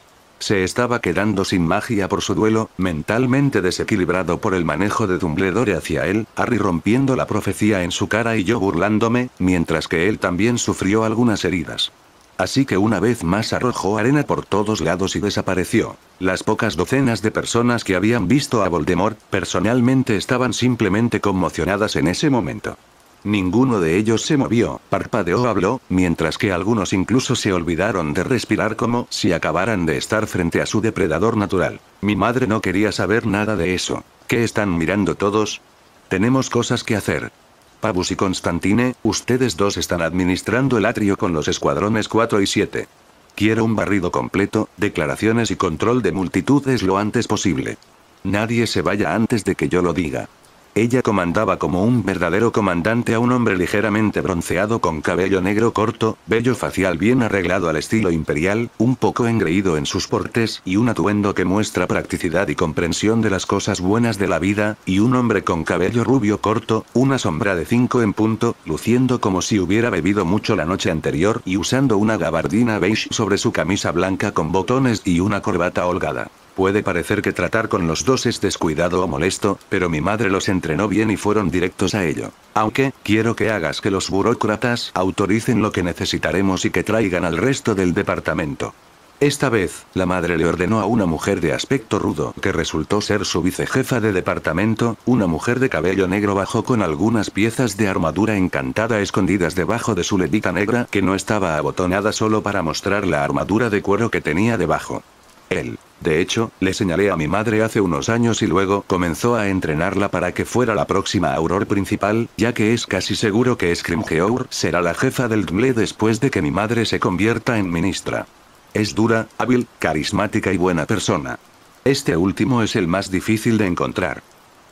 Se estaba quedando sin magia por su duelo, mentalmente desequilibrado por el manejo de Dumbledore hacia él, Harry rompiendo la profecía en su cara y yo burlándome, mientras que él también sufrió algunas heridas. Así que una vez más arrojó arena por todos lados y desapareció. Las pocas docenas de personas que habían visto a Voldemort, personalmente estaban simplemente conmocionadas en ese momento. Ninguno de ellos se movió, parpadeó o habló, mientras que algunos incluso se olvidaron de respirar como si acabaran de estar frente a su depredador natural. Mi madre no quería saber nada de eso. ¿Qué están mirando todos? Tenemos cosas que hacer. Pabus y Constantine, ustedes dos están administrando el atrio con los escuadrones 4 y 7. Quiero un barrido completo, declaraciones y control de multitudes lo antes posible. Nadie se vaya antes de que yo lo diga. Ella comandaba como un verdadero comandante a un hombre ligeramente bronceado con cabello negro corto, bello facial bien arreglado al estilo imperial, un poco engreído en sus portes y un atuendo que muestra practicidad y comprensión de las cosas buenas de la vida, y un hombre con cabello rubio corto, una sombra de cinco en punto, luciendo como si hubiera bebido mucho la noche anterior y usando una gabardina beige sobre su camisa blanca con botones y una corbata holgada. Puede parecer que tratar con los dos es descuidado o molesto, pero mi madre los entrenó bien y fueron directos a ello. Aunque, quiero que hagas que los burócratas autoricen lo que necesitaremos y que traigan al resto del departamento. Esta vez, la madre le ordenó a una mujer de aspecto rudo, que resultó ser su vicejefa de departamento, una mujer de cabello negro bajo con algunas piezas de armadura encantada escondidas debajo de su levita negra que no estaba abotonada solo para mostrar la armadura de cuero que tenía debajo. Él. De hecho, le señalé a mi madre hace unos años y luego comenzó a entrenarla para que fuera la próxima Auror principal, ya que es casi seguro que Scrimgeour será la jefa del DMLE después de que mi madre se convierta en ministra. Es dura, hábil, carismática y buena persona. Este último es el más difícil de encontrar.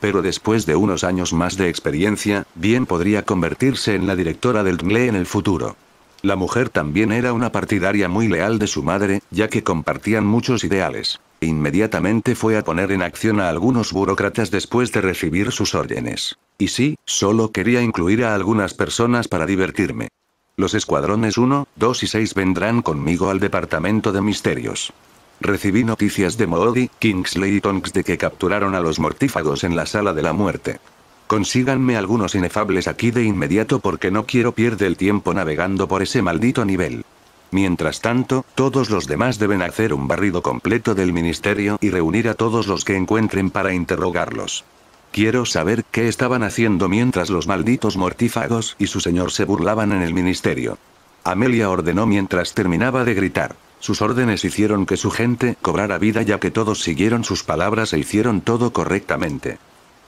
Pero después de unos años más de experiencia, bien podría convertirse en la directora del DMLE en el futuro. La mujer también era una partidaria muy leal de su madre, ya que compartían muchos ideales. Inmediatamente fue a poner en acción a algunos burócratas después de recibir sus órdenes. Y sí, solo quería incluir a algunas personas para divertirme. Los escuadrones 1, 2 y 6 vendrán conmigo al departamento de misterios. Recibí noticias de Moody, Kingsley y Tonks de que capturaron a los mortífagos en la sala de la muerte. Consíganme algunos inefables aquí de inmediato porque no quiero perder el tiempo navegando por ese maldito nivel. Mientras tanto, todos los demás deben hacer un barrido completo del ministerio y reunir a todos los que encuentren para interrogarlos. Quiero saber qué estaban haciendo mientras los malditos mortífagos y su señor se burlaban en el ministerio. Amelia ordenó mientras terminaba de gritar. Sus órdenes hicieron que su gente cobrara vida ya que todos siguieron sus palabras e hicieron todo correctamente.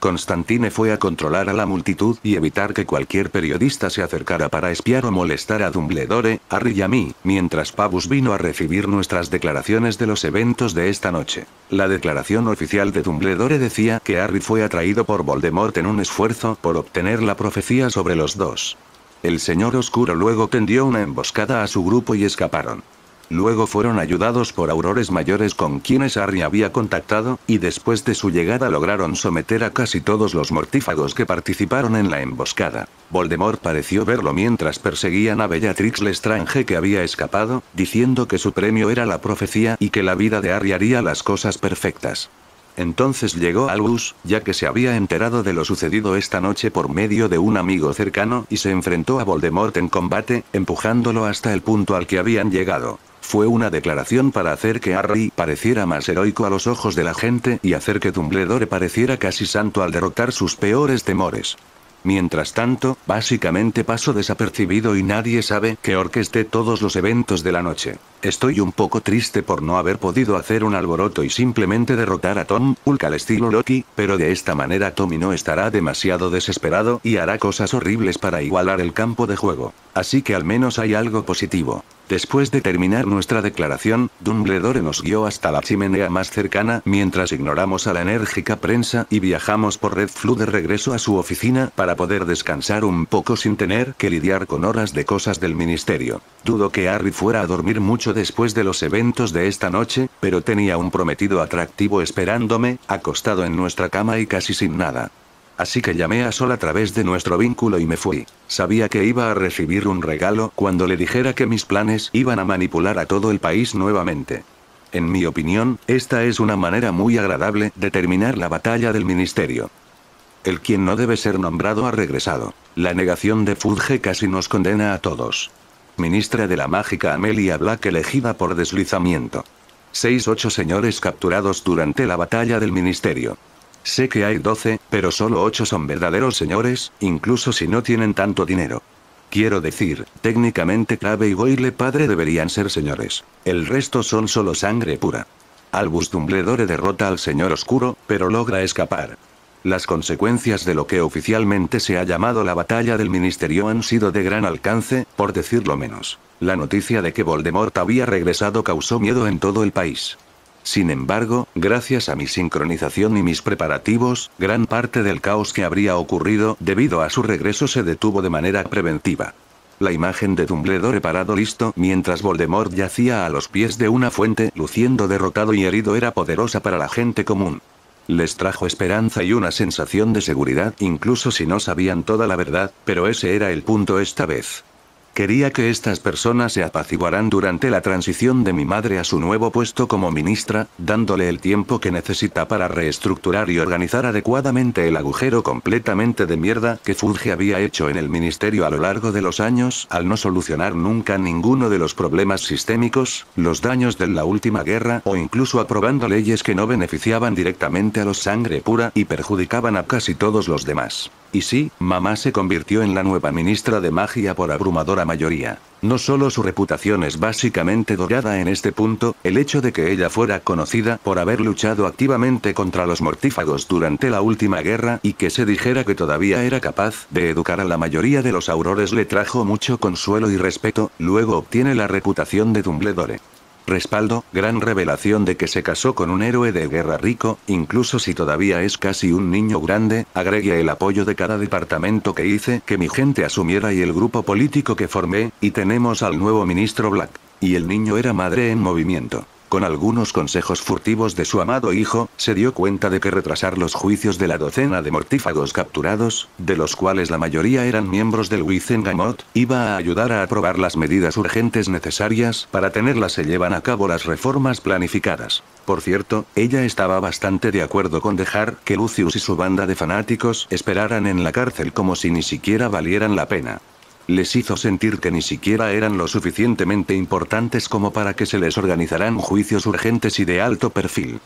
Constantine fue a controlar a la multitud y evitar que cualquier periodista se acercara para espiar o molestar a Dumbledore, Harry y a mí, mientras Pavus vino a recibir nuestras declaraciones de los eventos de esta noche. La declaración oficial de Dumbledore decía que Harry fue atraído por Voldemort en un esfuerzo por obtener la profecía sobre los dos. El señor oscuro luego tendió una emboscada a su grupo y escaparon. Luego fueron ayudados por aurores mayores con quienes Harry había contactado, y después de su llegada lograron someter a casi todos los mortífagos que participaron en la emboscada. Voldemort pareció verlo mientras perseguían a Bellatrix Lestrange que había escapado, diciendo que su premio era la profecía y que la vida de Harry haría las cosas perfectas. Entonces llegó Albus, ya que se había enterado de lo sucedido esta noche por medio de un amigo cercano y se enfrentó a Voldemort en combate, empujándolo hasta el punto al que habían llegado. Fue una declaración para hacer que Harry pareciera más heroico a los ojos de la gente y hacer que Dumbledore pareciera casi santo al derrotar sus peores temores. Mientras tanto, básicamente paso desapercibido y nadie sabe que orquesté todos los eventos de la noche. Estoy un poco triste por no haber podido hacer un alboroto y simplemente derrotar a Tom Hulk al estilo Loki, pero de esta manera Tommy no estará demasiado desesperado y hará cosas horribles para igualar el campo de juego. Así que al menos hay algo positivo. Después de terminar nuestra declaración, Dumbledore nos guió hasta la chimenea más cercana mientras ignoramos a la enérgica prensa y viajamos por Red Flu de regreso a su oficina para poder descansar un poco sin tener que lidiar con horas de cosas del ministerio. Dudo que Harry fuera a dormir mucho después de los eventos de esta noche, pero tenía un prometido atractivo esperándome, acostado en nuestra cama y casi sin nada. Así que llamé a Sol a través de nuestro vínculo y me fui. Sabía que iba a recibir un regalo cuando le dijera que mis planes iban a manipular a todo el país nuevamente. En mi opinión, esta es una manera muy agradable de terminar la batalla del ministerio. El quien no debe ser nombrado ha regresado. La negación de Fudge casi nos condena a todos. ministra de la mágica Amelia Black elegida por deslizamiento. 6-8 señores capturados durante la batalla del ministerio. Sé que hay 12, pero solo 8 son verdaderos señores, incluso si no tienen tanto dinero. Quiero decir, técnicamente Clave y Goyle padre deberían ser señores. El resto son solo sangre pura. Albus Dumbledore derrota al señor oscuro, pero logra escapar. Las consecuencias de lo que oficialmente se ha llamado la batalla del ministerio han sido de gran alcance, por decirlo menos. La noticia de que Voldemort había regresado causó miedo en todo el país. Sin embargo, gracias a mi sincronización y mis preparativos, gran parte del caos que habría ocurrido debido a su regreso se detuvo de manera preventiva. La imagen de Dumbledore parado listo mientras Voldemort yacía a los pies de una fuente, luciendo derrotado y herido era poderosa para la gente común. Les trajo esperanza y una sensación de seguridad, incluso si no sabían toda la verdad, pero ese era el punto esta vez. Quería que estas personas se apaciguaran durante la transición de mi madre a su nuevo puesto como ministra, dándole el tiempo que necesita para reestructurar y organizar adecuadamente el agujero completamente de mierda que Fudge había hecho en el ministerio a lo largo de los años, al no solucionar nunca ninguno de los problemas sistémicos, los daños de la última guerra o incluso aprobando leyes que no beneficiaban directamente a los sangre pura y perjudicaban a casi todos los demás. Y sí, mamá se convirtió en la nueva ministra de magia por abrumadora mayoría. No solo su reputación es básicamente dorada en este punto, el hecho de que ella fuera conocida por haber luchado activamente contra los mortífagos durante la última guerra y que se dijera que todavía era capaz de educar a la mayoría de los aurores le trajo mucho consuelo y respeto, luego obtiene la reputación de Dumbledore. Respaldo, gran revelación de que se casó con un héroe de guerra rico, incluso si todavía es casi un niño grande, agregué el apoyo de cada departamento que hice que mi gente asumiera y el grupo político que formé, y tenemos al nuevo ministro Black. Y el niño era madre en movimiento con algunos consejos furtivos de su amado hijo, se dio cuenta de que retrasar los juicios de la docena de mortífagos capturados, de los cuales la mayoría eran miembros del Wizengamot, iba a ayudar a aprobar las medidas urgentes necesarias para tenerlas se llevan a cabo las reformas planificadas. Por cierto, ella estaba bastante de acuerdo con dejar que Lucius y su banda de fanáticos esperaran en la cárcel como si ni siquiera valieran la pena. Les hizo sentir que ni siquiera eran lo suficientemente importantes como para que se les organizaran juicios urgentes y de alto perfil.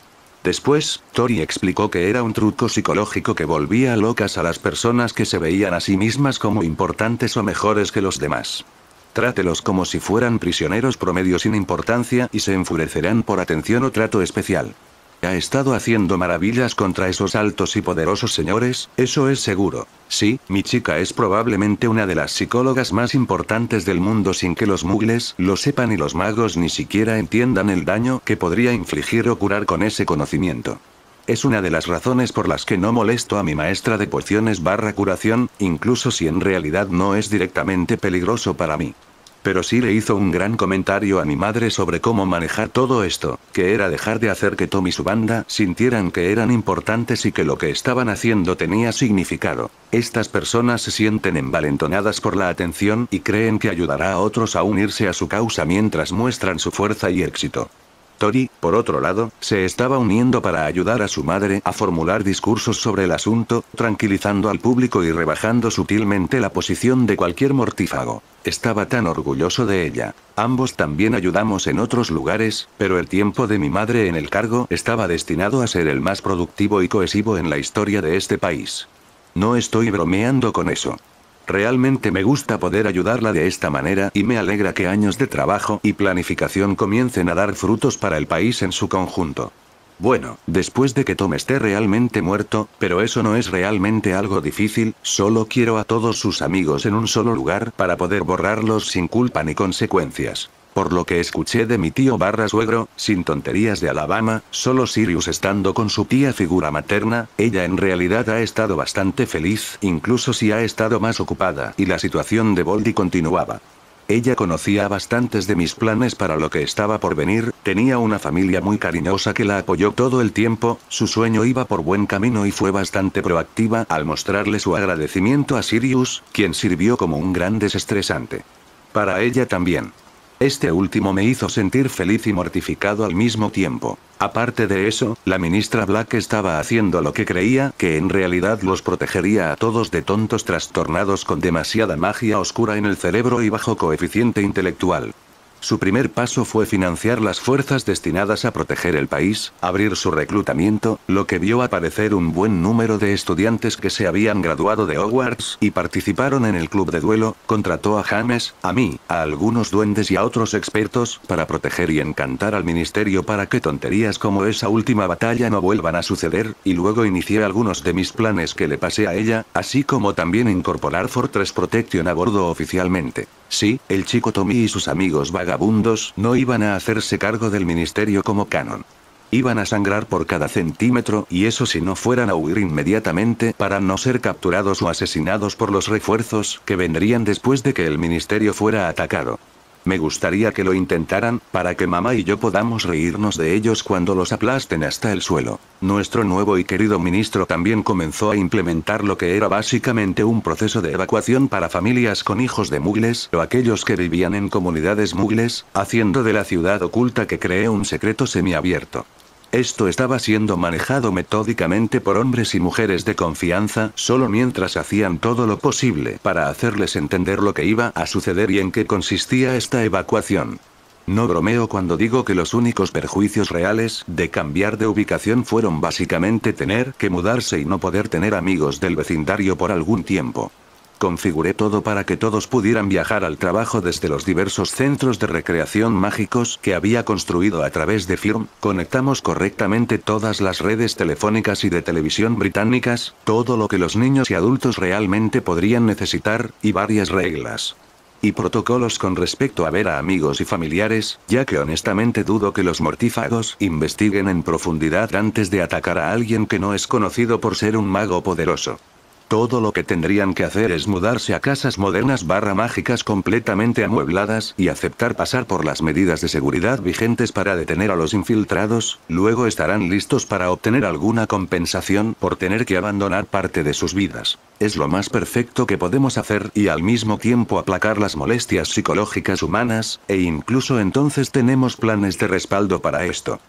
Después, Tori explicó que era un truco psicológico que volvía locas a las personas que se veían a sí mismas como importantes o mejores que los demás. Trátelos como si fueran prisioneros promedio sin importancia y se enfurecerán por atención o trato especial. Ha estado haciendo maravillas contra esos altos y poderosos señores, eso es seguro. Sí, mi chica es probablemente una de las psicólogas más importantes del mundo sin que los mugles lo sepan y los magos ni siquiera entiendan el daño que podría infligir o curar con ese conocimiento. Es una de las razones por las que no molesto a mi maestra de pociones barra curación, incluso si en realidad no es directamente peligroso para mí. Pero sí le hizo un gran comentario a mi madre sobre cómo manejar todo esto, que era dejar de hacer que Tom y su banda sintieran que eran importantes y que lo que estaban haciendo tenía significado. Estas personas se sienten envalentonadas por la atención y creen que ayudará a otros a unirse a su causa mientras muestran su fuerza y éxito. Tori, por otro lado, se estaba uniendo para ayudar a su madre a formular discursos sobre el asunto, tranquilizando al público y rebajando sutilmente la posición de cualquier mortífago. Estaba tan orgulloso de ella. Ambos también ayudamos en otros lugares, pero el tiempo de mi madre en el cargo estaba destinado a ser el más productivo y cohesivo en la historia de este país. No estoy bromeando con eso. Realmente me gusta poder ayudarla de esta manera y me alegra que años de trabajo y planificación comiencen a dar frutos para el país en su conjunto. Bueno, después de que Tom esté realmente muerto, pero eso no es realmente algo difícil, solo quiero a todos sus amigos en un solo lugar para poder borrarlos sin culpa ni consecuencias. Por lo que escuché de mi tío barra suegro, sin tonterías de Alabama, solo Sirius estando con su tía figura materna, ella en realidad ha estado bastante feliz, incluso si ha estado más ocupada, y la situación de Boldy continuaba. Ella conocía bastantes de mis planes para lo que estaba por venir, tenía una familia muy cariñosa que la apoyó todo el tiempo, su sueño iba por buen camino y fue bastante proactiva al mostrarle su agradecimiento a Sirius, quien sirvió como un gran desestresante. Para ella también. Este último me hizo sentir feliz y mortificado al mismo tiempo. Aparte de eso, la ministra Black estaba haciendo lo que creía que en realidad los protegería a todos de tontos trastornados con demasiada magia oscura en el cerebro y bajo coeficiente intelectual. Su primer paso fue financiar las fuerzas destinadas a proteger el país, abrir su reclutamiento, lo que vio aparecer un buen número de estudiantes que se habían graduado de Hogwarts y participaron en el club de duelo, contrató a James, a mí, a algunos duendes y a otros expertos, para proteger y encantar al ministerio para que tonterías como esa última batalla no vuelvan a suceder, y luego inicié algunos de mis planes que le pasé a ella, así como también incorporar Fortress Protection a bordo oficialmente. Sí, el chico Tommy y sus amigos vagabundos no iban a hacerse cargo del ministerio como canon. Iban a sangrar por cada centímetro y eso si no fueran a huir inmediatamente para no ser capturados o asesinados por los refuerzos que vendrían después de que el ministerio fuera atacado. Me gustaría que lo intentaran, para que mamá y yo podamos reírnos de ellos cuando los aplasten hasta el suelo. Nuestro nuevo y querido ministro también comenzó a implementar lo que era básicamente un proceso de evacuación para familias con hijos de mugles o aquellos que vivían en comunidades mugles, haciendo de la ciudad oculta que cree un secreto semiabierto. Esto estaba siendo manejado metódicamente por hombres y mujeres de confianza, solo mientras hacían todo lo posible para hacerles entender lo que iba a suceder y en qué consistía esta evacuación. No bromeo cuando digo que los únicos perjuicios reales de cambiar de ubicación fueron básicamente tener que mudarse y no poder tener amigos del vecindario por algún tiempo. Configuré todo para que todos pudieran viajar al trabajo desde los diversos centros de recreación mágicos que había construido a través de FIRM, conectamos correctamente todas las redes telefónicas y de televisión británicas, todo lo que los niños y adultos realmente podrían necesitar, y varias reglas y protocolos con respecto a ver a amigos y familiares, ya que honestamente dudo que los mortífagos investiguen en profundidad antes de atacar a alguien que no es conocido por ser un mago poderoso. Todo lo que tendrían que hacer es mudarse a casas modernas barra mágicas completamente amuebladas y aceptar pasar por las medidas de seguridad vigentes para detener a los infiltrados, luego estarán listos para obtener alguna compensación por tener que abandonar parte de sus vidas. Es lo más perfecto que podemos hacer y al mismo tiempo aplacar las molestias psicológicas humanas, e incluso entonces tenemos planes de respaldo para esto.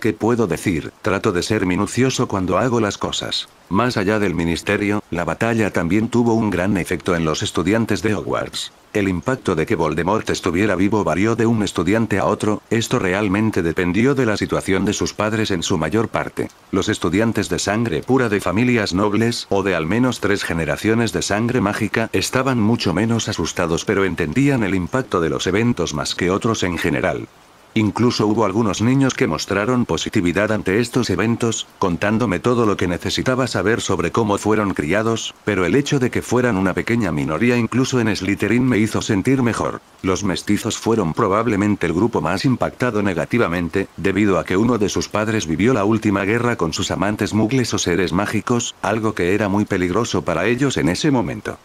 ¿Qué puedo decir? Trato de ser minucioso cuando hago las cosas. Más allá del ministerio, la batalla también tuvo un gran efecto en los estudiantes de Hogwarts. El impacto de que Voldemort estuviera vivo varió de un estudiante a otro, esto realmente dependió de la situación de sus padres en su mayor parte. Los estudiantes de sangre pura de familias nobles, o de al menos tres generaciones de sangre mágica, estaban mucho menos asustados pero entendían el impacto de los eventos más que otros en general. Incluso hubo algunos niños que mostraron positividad ante estos eventos, contándome todo lo que necesitaba saber sobre cómo fueron criados, pero el hecho de que fueran una pequeña minoría incluso en Slytherin me hizo sentir mejor. Los mestizos fueron probablemente el grupo más impactado negativamente, debido a que uno de sus padres vivió la última guerra con sus amantes mugles o seres mágicos, algo que era muy peligroso para ellos en ese momento.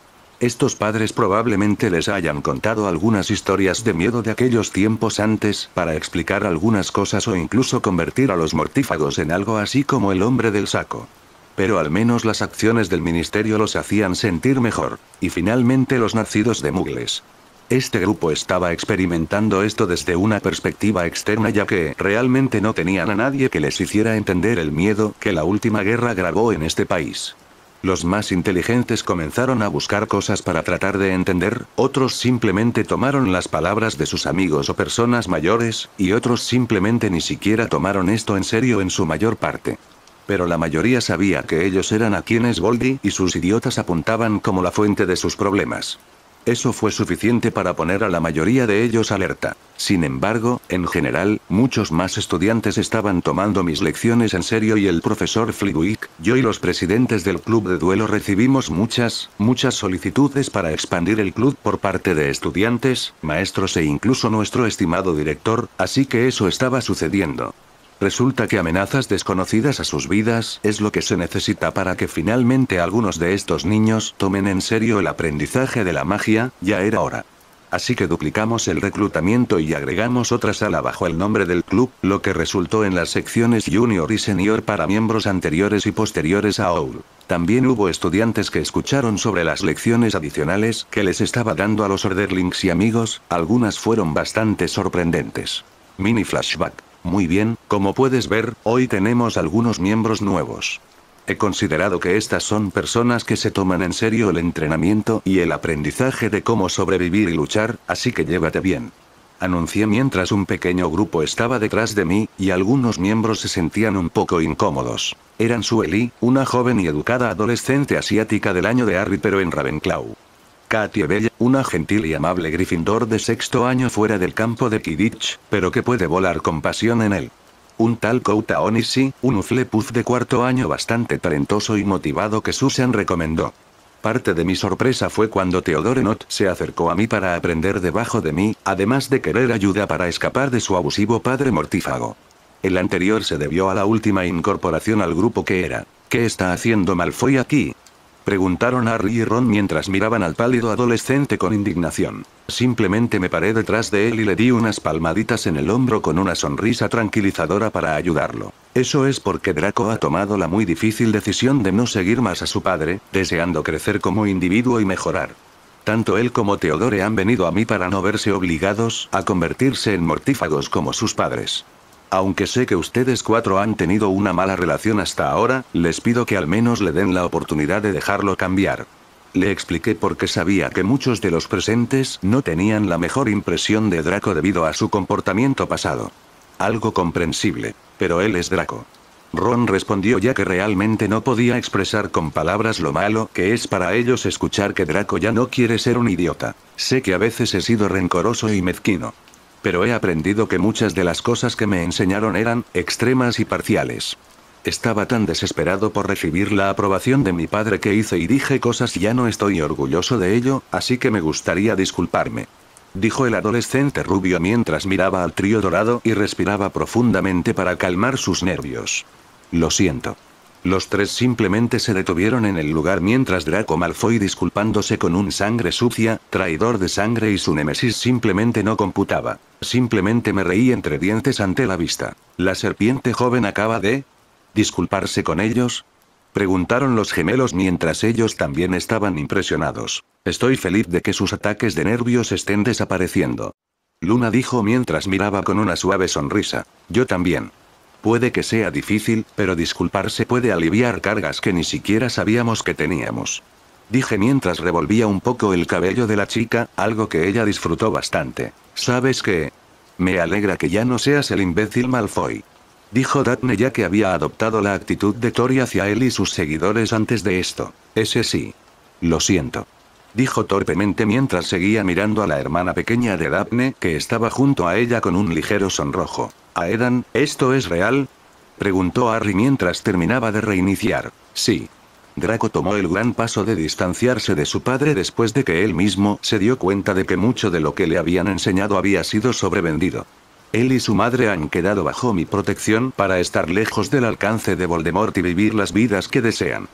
Estos padres probablemente les hayan contado algunas historias de miedo de aquellos tiempos antes, para explicar algunas cosas o incluso convertir a los mortífagos en algo así como el hombre del saco. Pero al menos las acciones del ministerio los hacían sentir mejor, y finalmente los nacidos de mugles. Este grupo estaba experimentando esto desde una perspectiva externa ya que realmente no tenían a nadie que les hiciera entender el miedo que la última guerra grabó en este país. Los más inteligentes comenzaron a buscar cosas para tratar de entender, otros simplemente tomaron las palabras de sus amigos o personas mayores, y otros simplemente ni siquiera tomaron esto en serio en su mayor parte. Pero la mayoría sabía que ellos eran a quienes Voldy y sus idiotas apuntaban como la fuente de sus problemas. Eso fue suficiente para poner a la mayoría de ellos alerta. Sin embargo, en general, muchos más estudiantes estaban tomando mis lecciones en serio y el profesor Flitwick, yo y los presidentes del club de duelo recibimos muchas, muchas solicitudes para expandir el club por parte de estudiantes, maestros e incluso nuestro estimado director, así que eso estaba sucediendo. Resulta que amenazas desconocidas a sus vidas es lo que se necesita para que finalmente algunos de estos niños tomen en serio el aprendizaje de la magia, ya era hora. así que duplicamos el reclutamiento y agregamos otra sala bajo el nombre del club, lo que resultó en las secciones junior y senior para miembros anteriores y posteriores a OUL. También hubo estudiantes que escucharon sobre las lecciones adicionales que les estaba dando a los orderlings y amigos, algunas fueron bastante sorprendentes. Mini flashback. Muy bien, como puedes ver, hoy tenemos algunos miembros nuevos. He considerado que estas son personas que se toman en serio el entrenamiento y el aprendizaje de cómo sobrevivir y luchar, así que llévate bien. Anuncié mientras un pequeño grupo estaba detrás de mí, y algunos miembros se sentían un poco incómodos. Eran Sueli, una joven y educada adolescente asiática del año de Harry pero en Ravenclaw. Katie Bella, una gentil y amable Gryffindor de sexto año fuera del campo de Kidditch, pero que puede volar con pasión en él. Un tal Kouta Onishi, un Uflepuz de cuarto año bastante talentoso y motivado que Susan recomendó. Parte de mi sorpresa fue cuando Theodore Not se acercó a mí para aprender debajo de mí, además de querer ayuda para escapar de su abusivo padre mortífago. El anterior se debió a la última incorporación al grupo que era. ¿Qué está haciendo Malfoy aquí? Preguntaron Harry y Ron mientras miraban al pálido adolescente con indignación. Simplemente me paré detrás de él y le di unas palmaditas en el hombro con una sonrisa tranquilizadora para ayudarlo. Eso es porque Draco ha tomado la muy difícil decisión de no seguir más a su padre, deseando crecer como individuo y mejorar. Tanto él como Teodore han venido a mí para no verse obligados a convertirse en mortífagos como sus padres. Aunque sé que ustedes cuatro han tenido una mala relación hasta ahora, les pido que al menos le den la oportunidad de dejarlo cambiar. Le expliqué porque sabía que muchos de los presentes no tenían la mejor impresión de Draco debido a su comportamiento pasado. Algo comprensible. Pero él es Draco. Ron respondió ya que realmente no podía expresar con palabras lo malo que es para ellos escuchar que Draco ya no quiere ser un idiota. Sé que a veces he sido rencoroso y mezquino pero he aprendido que muchas de las cosas que me enseñaron eran extremas y parciales. Estaba tan desesperado por recibir la aprobación de mi padre que hice y dije cosas ya no estoy orgulloso de ello, así que me gustaría disculparme. Dijo el adolescente rubio mientras miraba al trío dorado y respiraba profundamente para calmar sus nervios. Lo siento. Los tres simplemente se detuvieron en el lugar mientras Draco Malfoy disculpándose con un sangre sucia, traidor de sangre y su némesis simplemente no computaba. Simplemente me reí entre dientes ante la vista. ¿La serpiente joven acaba de... disculparse con ellos? Preguntaron los gemelos mientras ellos también estaban impresionados. Estoy feliz de que sus ataques de nervios estén desapareciendo. Luna dijo mientras miraba con una suave sonrisa. Yo también. Puede que sea difícil, pero disculparse puede aliviar cargas que ni siquiera sabíamos que teníamos. Dije mientras revolvía un poco el cabello de la chica, algo que ella disfrutó bastante. ¿Sabes qué? Me alegra que ya no seas el imbécil Malfoy. Dijo Daphne ya que había adoptado la actitud de Tori hacia él y sus seguidores antes de esto. Ese sí. Lo siento. Dijo torpemente mientras seguía mirando a la hermana pequeña de Daphne que estaba junto a ella con un ligero sonrojo. Aedan, ¿esto es real? Preguntó Harry mientras terminaba de reiniciar. Sí. Draco tomó el gran paso de distanciarse de su padre después de que él mismo se dio cuenta de que mucho de lo que le habían enseñado había sido sobrevendido. Él y su madre han quedado bajo mi protección para estar lejos del alcance de Voldemort y vivir las vidas que desean.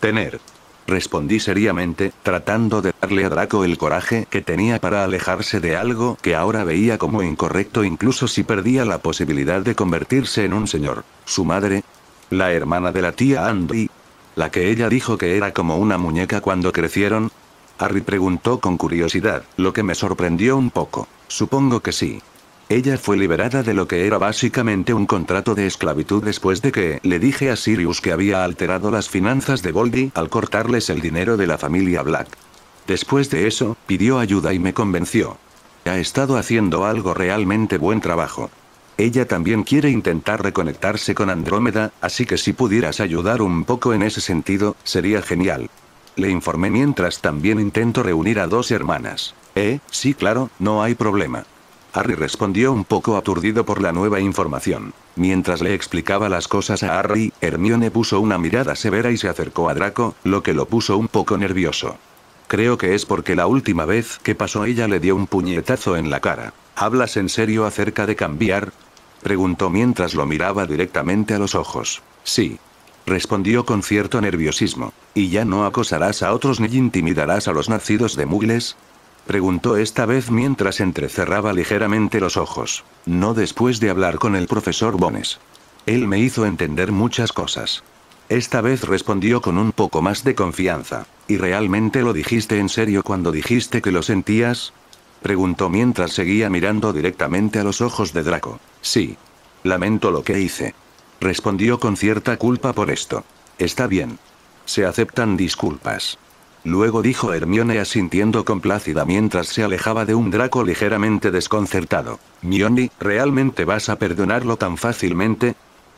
Tener. Respondí seriamente, tratando de darle a Draco el coraje que tenía para alejarse de algo que ahora veía como incorrecto incluso si perdía la posibilidad de convertirse en un señor. Su madre, la hermana de la tía Andy, la que ella dijo que era como una muñeca cuando crecieron. Harry preguntó con curiosidad, lo que me sorprendió un poco. Supongo que sí. Ella fue liberada de lo que era básicamente un contrato de esclavitud después de que le dije a Sirius que había alterado las finanzas de Voldy al cortarles el dinero de la familia Black. Después de eso, pidió ayuda y me convenció. Ha estado haciendo algo realmente buen trabajo. Ella también quiere intentar reconectarse con Andrómeda, así que si pudieras ayudar un poco en ese sentido, sería genial. Le informé mientras también intento reunir a dos hermanas. Eh, sí claro, no hay problema. Harry respondió un poco aturdido por la nueva información. Mientras le explicaba las cosas a Harry, Hermione puso una mirada severa y se acercó a Draco, lo que lo puso un poco nervioso. Creo que es porque la última vez que pasó ella le dio un puñetazo en la cara. ¿Hablas en serio acerca de cambiar? Preguntó mientras lo miraba directamente a los ojos. Sí. Respondió con cierto nerviosismo. ¿Y ya no acosarás a otros ni intimidarás a los nacidos de Mugles? Preguntó esta vez mientras entrecerraba ligeramente los ojos. No después de hablar con el profesor Bones. Él me hizo entender muchas cosas. Esta vez respondió con un poco más de confianza. ¿Y realmente lo dijiste en serio cuando dijiste que lo sentías? Preguntó mientras seguía mirando directamente a los ojos de Draco. Sí. Lamento lo que hice. Respondió con cierta culpa por esto. Está bien. Se aceptan disculpas. Luego dijo Hermione asintiendo complacida mientras se alejaba de un Draco ligeramente desconcertado. Mioni, ¿realmente vas a perdonarlo tan fácilmente?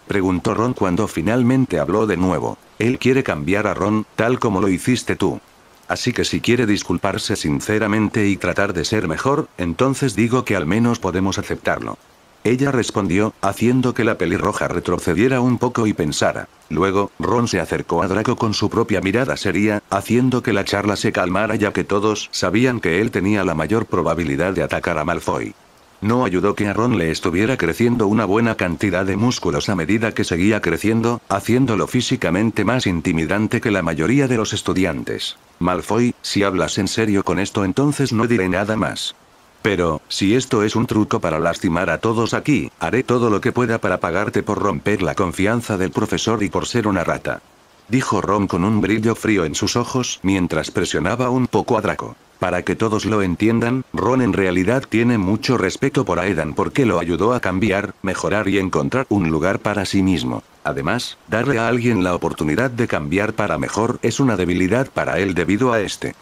Preguntó Ron cuando finalmente habló de nuevo. Él quiere cambiar a Ron, tal como lo hiciste tú. Así que si quiere disculparse sinceramente y tratar de ser mejor, entonces digo que al menos podemos aceptarlo. Ella respondió, haciendo que la pelirroja retrocediera un poco y pensara. Luego, Ron se acercó a Draco con su propia mirada seria, haciendo que la charla se calmara ya que todos sabían que él tenía la mayor probabilidad de atacar a Malfoy. No ayudó que a Ron le estuviera creciendo una buena cantidad de músculos a medida que seguía creciendo, haciéndolo físicamente más intimidante que la mayoría de los estudiantes. Malfoy, si hablas en serio con esto entonces no diré nada más. Pero, si esto es un truco para lastimar a todos aquí, haré todo lo que pueda para pagarte por romper la confianza del profesor y por ser una rata. Dijo Ron con un brillo frío en sus ojos mientras presionaba un poco a Draco. Para que todos lo entiendan, Ron en realidad tiene mucho respeto por Aedan porque lo ayudó a cambiar, mejorar y encontrar un lugar para sí mismo. Además, darle a alguien la oportunidad de cambiar para mejor es una debilidad para él debido a este.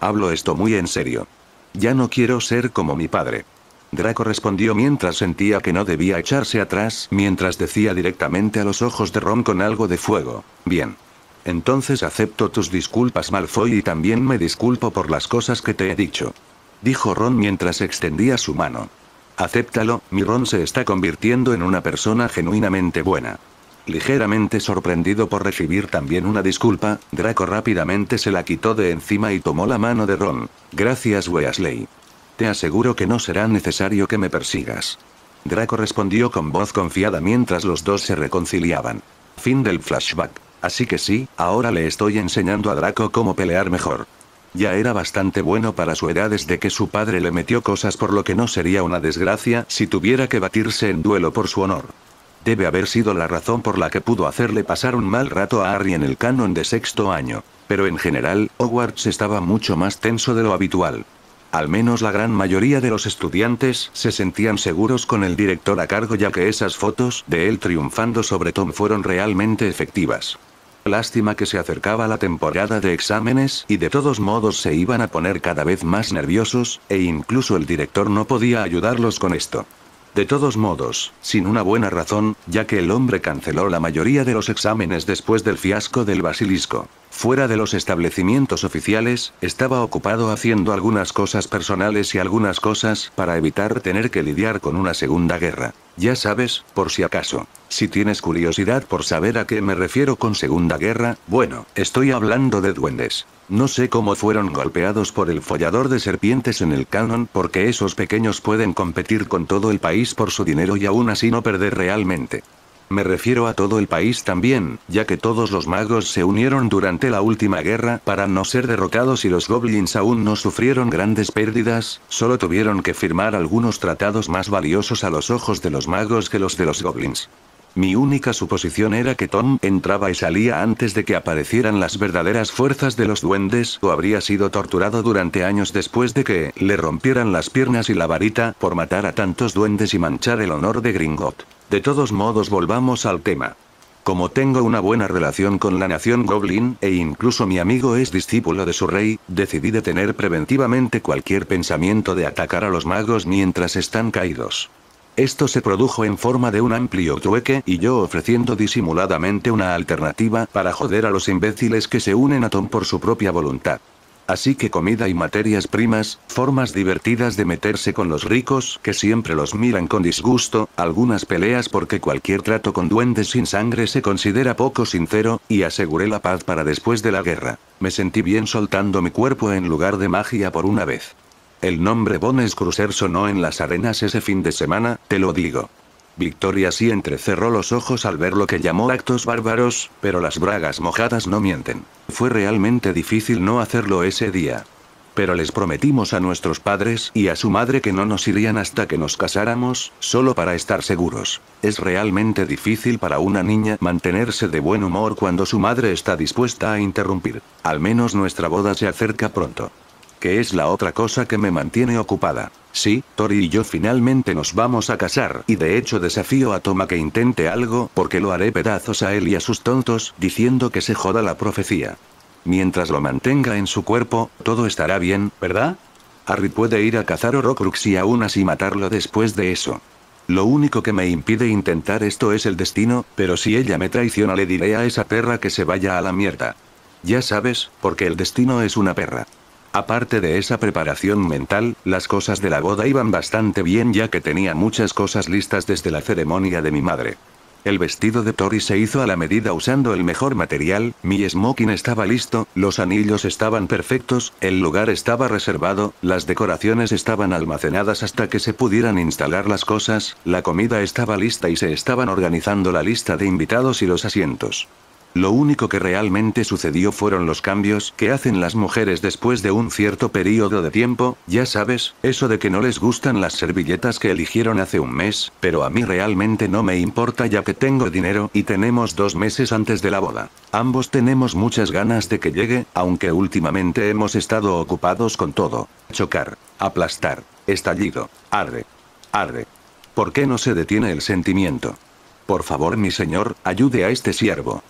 Hablo esto muy en serio. Ya no quiero ser como mi padre. Draco respondió mientras sentía que no debía echarse atrás, mientras decía directamente a los ojos de Ron con algo de fuego. Bien. Entonces acepto tus disculpas Malfoy y también me disculpo por las cosas que te he dicho. Dijo Ron mientras extendía su mano. Acéptalo, mi Ron se está convirtiendo en una persona genuinamente buena. Ligeramente sorprendido por recibir también una disculpa, Draco rápidamente se la quitó de encima y tomó la mano de Ron. Gracias Weasley. Te aseguro que no será necesario que me persigas. Draco respondió con voz confiada mientras los dos se reconciliaban. Fin del flashback. Así que sí, ahora le estoy enseñando a Draco cómo pelear mejor. Ya era bastante bueno para su edad desde que su padre le metió cosas por lo que no sería una desgracia si tuviera que batirse en duelo por su honor. Debe haber sido la razón por la que pudo hacerle pasar un mal rato a Harry en el canon de sexto año. Pero en general, Hogwarts estaba mucho más tenso de lo habitual. Al menos la gran mayoría de los estudiantes se sentían seguros con el director a cargo ya que esas fotos de él triunfando sobre Tom fueron realmente efectivas. Lástima que se acercaba la temporada de exámenes y de todos modos se iban a poner cada vez más nerviosos, e incluso el director no podía ayudarlos con esto. De todos modos, sin una buena razón, ya que el hombre canceló la mayoría de los exámenes después del fiasco del basilisco. Fuera de los establecimientos oficiales, estaba ocupado haciendo algunas cosas personales y algunas cosas para evitar tener que lidiar con una segunda guerra. Ya sabes, por si acaso. Si tienes curiosidad por saber a qué me refiero con segunda guerra, bueno, estoy hablando de duendes. No sé cómo fueron golpeados por el follador de serpientes en el canon porque esos pequeños pueden competir con todo el país por su dinero y aún así no perder realmente. Me refiero a todo el país también, ya que todos los magos se unieron durante la última guerra para no ser derrotados y los goblins aún no sufrieron grandes pérdidas, solo tuvieron que firmar algunos tratados más valiosos a los ojos de los magos que los de los goblins. Mi única suposición era que Tom entraba y salía antes de que aparecieran las verdaderas fuerzas de los duendes o habría sido torturado durante años después de que le rompieran las piernas y la varita por matar a tantos duendes y manchar el honor de Gringot. De todos modos volvamos al tema. Como tengo una buena relación con la nación Goblin, e incluso mi amigo es discípulo de su rey, decidí detener preventivamente cualquier pensamiento de atacar a los magos mientras están caídos. Esto se produjo en forma de un amplio trueque y yo ofreciendo disimuladamente una alternativa para joder a los imbéciles que se unen a Tom por su propia voluntad. Así que comida y materias primas, formas divertidas de meterse con los ricos que siempre los miran con disgusto, algunas peleas porque cualquier trato con duendes sin sangre se considera poco sincero, y aseguré la paz para después de la guerra. Me sentí bien soltando mi cuerpo en lugar de magia por una vez. El nombre Bones Cruiser sonó en las arenas ese fin de semana, te lo digo. Victoria sí entrecerró los ojos al ver lo que llamó actos bárbaros, pero las bragas mojadas no mienten. Fue realmente difícil no hacerlo ese día. Pero les prometimos a nuestros padres y a su madre que no nos irían hasta que nos casáramos, solo para estar seguros. Es realmente difícil para una niña mantenerse de buen humor cuando su madre está dispuesta a interrumpir. Al menos nuestra boda se acerca pronto. Que es la otra cosa que me mantiene ocupada. Sí, Tori y yo finalmente nos vamos a casar, y de hecho desafío a Toma que intente algo, porque lo haré pedazos a él y a sus tontos, diciendo que se joda la profecía. Mientras lo mantenga en su cuerpo, todo estará bien, ¿verdad? Harry puede ir a cazar Horrocrux y aún así matarlo después de eso. Lo único que me impide intentar esto es el destino, pero si ella me traiciona le diré a esa perra que se vaya a la mierda. Ya sabes, porque el destino es una perra. Aparte de esa preparación mental, las cosas de la boda iban bastante bien ya que tenía muchas cosas listas desde la ceremonia de mi madre. El vestido de Tori se hizo a la medida usando el mejor material, mi smoking estaba listo, los anillos estaban perfectos, el lugar estaba reservado, las decoraciones estaban almacenadas hasta que se pudieran instalar las cosas, la comida estaba lista y se estaban organizando la lista de invitados y los asientos. Lo único que realmente sucedió fueron los cambios que hacen las mujeres después de un cierto periodo de tiempo, ya sabes, eso de que no les gustan las servilletas que eligieron hace un mes, pero a mí realmente no me importa ya que tengo dinero y tenemos dos meses antes de la boda. Ambos tenemos muchas ganas de que llegue, aunque últimamente hemos estado ocupados con todo. Chocar, aplastar, estallido, arde. Arde. ¿Por qué no se detiene el sentimiento? Por favor, mi señor, ayude a este siervo.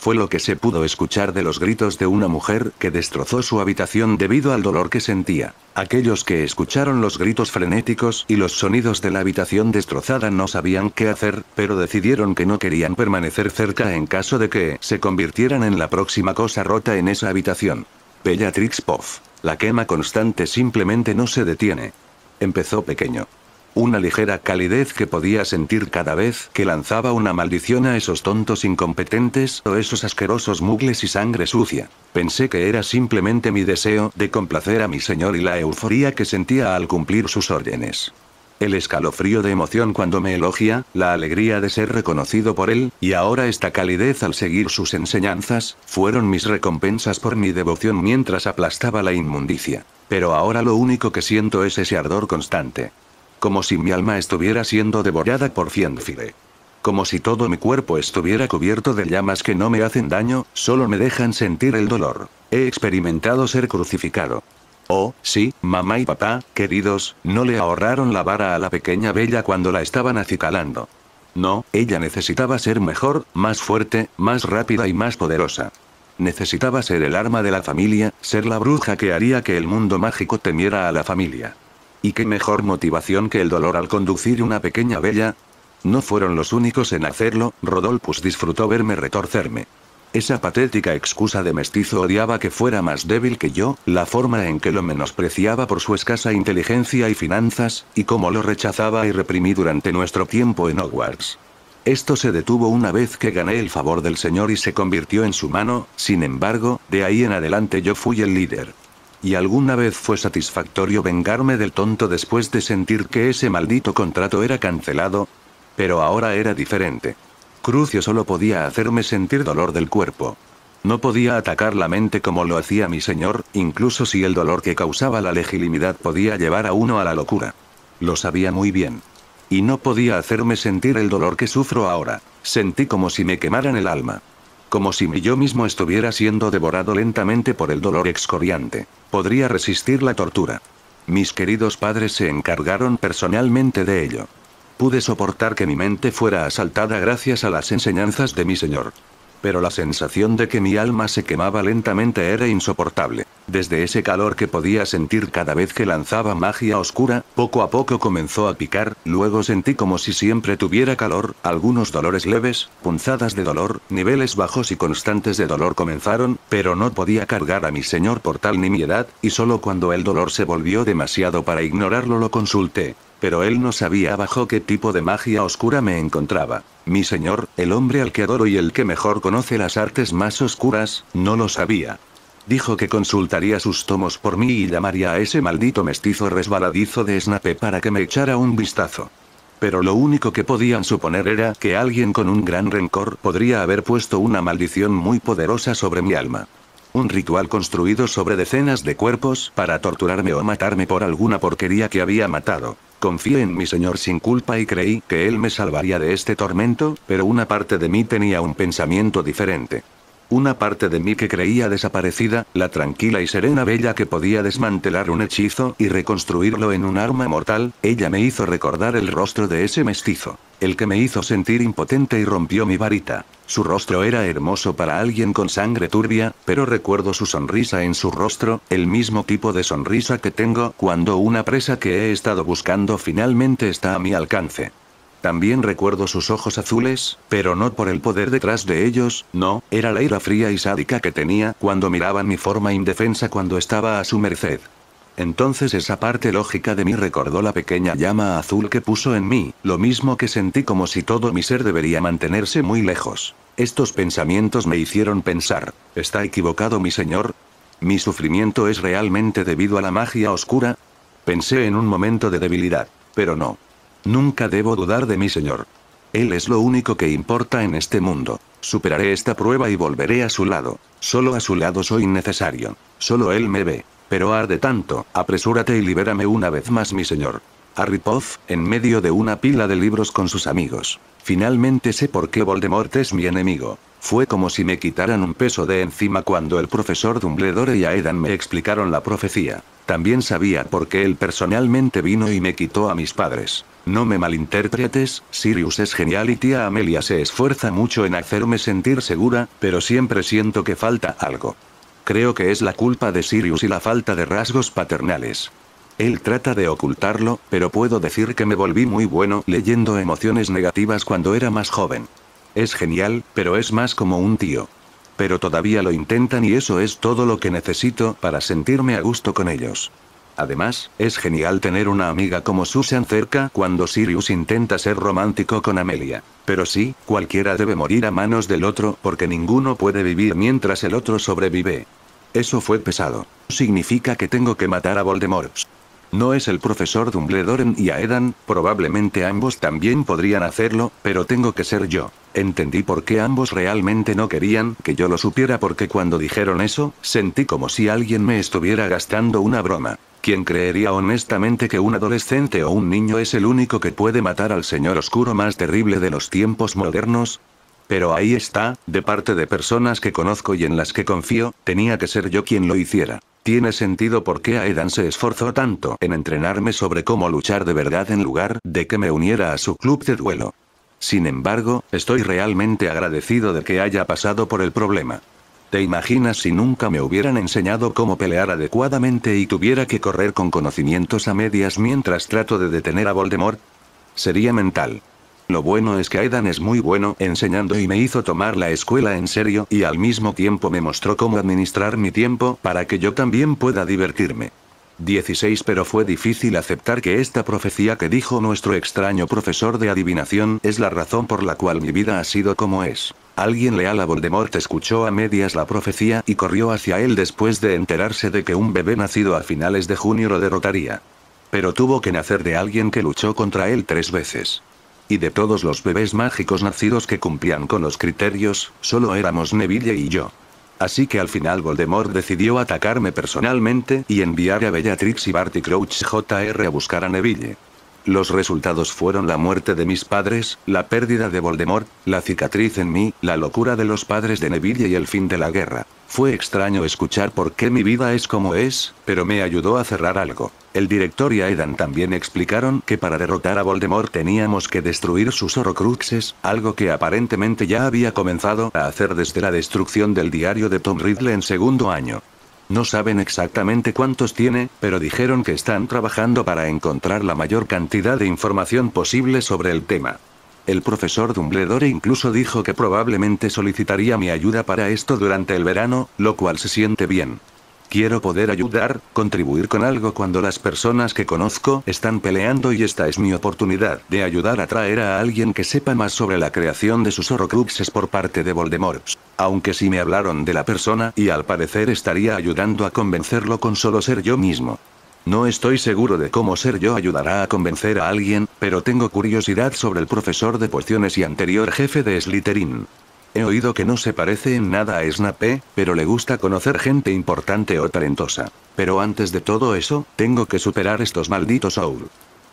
Fue lo que se pudo escuchar de los gritos de una mujer que destrozó su habitación debido al dolor que sentía. Aquellos que escucharon los gritos frenéticos y los sonidos de la habitación destrozada no sabían qué hacer, pero decidieron que no querían permanecer cerca en caso de que se convirtieran en la próxima cosa rota en esa habitación. Bellatrix Poff. La quema constante simplemente no se detiene. Empezó pequeño. Una ligera calidez que podía sentir cada vez que lanzaba una maldición a esos tontos incompetentes o esos asquerosos mugles y sangre sucia. Pensé que era simplemente mi deseo de complacer a mi señor y la euforía que sentía al cumplir sus órdenes. El escalofrío de emoción cuando me elogia, la alegría de ser reconocido por él, y ahora esta calidez al seguir sus enseñanzas, fueron mis recompensas por mi devoción mientras aplastaba la inmundicia. Pero ahora lo único que siento es ese ardor constante. Como si mi alma estuviera siendo devorada por Fiendfire. Como si todo mi cuerpo estuviera cubierto de llamas que no me hacen daño, solo me dejan sentir el dolor. He experimentado ser crucificado. Oh, sí, mamá y papá, queridos, no le ahorraron la vara a la pequeña Bella cuando la estaban acicalando. No, ella necesitaba ser mejor, más fuerte, más rápida y más poderosa. Necesitaba ser el arma de la familia, ser la bruja que haría que el mundo mágico temiera a la familia. ¿Y qué mejor motivación que el dolor al conducir una pequeña bella? No fueron los únicos en hacerlo, Rodolphus disfrutó verme retorcerme. Esa patética excusa de mestizo odiaba que fuera más débil que yo, la forma en que lo menospreciaba por su escasa inteligencia y finanzas, y cómo lo rechazaba y reprimí durante nuestro tiempo en Hogwarts. Esto se detuvo una vez que gané el favor del señor y se convirtió en su mano, sin embargo, de ahí en adelante yo fui el líder. ¿Y alguna vez fue satisfactorio vengarme del tonto después de sentir que ese maldito contrato era cancelado? Pero ahora era diferente. Crucio solo podía hacerme sentir dolor del cuerpo. No podía atacar la mente como lo hacía mi señor, incluso si el dolor que causaba la legitimidad podía llevar a uno a la locura. Lo sabía muy bien. Y no podía hacerme sentir el dolor que sufro ahora. Sentí como si me quemaran el alma. Como si yo mismo estuviera siendo devorado lentamente por el dolor excoriante. Podría resistir la tortura. Mis queridos padres se encargaron personalmente de ello. Pude soportar que mi mente fuera asaltada gracias a las enseñanzas de mi Señor pero la sensación de que mi alma se quemaba lentamente era insoportable. Desde ese calor que podía sentir cada vez que lanzaba magia oscura, poco a poco comenzó a picar, luego sentí como si siempre tuviera calor, algunos dolores leves, punzadas de dolor, niveles bajos y constantes de dolor comenzaron, pero no podía cargar a mi señor por tal nimiedad, y solo cuando el dolor se volvió demasiado para ignorarlo lo consulté. Pero él no sabía bajo qué tipo de magia oscura me encontraba. Mi señor, el hombre al que adoro y el que mejor conoce las artes más oscuras, no lo sabía. Dijo que consultaría sus tomos por mí y llamaría a ese maldito mestizo resbaladizo de Snape para que me echara un vistazo. Pero lo único que podían suponer era que alguien con un gran rencor podría haber puesto una maldición muy poderosa sobre mi alma. Un ritual construido sobre decenas de cuerpos para torturarme o matarme por alguna porquería que había matado. Confié en mi señor sin culpa y creí que él me salvaría de este tormento, pero una parte de mí tenía un pensamiento diferente. Una parte de mí que creía desaparecida, la tranquila y serena bella que podía desmantelar un hechizo y reconstruirlo en un arma mortal, ella me hizo recordar el rostro de ese mestizo. El que me hizo sentir impotente y rompió mi varita. Su rostro era hermoso para alguien con sangre turbia, pero recuerdo su sonrisa en su rostro, el mismo tipo de sonrisa que tengo cuando una presa que he estado buscando finalmente está a mi alcance. También recuerdo sus ojos azules, pero no por el poder detrás de ellos, no, era la ira fría y sádica que tenía cuando miraban mi forma indefensa cuando estaba a su merced. Entonces esa parte lógica de mí recordó la pequeña llama azul que puso en mí, lo mismo que sentí como si todo mi ser debería mantenerse muy lejos. Estos pensamientos me hicieron pensar, ¿está equivocado mi señor? ¿Mi sufrimiento es realmente debido a la magia oscura? Pensé en un momento de debilidad, pero no. Nunca debo dudar de mi Señor. Él es lo único que importa en este mundo. Superaré esta prueba y volveré a su lado. Solo a su lado soy necesario. Solo Él me ve. Pero arde tanto, apresúrate y libérame una vez más mi Señor. Harry Potter, en medio de una pila de libros con sus amigos. Finalmente sé por qué Voldemort es mi enemigo. Fue como si me quitaran un peso de encima cuando el profesor Dumbledore y Aedan me explicaron la profecía. También sabía por qué él personalmente vino y me quitó a mis padres. No me malinterpretes, Sirius es genial y tía Amelia se esfuerza mucho en hacerme sentir segura, pero siempre siento que falta algo. Creo que es la culpa de Sirius y la falta de rasgos paternales. Él trata de ocultarlo, pero puedo decir que me volví muy bueno leyendo emociones negativas cuando era más joven. Es genial, pero es más como un tío. Pero todavía lo intentan y eso es todo lo que necesito para sentirme a gusto con ellos. Además, es genial tener una amiga como Susan cerca cuando Sirius intenta ser romántico con Amelia. Pero sí, cualquiera debe morir a manos del otro porque ninguno puede vivir mientras el otro sobrevive. Eso fue pesado. Significa que tengo que matar a Voldemort. No es el profesor Dumbledore y Aedan, probablemente ambos también podrían hacerlo, pero tengo que ser yo. Entendí por qué ambos realmente no querían que yo lo supiera porque cuando dijeron eso, sentí como si alguien me estuviera gastando una broma. ¿Quién creería honestamente que un adolescente o un niño es el único que puede matar al señor oscuro más terrible de los tiempos modernos? Pero ahí está, de parte de personas que conozco y en las que confío, tenía que ser yo quien lo hiciera. Tiene sentido por qué Aedan se esforzó tanto en entrenarme sobre cómo luchar de verdad en lugar de que me uniera a su club de duelo. Sin embargo, estoy realmente agradecido de que haya pasado por el problema. ¿Te imaginas si nunca me hubieran enseñado cómo pelear adecuadamente y tuviera que correr con conocimientos a medias mientras trato de detener a Voldemort? Sería mental. Lo bueno es que Aidan es muy bueno enseñando y me hizo tomar la escuela en serio y al mismo tiempo me mostró cómo administrar mi tiempo para que yo también pueda divertirme. 16 Pero fue difícil aceptar que esta profecía que dijo nuestro extraño profesor de adivinación es la razón por la cual mi vida ha sido como es. Alguien leal a Voldemort escuchó a medias la profecía y corrió hacia él después de enterarse de que un bebé nacido a finales de junio lo derrotaría. Pero tuvo que nacer de alguien que luchó contra él tres veces. Y de todos los bebés mágicos nacidos que cumplían con los criterios, solo éramos Neville y yo. Así que al final Voldemort decidió atacarme personalmente y enviar a Bellatrix y Barty Crouch Jr. a buscar a Neville. Los resultados fueron la muerte de mis padres, la pérdida de Voldemort, la cicatriz en mí, la locura de los padres de Neville y el fin de la guerra. Fue extraño escuchar por qué mi vida es como es, pero me ayudó a cerrar algo. El director y Aidan también explicaron que para derrotar a Voldemort teníamos que destruir sus horrocruxes, algo que aparentemente ya había comenzado a hacer desde la destrucción del diario de Tom Riddle en segundo año. No saben exactamente cuántos tiene, pero dijeron que están trabajando para encontrar la mayor cantidad de información posible sobre el tema. El profesor Dumbledore incluso dijo que probablemente solicitaría mi ayuda para esto durante el verano, lo cual se siente bien. Quiero poder ayudar, contribuir con algo cuando las personas que conozco están peleando y esta es mi oportunidad de ayudar a traer a alguien que sepa más sobre la creación de sus horrocruxes por parte de Voldemort. Aunque sí me hablaron de la persona y al parecer estaría ayudando a convencerlo con solo ser yo mismo. No estoy seguro de cómo ser yo ayudará a convencer a alguien, pero tengo curiosidad sobre el profesor de pociones y anterior jefe de Slytherin. He oído que no se parece en nada a Snape, pero le gusta conocer gente importante o talentosa. Pero antes de todo eso, tengo que superar estos malditos Owl.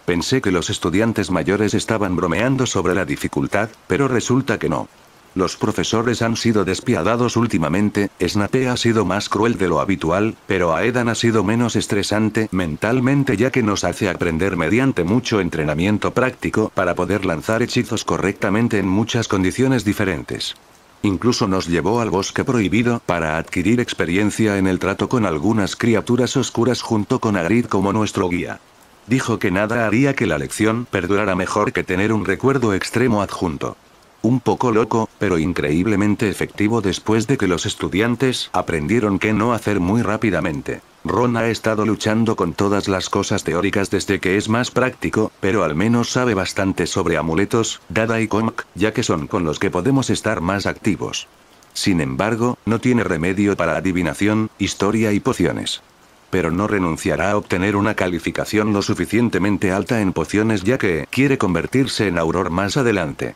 Pensé que los estudiantes mayores estaban bromeando sobre la dificultad, pero resulta que no. Los profesores han sido despiadados últimamente, Snape ha sido más cruel de lo habitual, pero Aedan ha sido menos estresante mentalmente ya que nos hace aprender mediante mucho entrenamiento práctico para poder lanzar hechizos correctamente en muchas condiciones diferentes. Incluso nos llevó al bosque prohibido para adquirir experiencia en el trato con algunas criaturas oscuras junto con Agrid como nuestro guía. Dijo que nada haría que la lección perdurara mejor que tener un recuerdo extremo adjunto. Un poco loco, pero increíblemente efectivo después de que los estudiantes aprendieron qué no hacer muy rápidamente. Ron ha estado luchando con todas las cosas teóricas desde que es más práctico, pero al menos sabe bastante sobre amuletos, Dada y Conk, ya que son con los que podemos estar más activos. Sin embargo, no tiene remedio para adivinación, historia y pociones. Pero no renunciará a obtener una calificación lo suficientemente alta en pociones ya que quiere convertirse en Auror más adelante.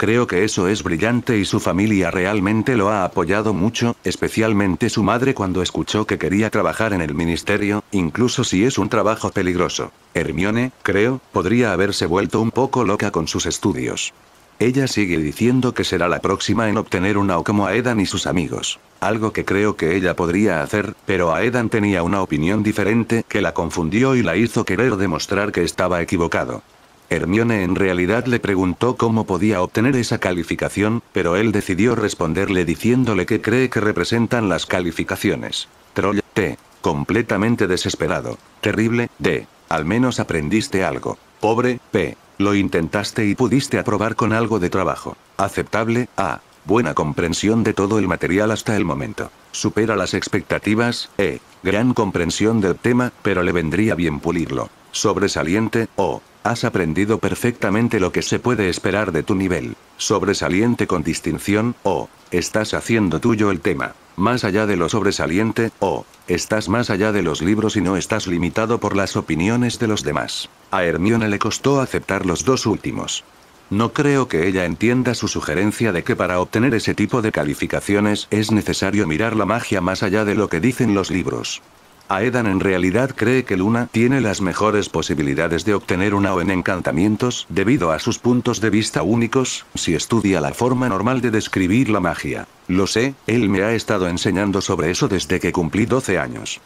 Creo que eso es brillante y su familia realmente lo ha apoyado mucho, especialmente su madre cuando escuchó que quería trabajar en el ministerio, incluso si es un trabajo peligroso. Hermione, creo, podría haberse vuelto un poco loca con sus estudios. Ella sigue diciendo que será la próxima en obtener una O como Aedan y sus amigos. Algo que creo que ella podría hacer, pero Aedan tenía una opinión diferente que la confundió y la hizo querer demostrar que estaba equivocado. Hermione en realidad le preguntó cómo podía obtener esa calificación, pero él decidió responderle diciéndole que cree que representan las calificaciones. Troll T. Completamente desesperado. Terrible, D. Al menos aprendiste algo. Pobre, P. Lo intentaste y pudiste aprobar con algo de trabajo. Aceptable, A. Buena comprensión de todo el material hasta el momento. Supera las expectativas, E. Gran comprensión del tema, pero le vendría bien pulirlo. Sobresaliente, O. Has aprendido perfectamente lo que se puede esperar de tu nivel. Sobresaliente con distinción, o, estás haciendo tuyo el tema. Más allá de lo sobresaliente, o, estás más allá de los libros y no estás limitado por las opiniones de los demás. A Hermione le costó aceptar los dos últimos. No creo que ella entienda su sugerencia de que para obtener ese tipo de calificaciones es necesario mirar la magia más allá de lo que dicen los libros. Aedan en realidad cree que Luna tiene las mejores posibilidades de obtener una O en encantamientos debido a sus puntos de vista únicos, si estudia la forma normal de describir la magia. Lo sé, él me ha estado enseñando sobre eso desde que cumplí 12 años.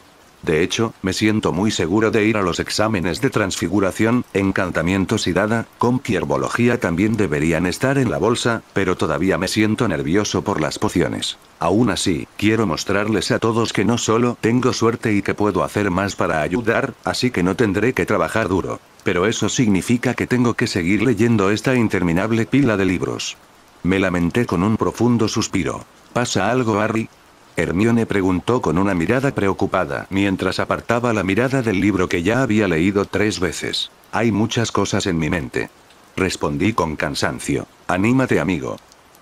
De hecho, me siento muy seguro de ir a los exámenes de transfiguración, encantamientos y dada, con herbología también deberían estar en la bolsa, pero todavía me siento nervioso por las pociones. Aún así, quiero mostrarles a todos que no solo tengo suerte y que puedo hacer más para ayudar, así que no tendré que trabajar duro. Pero eso significa que tengo que seguir leyendo esta interminable pila de libros. Me lamenté con un profundo suspiro. ¿Pasa algo, Harry? Hermione preguntó con una mirada preocupada mientras apartaba la mirada del libro que ya había leído tres veces. Hay muchas cosas en mi mente. Respondí con cansancio. Anímate amigo.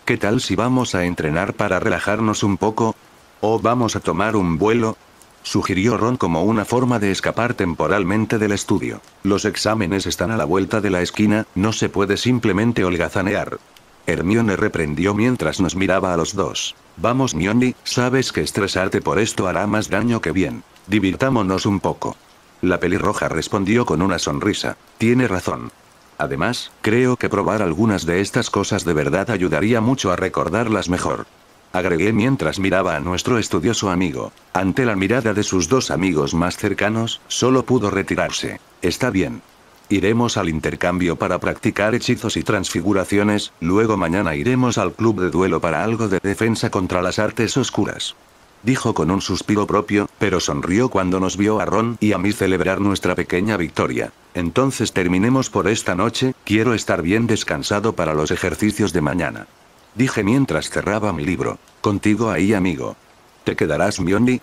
¿Qué tal si vamos a entrenar para relajarnos un poco? ¿O vamos a tomar un vuelo? Sugirió Ron como una forma de escapar temporalmente del estudio. Los exámenes están a la vuelta de la esquina, no se puede simplemente holgazanear. Hermione reprendió mientras nos miraba a los dos. Vamos Mioni, sabes que estresarte por esto hará más daño que bien. Divirtámonos un poco. La pelirroja respondió con una sonrisa. Tiene razón. Además, creo que probar algunas de estas cosas de verdad ayudaría mucho a recordarlas mejor. Agregué mientras miraba a nuestro estudioso amigo. Ante la mirada de sus dos amigos más cercanos, solo pudo retirarse. Está bien. Iremos al intercambio para practicar hechizos y transfiguraciones, luego mañana iremos al club de duelo para algo de defensa contra las artes oscuras. Dijo con un suspiro propio, pero sonrió cuando nos vio a Ron y a mí celebrar nuestra pequeña victoria. Entonces terminemos por esta noche, quiero estar bien descansado para los ejercicios de mañana. Dije mientras cerraba mi libro. Contigo ahí amigo. ¿Te quedarás Miondi?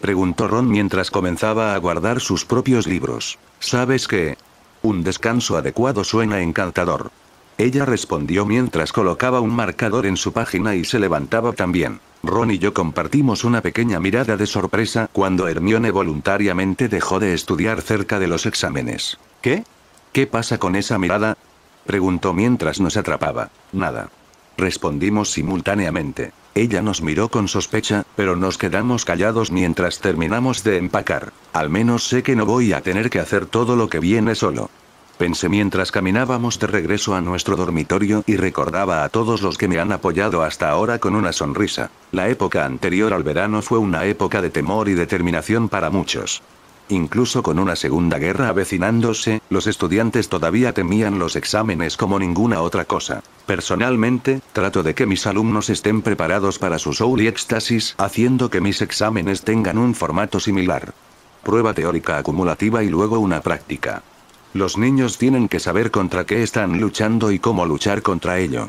Preguntó Ron mientras comenzaba a guardar sus propios libros. ¿Sabes qué? Un descanso adecuado suena encantador. Ella respondió mientras colocaba un marcador en su página y se levantaba también. Ron y yo compartimos una pequeña mirada de sorpresa cuando Hermione voluntariamente dejó de estudiar cerca de los exámenes. ¿Qué? ¿Qué pasa con esa mirada? Preguntó mientras nos atrapaba. Nada. respondimos simultáneamente. Ella nos miró con sospecha, pero nos quedamos callados mientras terminamos de empacar. Al menos sé que no voy a tener que hacer todo lo que viene solo. Pensé mientras caminábamos de regreso a nuestro dormitorio y recordaba a todos los que me han apoyado hasta ahora con una sonrisa. La época anterior al verano fue una época de temor y determinación para muchos. Incluso con una segunda guerra avecinándose, los estudiantes todavía temían los exámenes como ninguna otra cosa. Personalmente, trato de que mis alumnos estén preparados para su soul y éxtasis, haciendo que mis exámenes tengan un formato similar. Prueba teórica acumulativa y luego una práctica. Los niños tienen que saber contra qué están luchando y cómo luchar contra ello.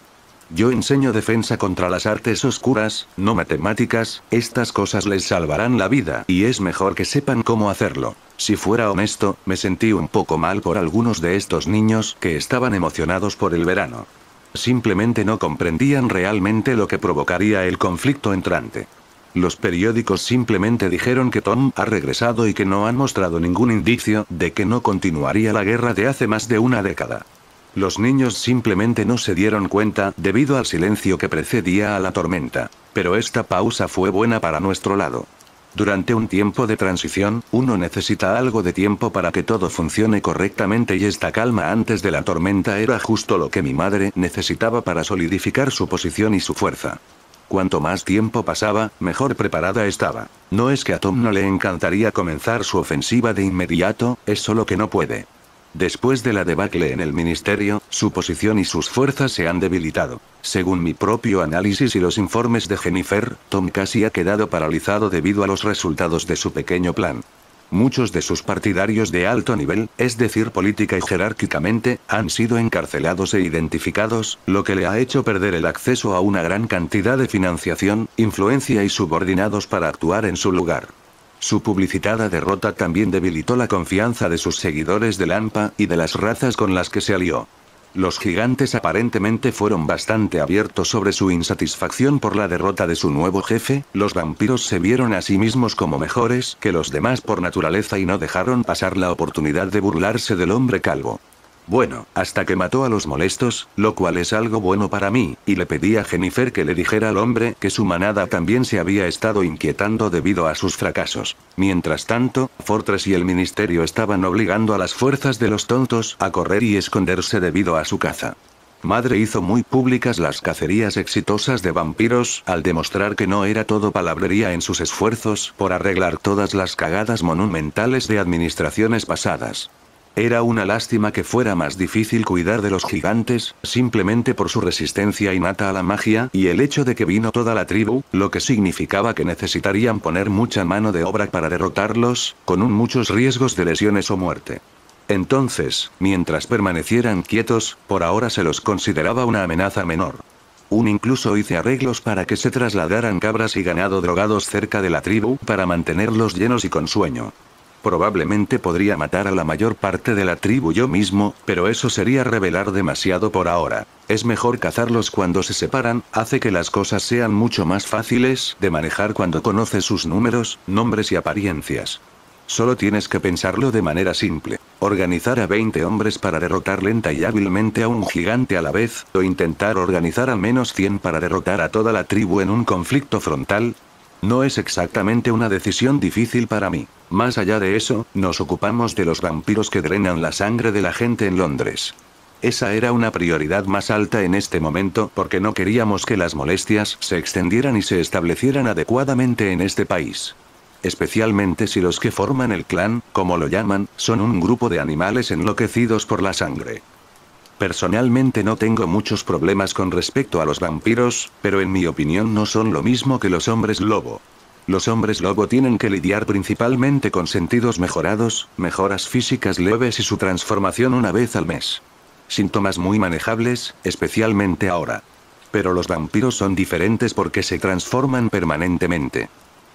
Yo enseño defensa contra las artes oscuras, no matemáticas, estas cosas les salvarán la vida, y es mejor que sepan cómo hacerlo. Si fuera honesto, me sentí un poco mal por algunos de estos niños que estaban emocionados por el verano. Simplemente no comprendían realmente lo que provocaría el conflicto entrante. Los periódicos simplemente dijeron que Tom ha regresado y que no han mostrado ningún indicio de que no continuaría la guerra de hace más de una década. Los niños simplemente no se dieron cuenta debido al silencio que precedía a la tormenta. Pero esta pausa fue buena para nuestro lado. Durante un tiempo de transición, uno necesita algo de tiempo para que todo funcione correctamente y esta calma antes de la tormenta era justo lo que mi madre necesitaba para solidificar su posición y su fuerza. Cuanto más tiempo pasaba, mejor preparada estaba. No es que a Tom no le encantaría comenzar su ofensiva de inmediato, es solo que no puede. Después de la debacle en el ministerio, su posición y sus fuerzas se han debilitado. Según mi propio análisis y los informes de Jennifer, Tom casi ha quedado paralizado debido a los resultados de su pequeño plan. Muchos de sus partidarios de alto nivel, es decir, política y jerárquicamente, han sido encarcelados e identificados, lo que le ha hecho perder el acceso a una gran cantidad de financiación, influencia y subordinados para actuar en su lugar. Su publicitada derrota también debilitó la confianza de sus seguidores de Lampa y de las razas con las que se alió. Los gigantes aparentemente fueron bastante abiertos sobre su insatisfacción por la derrota de su nuevo jefe, los vampiros se vieron a sí mismos como mejores que los demás por naturaleza y no dejaron pasar la oportunidad de burlarse del hombre calvo. Bueno, hasta que mató a los molestos, lo cual es algo bueno para mí, y le pedí a Jennifer que le dijera al hombre que su manada también se había estado inquietando debido a sus fracasos. Mientras tanto, Fortress y el ministerio estaban obligando a las fuerzas de los tontos a correr y esconderse debido a su caza. Madre hizo muy públicas las cacerías exitosas de vampiros, al demostrar que no era todo palabrería en sus esfuerzos por arreglar todas las cagadas monumentales de administraciones pasadas. Era una lástima que fuera más difícil cuidar de los gigantes, simplemente por su resistencia innata a la magia y el hecho de que vino toda la tribu, lo que significaba que necesitarían poner mucha mano de obra para derrotarlos, con muchos riesgos de lesiones o muerte. Entonces, mientras permanecieran quietos, por ahora se los consideraba una amenaza menor. Un incluso hice arreglos para que se trasladaran cabras y ganado drogados cerca de la tribu para mantenerlos llenos y con sueño. Probablemente podría matar a la mayor parte de la tribu yo mismo, pero eso sería revelar demasiado por ahora. Es mejor cazarlos cuando se separan, hace que las cosas sean mucho más fáciles de manejar cuando conoces sus números, nombres y apariencias. Solo tienes que pensarlo de manera simple. Organizar a 20 hombres para derrotar lenta y hábilmente a un gigante a la vez, o intentar organizar al menos 100 para derrotar a toda la tribu en un conflicto frontal, no es exactamente una decisión difícil para mí. Más allá de eso, nos ocupamos de los vampiros que drenan la sangre de la gente en Londres. Esa era una prioridad más alta en este momento porque no queríamos que las molestias se extendieran y se establecieran adecuadamente en este país. Especialmente si los que forman el clan, como lo llaman, son un grupo de animales enloquecidos por la sangre. Personalmente no tengo muchos problemas con respecto a los vampiros, pero en mi opinión no son lo mismo que los hombres lobo. Los hombres lobo tienen que lidiar principalmente con sentidos mejorados, mejoras físicas leves y su transformación una vez al mes. Síntomas muy manejables, especialmente ahora. Pero los vampiros son diferentes porque se transforman permanentemente.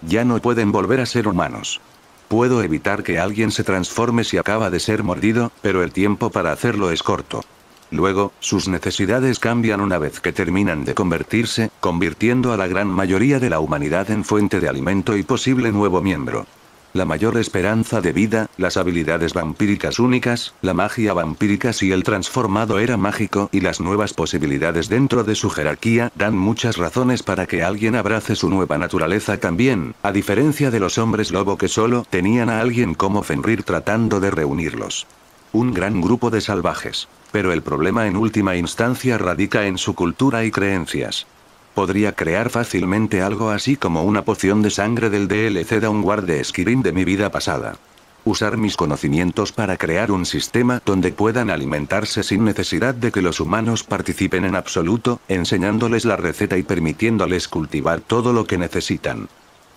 Ya no pueden volver a ser humanos. Puedo evitar que alguien se transforme si acaba de ser mordido, pero el tiempo para hacerlo es corto. Luego, sus necesidades cambian una vez que terminan de convertirse, convirtiendo a la gran mayoría de la humanidad en fuente de alimento y posible nuevo miembro. La mayor esperanza de vida, las habilidades vampíricas únicas, la magia vampírica si el transformado era mágico y las nuevas posibilidades dentro de su jerarquía dan muchas razones para que alguien abrace su nueva naturaleza también, a diferencia de los hombres lobo que solo tenían a alguien como Fenrir tratando de reunirlos. Un gran grupo de salvajes. Pero el problema en última instancia radica en su cultura y creencias. Podría crear fácilmente algo así como una poción de sangre del DLC Downward de Skirin de mi vida pasada. Usar mis conocimientos para crear un sistema donde puedan alimentarse sin necesidad de que los humanos participen en absoluto, enseñándoles la receta y permitiéndoles cultivar todo lo que necesitan.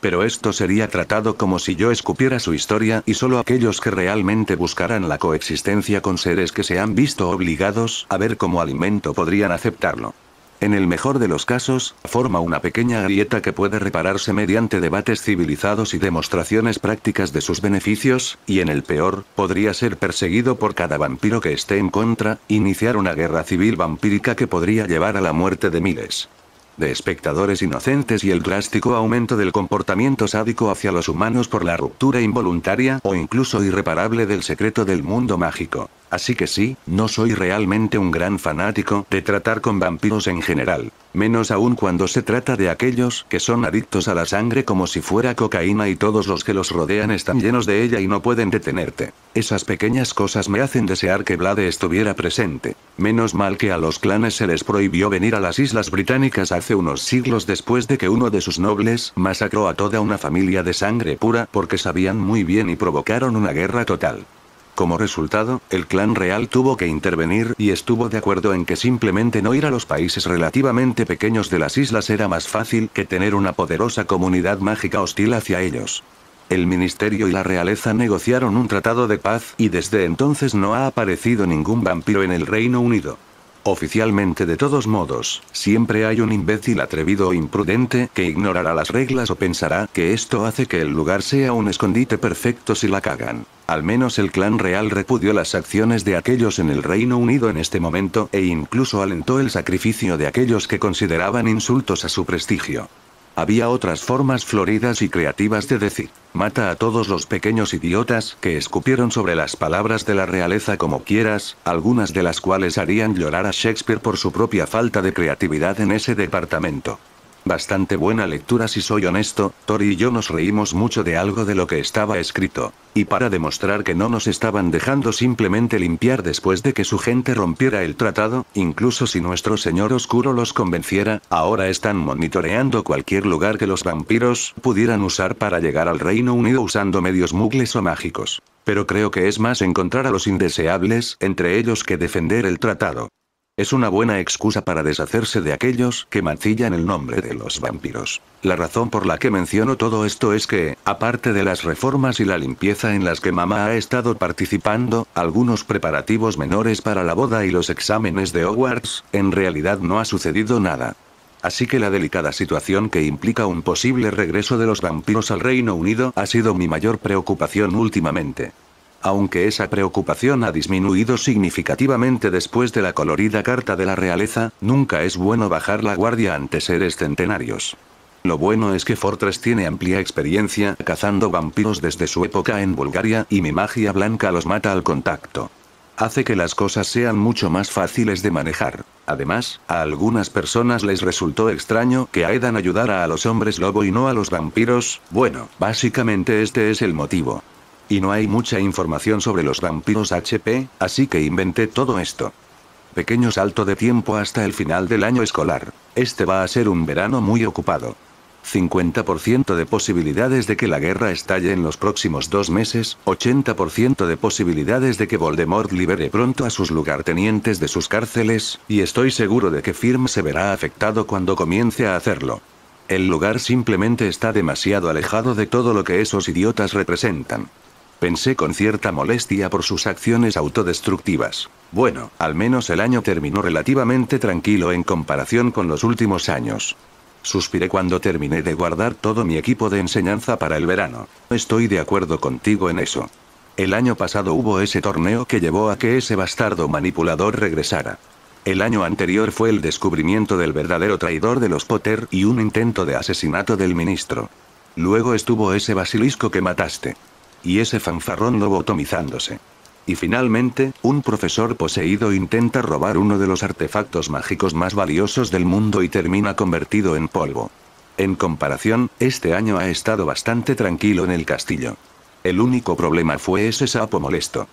Pero esto sería tratado como si yo escupiera su historia y solo aquellos que realmente buscaran la coexistencia con seres que se han visto obligados a ver como alimento podrían aceptarlo. En el mejor de los casos, forma una pequeña grieta que puede repararse mediante debates civilizados y demostraciones prácticas de sus beneficios, y en el peor, podría ser perseguido por cada vampiro que esté en contra, iniciar una guerra civil vampírica que podría llevar a la muerte de miles de espectadores inocentes y el drástico aumento del comportamiento sádico hacia los humanos por la ruptura involuntaria o incluso irreparable del secreto del mundo mágico. Así que sí, no soy realmente un gran fanático de tratar con vampiros en general. Menos aún cuando se trata de aquellos que son adictos a la sangre como si fuera cocaína y todos los que los rodean están llenos de ella y no pueden detenerte. Esas pequeñas cosas me hacen desear que Vlade estuviera presente. Menos mal que a los clanes se les prohibió venir a las Islas Británicas hace unos siglos después de que uno de sus nobles masacró a toda una familia de sangre pura porque sabían muy bien y provocaron una guerra total. Como resultado, el clan real tuvo que intervenir y estuvo de acuerdo en que simplemente no ir a los países relativamente pequeños de las islas era más fácil que tener una poderosa comunidad mágica hostil hacia ellos. El ministerio y la realeza negociaron un tratado de paz y desde entonces no ha aparecido ningún vampiro en el Reino Unido. Oficialmente de todos modos, siempre hay un imbécil atrevido o imprudente que ignorará las reglas o pensará que esto hace que el lugar sea un escondite perfecto si la cagan. Al menos el clan real repudió las acciones de aquellos en el Reino Unido en este momento e incluso alentó el sacrificio de aquellos que consideraban insultos a su prestigio. Había otras formas floridas y creativas de decir, mata a todos los pequeños idiotas que escupieron sobre las palabras de la realeza como quieras, algunas de las cuales harían llorar a Shakespeare por su propia falta de creatividad en ese departamento. Bastante buena lectura si soy honesto, Tori y yo nos reímos mucho de algo de lo que estaba escrito. Y para demostrar que no nos estaban dejando simplemente limpiar después de que su gente rompiera el tratado, incluso si nuestro señor oscuro los convenciera, ahora están monitoreando cualquier lugar que los vampiros pudieran usar para llegar al Reino Unido usando medios mugles o mágicos. Pero creo que es más encontrar a los indeseables entre ellos que defender el tratado. Es una buena excusa para deshacerse de aquellos que mancillan el nombre de los vampiros. La razón por la que menciono todo esto es que, aparte de las reformas y la limpieza en las que mamá ha estado participando, algunos preparativos menores para la boda y los exámenes de Hogwarts, en realidad no ha sucedido nada. Así que la delicada situación que implica un posible regreso de los vampiros al Reino Unido ha sido mi mayor preocupación últimamente. Aunque esa preocupación ha disminuido significativamente después de la colorida carta de la realeza, nunca es bueno bajar la guardia ante seres centenarios. Lo bueno es que Fortress tiene amplia experiencia cazando vampiros desde su época en Bulgaria y mi magia blanca los mata al contacto. Hace que las cosas sean mucho más fáciles de manejar. Además, a algunas personas les resultó extraño que Aedan ayudara a los hombres lobo y no a los vampiros, bueno, básicamente este es el motivo. Y no hay mucha información sobre los vampiros HP, así que inventé todo esto. Pequeño salto de tiempo hasta el final del año escolar. Este va a ser un verano muy ocupado. 50% de posibilidades de que la guerra estalle en los próximos dos meses, 80% de posibilidades de que Voldemort libere pronto a sus lugartenientes de sus cárceles, y estoy seguro de que Firm se verá afectado cuando comience a hacerlo. El lugar simplemente está demasiado alejado de todo lo que esos idiotas representan. Pensé con cierta molestia por sus acciones autodestructivas. Bueno, al menos el año terminó relativamente tranquilo en comparación con los últimos años. Suspiré cuando terminé de guardar todo mi equipo de enseñanza para el verano. Estoy de acuerdo contigo en eso. El año pasado hubo ese torneo que llevó a que ese bastardo manipulador regresara. El año anterior fue el descubrimiento del verdadero traidor de los Potter y un intento de asesinato del ministro. Luego estuvo ese basilisco que mataste. Y ese fanfarrón lobotomizándose. Y finalmente, un profesor poseído intenta robar uno de los artefactos mágicos más valiosos del mundo y termina convertido en polvo. En comparación, este año ha estado bastante tranquilo en el castillo. El único problema fue ese sapo molesto.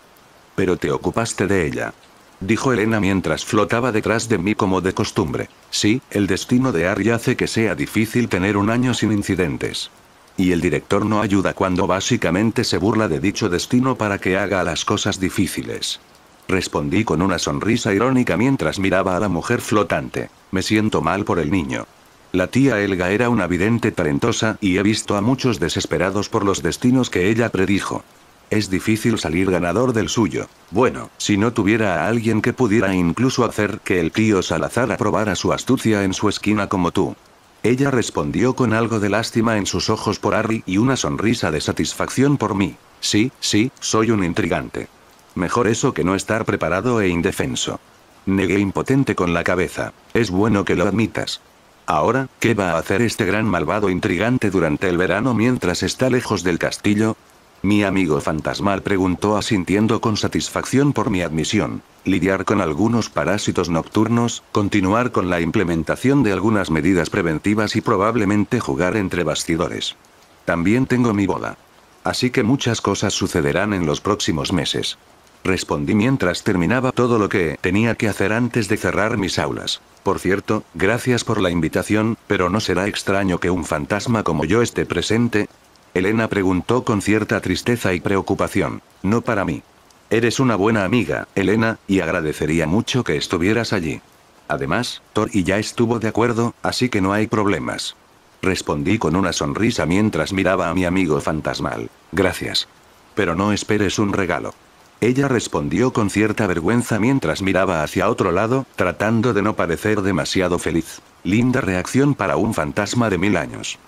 Pero te ocupaste de ella. Dijo Elena mientras flotaba detrás de mí como de costumbre. Sí, el destino de Ari hace que sea difícil tener un año sin incidentes. Y el director no ayuda cuando básicamente se burla de dicho destino para que haga las cosas difíciles. Respondí con una sonrisa irónica mientras miraba a la mujer flotante. Me siento mal por el niño. La tía Elga era una vidente talentosa y he visto a muchos desesperados por los destinos que ella predijo. Es difícil salir ganador del suyo. Bueno, si no tuviera a alguien que pudiera incluso hacer que el tío Salazar aprobara su astucia en su esquina como tú. Ella respondió con algo de lástima en sus ojos por Harry y una sonrisa de satisfacción por mí. Sí, sí, soy un intrigante. Mejor eso que no estar preparado e indefenso. Negué impotente con la cabeza. Es bueno que lo admitas. Ahora, ¿qué va a hacer este gran malvado intrigante durante el verano mientras está lejos del castillo? Mi amigo fantasmal preguntó asintiendo con satisfacción por mi admisión. Lidiar con algunos parásitos nocturnos, continuar con la implementación de algunas medidas preventivas y probablemente jugar entre bastidores. También tengo mi boda. Así que muchas cosas sucederán en los próximos meses. Respondí mientras terminaba todo lo que tenía que hacer antes de cerrar mis aulas. Por cierto, gracias por la invitación, pero no será extraño que un fantasma como yo esté presente, Elena preguntó con cierta tristeza y preocupación. No para mí. Eres una buena amiga, Elena, y agradecería mucho que estuvieras allí. Además, Thor y ya estuvo de acuerdo, así que no hay problemas. Respondí con una sonrisa mientras miraba a mi amigo fantasmal. Gracias. Pero no esperes un regalo. Ella respondió con cierta vergüenza mientras miraba hacia otro lado, tratando de no parecer demasiado feliz. Linda reacción para un fantasma de mil años.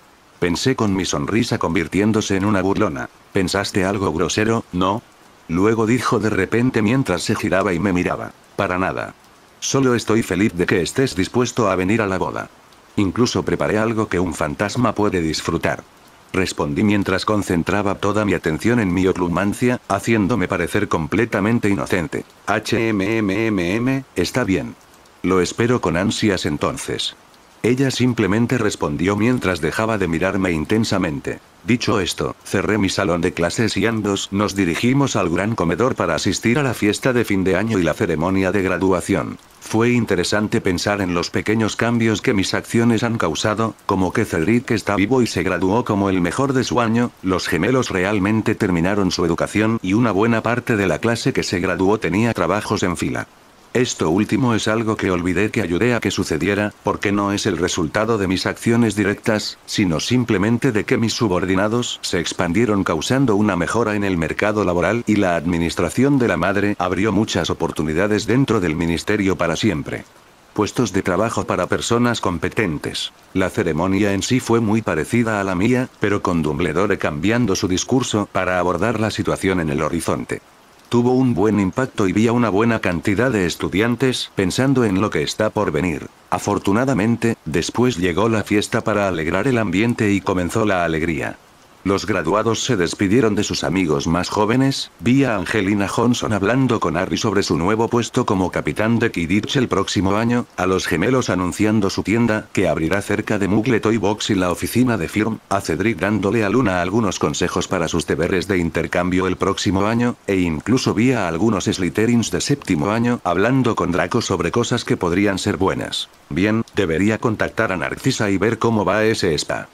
Pensé con mi sonrisa convirtiéndose en una burlona. ¿Pensaste algo grosero, no? Luego dijo de repente mientras se giraba y me miraba. Para nada. Solo estoy feliz de que estés dispuesto a venir a la boda. Incluso preparé algo que un fantasma puede disfrutar. Respondí mientras concentraba toda mi atención en mi oclumancia, haciéndome parecer completamente inocente. HMMMM, está bien. Lo espero con ansias entonces. Ella simplemente respondió mientras dejaba de mirarme intensamente. Dicho esto, cerré mi salón de clases y ambos nos dirigimos al gran comedor para asistir a la fiesta de fin de año y la ceremonia de graduación. Fue interesante pensar en los pequeños cambios que mis acciones han causado, como que Cedric está vivo y se graduó como el mejor de su año, los gemelos realmente terminaron su educación y una buena parte de la clase que se graduó tenía trabajos en fila. Esto último es algo que olvidé que ayudé a que sucediera, porque no es el resultado de mis acciones directas, sino simplemente de que mis subordinados se expandieron causando una mejora en el mercado laboral y la administración de la madre abrió muchas oportunidades dentro del ministerio para siempre puestos de trabajo para personas competentes. La ceremonia en sí fue muy parecida a la mía, pero con Dumbledore cambiando su discurso para abordar la situación en el horizonte. Tuvo un buen impacto y vi a una buena cantidad de estudiantes pensando en lo que está por venir. Afortunadamente, después llegó la fiesta para alegrar el ambiente y comenzó la alegría. Los graduados se despidieron de sus amigos más jóvenes, vi a Angelina Johnson hablando con Harry sobre su nuevo puesto como capitán de Quidditch el próximo año, a los gemelos anunciando su tienda, que abrirá cerca de Muggle Toy Box y la oficina de Firm, a Cedric dándole a Luna algunos consejos para sus deberes de intercambio el próximo año, e incluso vi a algunos Slytherins de séptimo año hablando con Draco sobre cosas que podrían ser buenas. Bien, debería contactar a Narcisa y ver cómo va ese spa.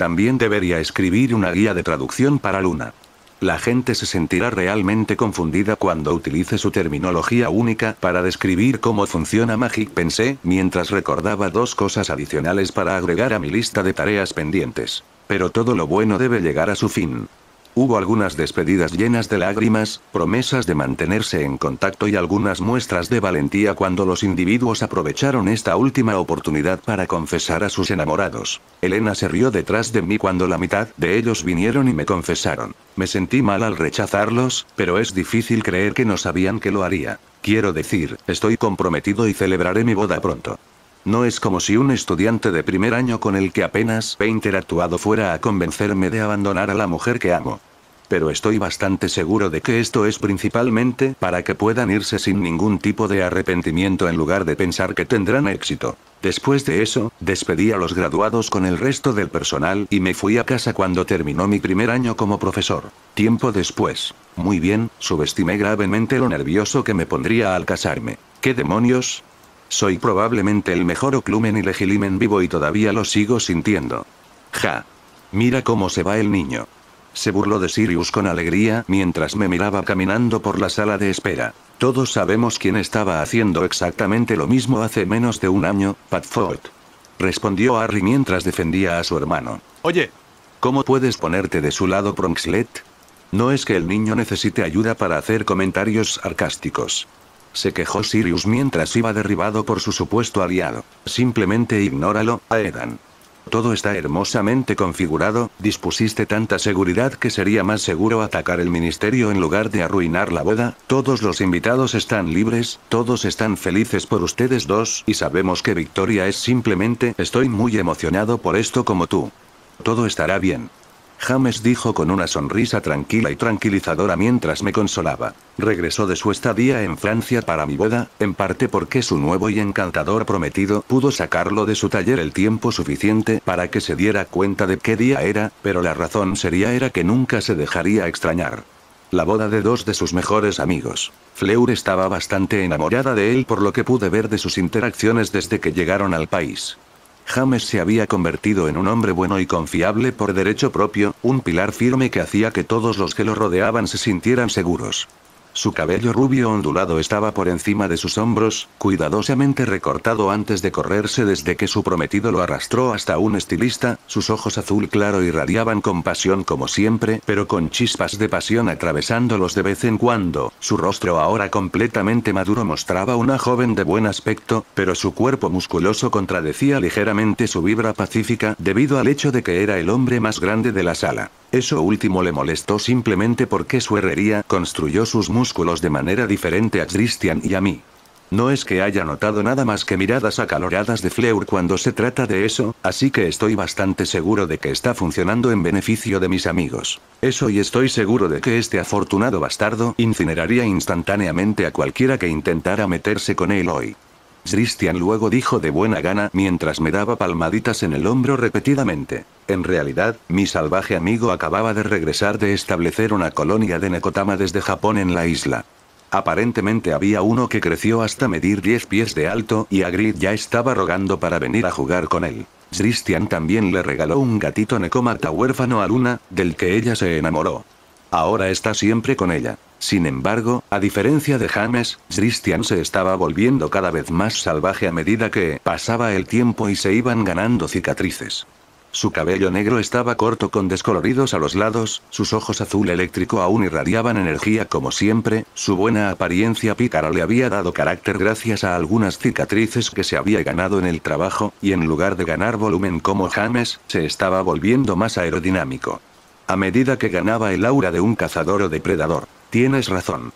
También debería escribir una guía de traducción para Luna. La gente se sentirá realmente confundida cuando utilice su terminología única para describir cómo funciona Magic, pensé, mientras recordaba dos cosas adicionales para agregar a mi lista de tareas pendientes. Pero todo lo bueno debe llegar a su fin. Hubo algunas despedidas llenas de lágrimas, promesas de mantenerse en contacto y algunas muestras de valentía cuando los individuos aprovecharon esta última oportunidad para confesar a sus enamorados. Elena se rió detrás de mí cuando la mitad de ellos vinieron y me confesaron. Me sentí mal al rechazarlos, pero es difícil creer que no sabían que lo haría. Quiero decir, estoy comprometido y celebraré mi boda pronto. No es como si un estudiante de primer año con el que apenas he interactuado fuera a convencerme de abandonar a la mujer que amo. Pero estoy bastante seguro de que esto es principalmente para que puedan irse sin ningún tipo de arrepentimiento en lugar de pensar que tendrán éxito. Después de eso, despedí a los graduados con el resto del personal y me fui a casa cuando terminó mi primer año como profesor. Tiempo después. Muy bien, subestimé gravemente lo nervioso que me pondría al casarme. ¿Qué demonios? Soy probablemente el mejor Oclumen y Legilimen vivo y todavía lo sigo sintiendo. Ja. Mira cómo se va el niño. Se burló de Sirius con alegría mientras me miraba caminando por la sala de espera. Todos sabemos quién estaba haciendo exactamente lo mismo hace menos de un año, Patford. Respondió Harry mientras defendía a su hermano. Oye. ¿Cómo puedes ponerte de su lado, Pronxlet? No es que el niño necesite ayuda para hacer comentarios sarcásticos. Se quejó Sirius mientras iba derribado por su supuesto aliado. Simplemente ignóralo, Aedan. Todo está hermosamente configurado, dispusiste tanta seguridad que sería más seguro atacar el ministerio en lugar de arruinar la boda, todos los invitados están libres, todos están felices por ustedes dos, y sabemos que Victoria es simplemente, estoy muy emocionado por esto como tú. Todo estará bien. James dijo con una sonrisa tranquila y tranquilizadora mientras me consolaba. Regresó de su estadía en Francia para mi boda, en parte porque su nuevo y encantador prometido pudo sacarlo de su taller el tiempo suficiente para que se diera cuenta de qué día era, pero la razón sería era que nunca se dejaría extrañar. La boda de dos de sus mejores amigos. Fleur estaba bastante enamorada de él por lo que pude ver de sus interacciones desde que llegaron al país. James se había convertido en un hombre bueno y confiable por derecho propio, un pilar firme que hacía que todos los que lo rodeaban se sintieran seguros. Su cabello rubio ondulado estaba por encima de sus hombros, cuidadosamente recortado antes de correrse desde que su prometido lo arrastró hasta un estilista, sus ojos azul claro irradiaban con pasión como siempre, pero con chispas de pasión atravesándolos de vez en cuando, su rostro ahora completamente maduro mostraba una joven de buen aspecto, pero su cuerpo musculoso contradecía ligeramente su vibra pacífica debido al hecho de que era el hombre más grande de la sala. Eso último le molestó simplemente porque su herrería construyó sus músculos de manera diferente a Christian y a mí. No es que haya notado nada más que miradas acaloradas de Fleur cuando se trata de eso, así que estoy bastante seguro de que está funcionando en beneficio de mis amigos. Eso y estoy seguro de que este afortunado bastardo incineraría instantáneamente a cualquiera que intentara meterse con él hoy. Christian luego dijo de buena gana mientras me daba palmaditas en el hombro repetidamente. En realidad, mi salvaje amigo acababa de regresar de establecer una colonia de Nekotama desde Japón en la isla. Aparentemente había uno que creció hasta medir 10 pies de alto y Agrid ya estaba rogando para venir a jugar con él. Christian también le regaló un gatito Nekomata huérfano a Luna, del que ella se enamoró. Ahora está siempre con ella. Sin embargo, a diferencia de James, Christian se estaba volviendo cada vez más salvaje a medida que pasaba el tiempo y se iban ganando cicatrices. Su cabello negro estaba corto con descoloridos a los lados, sus ojos azul eléctrico aún irradiaban energía como siempre, su buena apariencia pícara le había dado carácter gracias a algunas cicatrices que se había ganado en el trabajo, y en lugar de ganar volumen como James, se estaba volviendo más aerodinámico. A medida que ganaba el aura de un cazador o depredador. Tienes razón.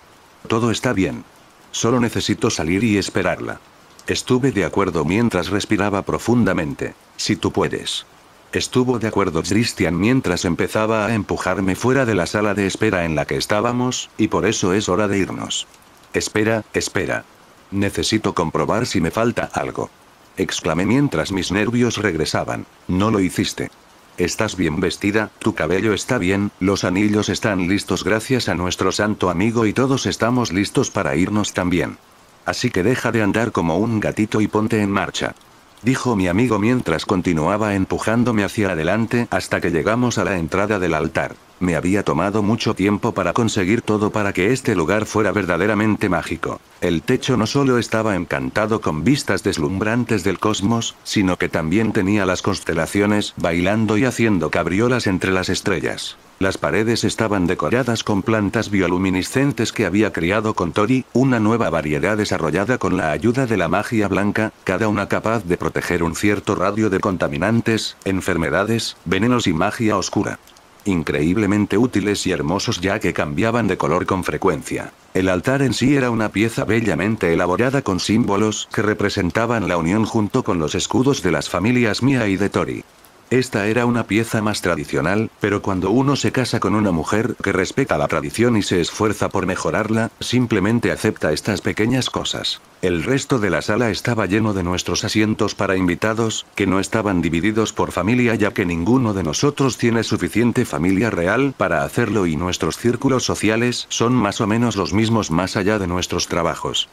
Todo está bien. Solo necesito salir y esperarla. Estuve de acuerdo mientras respiraba profundamente. Si tú puedes. Estuvo de acuerdo Christian mientras empezaba a empujarme fuera de la sala de espera en la que estábamos, y por eso es hora de irnos. Espera, espera. Necesito comprobar si me falta algo. Exclamé mientras mis nervios regresaban. No lo hiciste. Estás bien vestida, tu cabello está bien, los anillos están listos gracias a nuestro santo amigo y todos estamos listos para irnos también. Así que deja de andar como un gatito y ponte en marcha. Dijo mi amigo mientras continuaba empujándome hacia adelante hasta que llegamos a la entrada del altar. Me había tomado mucho tiempo para conseguir todo para que este lugar fuera verdaderamente mágico. El techo no solo estaba encantado con vistas deslumbrantes del cosmos, sino que también tenía las constelaciones bailando y haciendo cabriolas entre las estrellas. Las paredes estaban decoradas con plantas bioluminiscentes que había criado con Tori, una nueva variedad desarrollada con la ayuda de la magia blanca, cada una capaz de proteger un cierto radio de contaminantes, enfermedades, venenos y magia oscura. Increíblemente útiles y hermosos ya que cambiaban de color con frecuencia. El altar en sí era una pieza bellamente elaborada con símbolos que representaban la unión junto con los escudos de las familias Mia y de Tori. Esta era una pieza más tradicional, pero cuando uno se casa con una mujer que respeta la tradición y se esfuerza por mejorarla, simplemente acepta estas pequeñas cosas. El resto de la sala estaba lleno de nuestros asientos para invitados, que no estaban divididos por familia ya que ninguno de nosotros tiene suficiente familia real para hacerlo y nuestros círculos sociales son más o menos los mismos más allá de nuestros trabajos.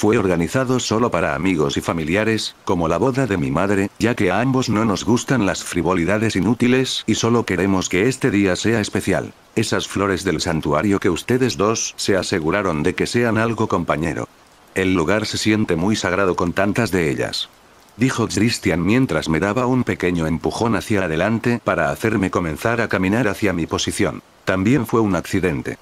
Fue organizado solo para amigos y familiares, como la boda de mi madre, ya que a ambos no nos gustan las frivolidades inútiles y solo queremos que este día sea especial. Esas flores del santuario que ustedes dos se aseguraron de que sean algo compañero. El lugar se siente muy sagrado con tantas de ellas. Dijo Christian mientras me daba un pequeño empujón hacia adelante para hacerme comenzar a caminar hacia mi posición. También fue un accidente.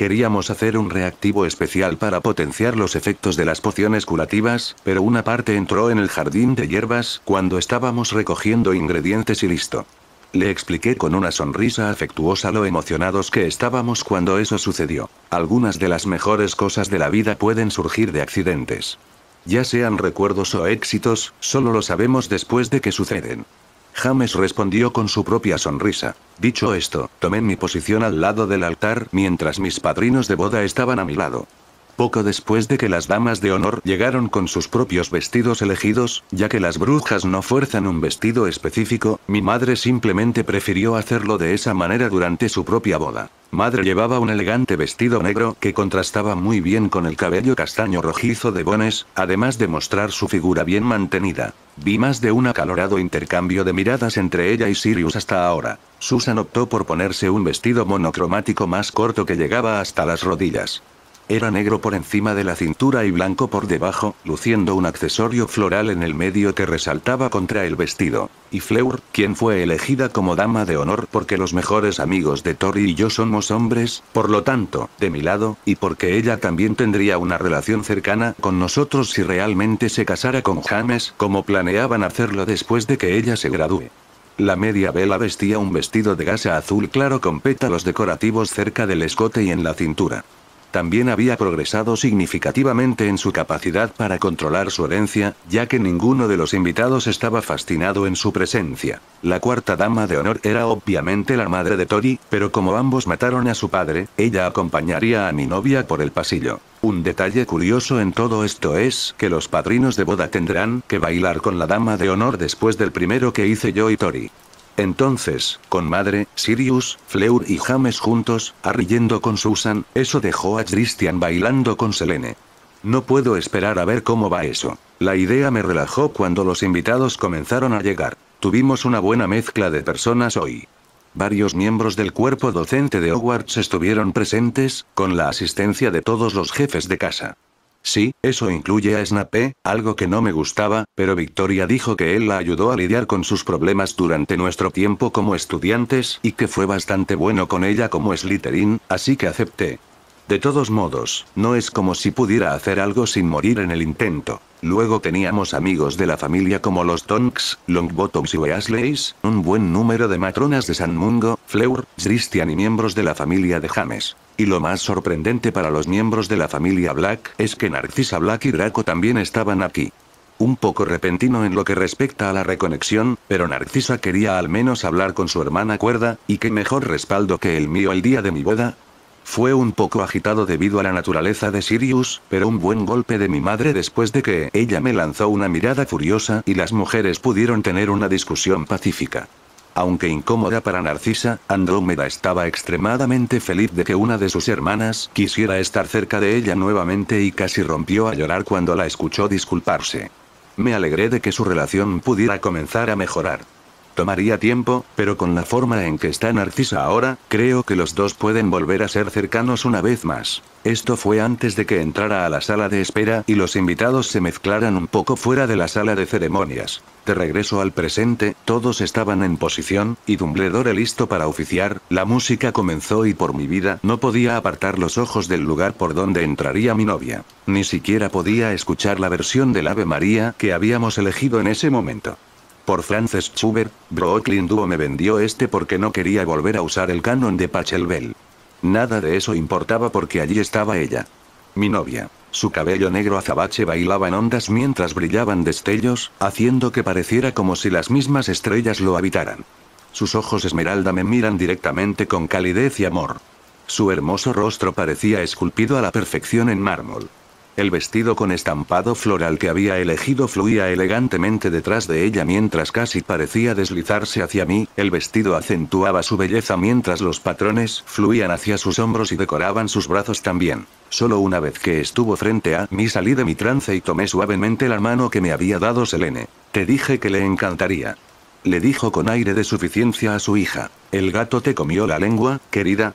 Queríamos hacer un reactivo especial para potenciar los efectos de las pociones curativas, pero una parte entró en el jardín de hierbas cuando estábamos recogiendo ingredientes y listo. Le expliqué con una sonrisa afectuosa lo emocionados que estábamos cuando eso sucedió. Algunas de las mejores cosas de la vida pueden surgir de accidentes. Ya sean recuerdos o éxitos, solo lo sabemos después de que suceden. James respondió con su propia sonrisa. Dicho esto, tomé mi posición al lado del altar mientras mis padrinos de boda estaban a mi lado. Poco después de que las damas de honor llegaron con sus propios vestidos elegidos, ya que las brujas no fuerzan un vestido específico, mi madre simplemente prefirió hacerlo de esa manera durante su propia boda. Madre llevaba un elegante vestido negro que contrastaba muy bien con el cabello castaño rojizo de Bones, además de mostrar su figura bien mantenida. Vi más de un acalorado intercambio de miradas entre ella y Sirius hasta ahora. Susan optó por ponerse un vestido monocromático más corto que llegaba hasta las rodillas. Era negro por encima de la cintura y blanco por debajo, luciendo un accesorio floral en el medio que resaltaba contra el vestido. Y Fleur, quien fue elegida como dama de honor porque los mejores amigos de Tori y yo somos hombres, por lo tanto, de mi lado, y porque ella también tendría una relación cercana con nosotros si realmente se casara con James, como planeaban hacerlo después de que ella se gradúe. La media vela vestía un vestido de gasa azul claro con pétalos decorativos cerca del escote y en la cintura. También había progresado significativamente en su capacidad para controlar su herencia, ya que ninguno de los invitados estaba fascinado en su presencia. La cuarta dama de honor era obviamente la madre de Tori, pero como ambos mataron a su padre, ella acompañaría a mi novia por el pasillo. Un detalle curioso en todo esto es que los padrinos de boda tendrán que bailar con la dama de honor después del primero que hice yo y Tori. Entonces, con madre, Sirius, Fleur y James juntos, arriendo con Susan, eso dejó a Christian bailando con Selene. No puedo esperar a ver cómo va eso. La idea me relajó cuando los invitados comenzaron a llegar. Tuvimos una buena mezcla de personas hoy. Varios miembros del cuerpo docente de Hogwarts estuvieron presentes, con la asistencia de todos los jefes de casa. Sí, eso incluye a Snape, algo que no me gustaba, pero Victoria dijo que él la ayudó a lidiar con sus problemas durante nuestro tiempo como estudiantes y que fue bastante bueno con ella como Slytherin, así que acepté. De todos modos, no es como si pudiera hacer algo sin morir en el intento. Luego teníamos amigos de la familia como los Tonks, Longbottoms y Weasleys, un buen número de matronas de San Mungo, Fleur, Christian y miembros de la familia de James. Y lo más sorprendente para los miembros de la familia Black es que Narcisa Black y Draco también estaban aquí. Un poco repentino en lo que respecta a la reconexión, pero Narcisa quería al menos hablar con su hermana Cuerda, y qué mejor respaldo que el mío el día de mi boda, fue un poco agitado debido a la naturaleza de Sirius, pero un buen golpe de mi madre después de que ella me lanzó una mirada furiosa y las mujeres pudieron tener una discusión pacífica. Aunque incómoda para Narcisa, Andrómeda estaba extremadamente feliz de que una de sus hermanas quisiera estar cerca de ella nuevamente y casi rompió a llorar cuando la escuchó disculparse. Me alegré de que su relación pudiera comenzar a mejorar. Tomaría tiempo, pero con la forma en que está Narcisa ahora, creo que los dos pueden volver a ser cercanos una vez más. Esto fue antes de que entrara a la sala de espera y los invitados se mezclaran un poco fuera de la sala de ceremonias. De regreso al presente, todos estaban en posición, y Dumbledore listo para oficiar, la música comenzó y por mi vida no podía apartar los ojos del lugar por donde entraría mi novia. Ni siquiera podía escuchar la versión del Ave María que habíamos elegido en ese momento. Por Frances Schubert, Brooklyn Duo me vendió este porque no quería volver a usar el canon de Pachelbel. Nada de eso importaba porque allí estaba ella. Mi novia. Su cabello negro azabache bailaba en ondas mientras brillaban destellos, haciendo que pareciera como si las mismas estrellas lo habitaran. Sus ojos esmeralda me miran directamente con calidez y amor. Su hermoso rostro parecía esculpido a la perfección en mármol. El vestido con estampado floral que había elegido fluía elegantemente detrás de ella mientras casi parecía deslizarse hacia mí, el vestido acentuaba su belleza mientras los patrones fluían hacia sus hombros y decoraban sus brazos también. Solo una vez que estuvo frente a mí salí de mi trance y tomé suavemente la mano que me había dado Selene. Te dije que le encantaría. Le dijo con aire de suficiencia a su hija. ¿El gato te comió la lengua, querida?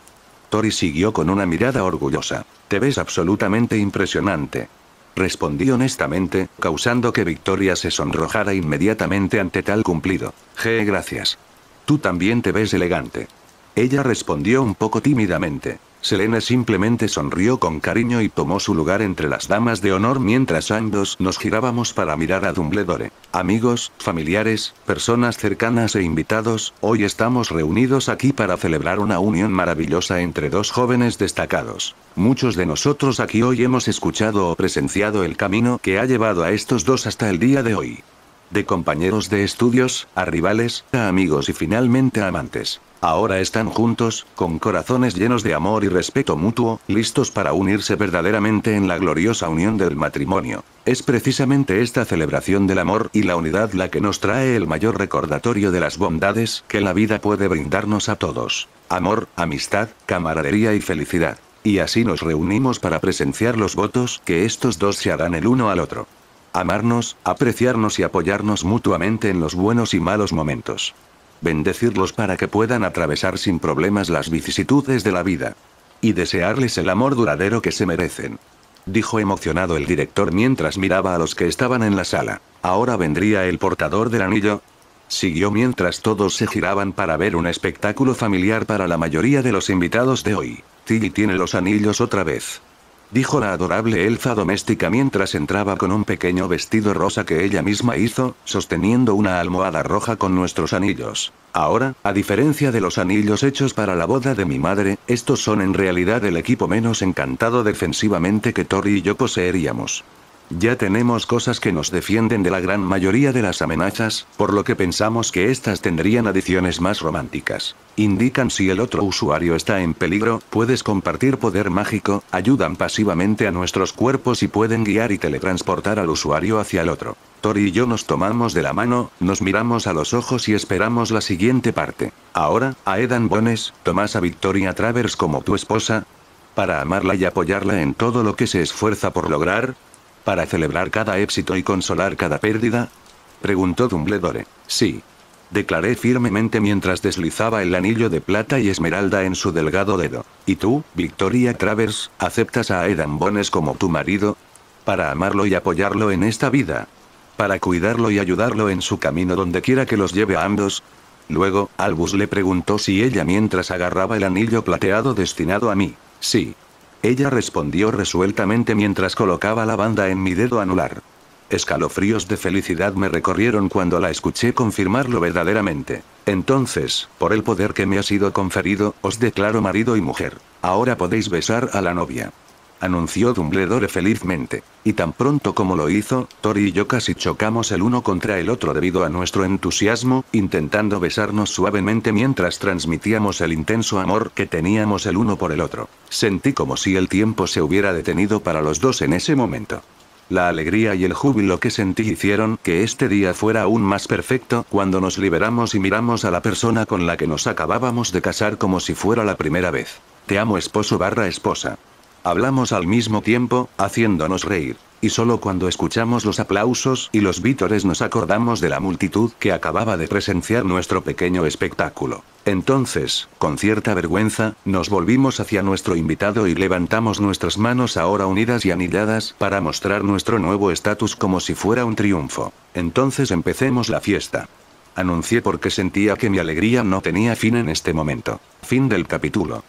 Tori siguió con una mirada orgullosa. Te ves absolutamente impresionante. Respondí honestamente, causando que Victoria se sonrojara inmediatamente ante tal cumplido. Je, gracias. Tú también te ves elegante. Ella respondió un poco tímidamente. Selene simplemente sonrió con cariño y tomó su lugar entre las damas de honor mientras ambos nos girábamos para mirar a Dumbledore. Amigos, familiares, personas cercanas e invitados, hoy estamos reunidos aquí para celebrar una unión maravillosa entre dos jóvenes destacados. Muchos de nosotros aquí hoy hemos escuchado o presenciado el camino que ha llevado a estos dos hasta el día de hoy. De compañeros de estudios, a rivales, a amigos y finalmente a amantes. Ahora están juntos, con corazones llenos de amor y respeto mutuo, listos para unirse verdaderamente en la gloriosa unión del matrimonio. Es precisamente esta celebración del amor y la unidad la que nos trae el mayor recordatorio de las bondades que la vida puede brindarnos a todos. Amor, amistad, camaradería y felicidad. Y así nos reunimos para presenciar los votos que estos dos se harán el uno al otro. Amarnos, apreciarnos y apoyarnos mutuamente en los buenos y malos momentos bendecirlos para que puedan atravesar sin problemas las vicisitudes de la vida. Y desearles el amor duradero que se merecen. Dijo emocionado el director mientras miraba a los que estaban en la sala. Ahora vendría el portador del anillo. Siguió mientras todos se giraban para ver un espectáculo familiar para la mayoría de los invitados de hoy. Tilly tiene los anillos otra vez dijo la adorable elfa doméstica mientras entraba con un pequeño vestido rosa que ella misma hizo, sosteniendo una almohada roja con nuestros anillos. Ahora, a diferencia de los anillos hechos para la boda de mi madre, estos son en realidad el equipo menos encantado defensivamente que Tori y yo poseeríamos. Ya tenemos cosas que nos defienden de la gran mayoría de las amenazas, por lo que pensamos que estas tendrían adiciones más románticas. Indican si el otro usuario está en peligro, puedes compartir poder mágico, ayudan pasivamente a nuestros cuerpos y pueden guiar y teletransportar al usuario hacia el otro. Tori y yo nos tomamos de la mano, nos miramos a los ojos y esperamos la siguiente parte. Ahora, a Edan Bones, tomás a Victoria Travers como tu esposa, para amarla y apoyarla en todo lo que se esfuerza por lograr, ¿Para celebrar cada éxito y consolar cada pérdida? Preguntó Dumbledore. Sí. Declaré firmemente mientras deslizaba el anillo de plata y esmeralda en su delgado dedo. ¿Y tú, Victoria Travers, aceptas a Edan Bones como tu marido? Para amarlo y apoyarlo en esta vida. Para cuidarlo y ayudarlo en su camino donde quiera que los lleve a ambos. Luego, Albus le preguntó si ella mientras agarraba el anillo plateado destinado a mí. Sí. Ella respondió resueltamente mientras colocaba la banda en mi dedo anular. Escalofríos de felicidad me recorrieron cuando la escuché confirmarlo verdaderamente. Entonces, por el poder que me ha sido conferido, os declaro marido y mujer. Ahora podéis besar a la novia anunció Dumbledore felizmente. Y tan pronto como lo hizo, Tori y yo casi chocamos el uno contra el otro debido a nuestro entusiasmo, intentando besarnos suavemente mientras transmitíamos el intenso amor que teníamos el uno por el otro. Sentí como si el tiempo se hubiera detenido para los dos en ese momento. La alegría y el júbilo que sentí hicieron que este día fuera aún más perfecto cuando nos liberamos y miramos a la persona con la que nos acabábamos de casar como si fuera la primera vez. Te amo esposo barra esposa. Hablamos al mismo tiempo, haciéndonos reír. Y solo cuando escuchamos los aplausos y los vítores nos acordamos de la multitud que acababa de presenciar nuestro pequeño espectáculo. Entonces, con cierta vergüenza, nos volvimos hacia nuestro invitado y levantamos nuestras manos ahora unidas y anilladas para mostrar nuestro nuevo estatus como si fuera un triunfo. Entonces empecemos la fiesta. Anuncié porque sentía que mi alegría no tenía fin en este momento. Fin del capítulo.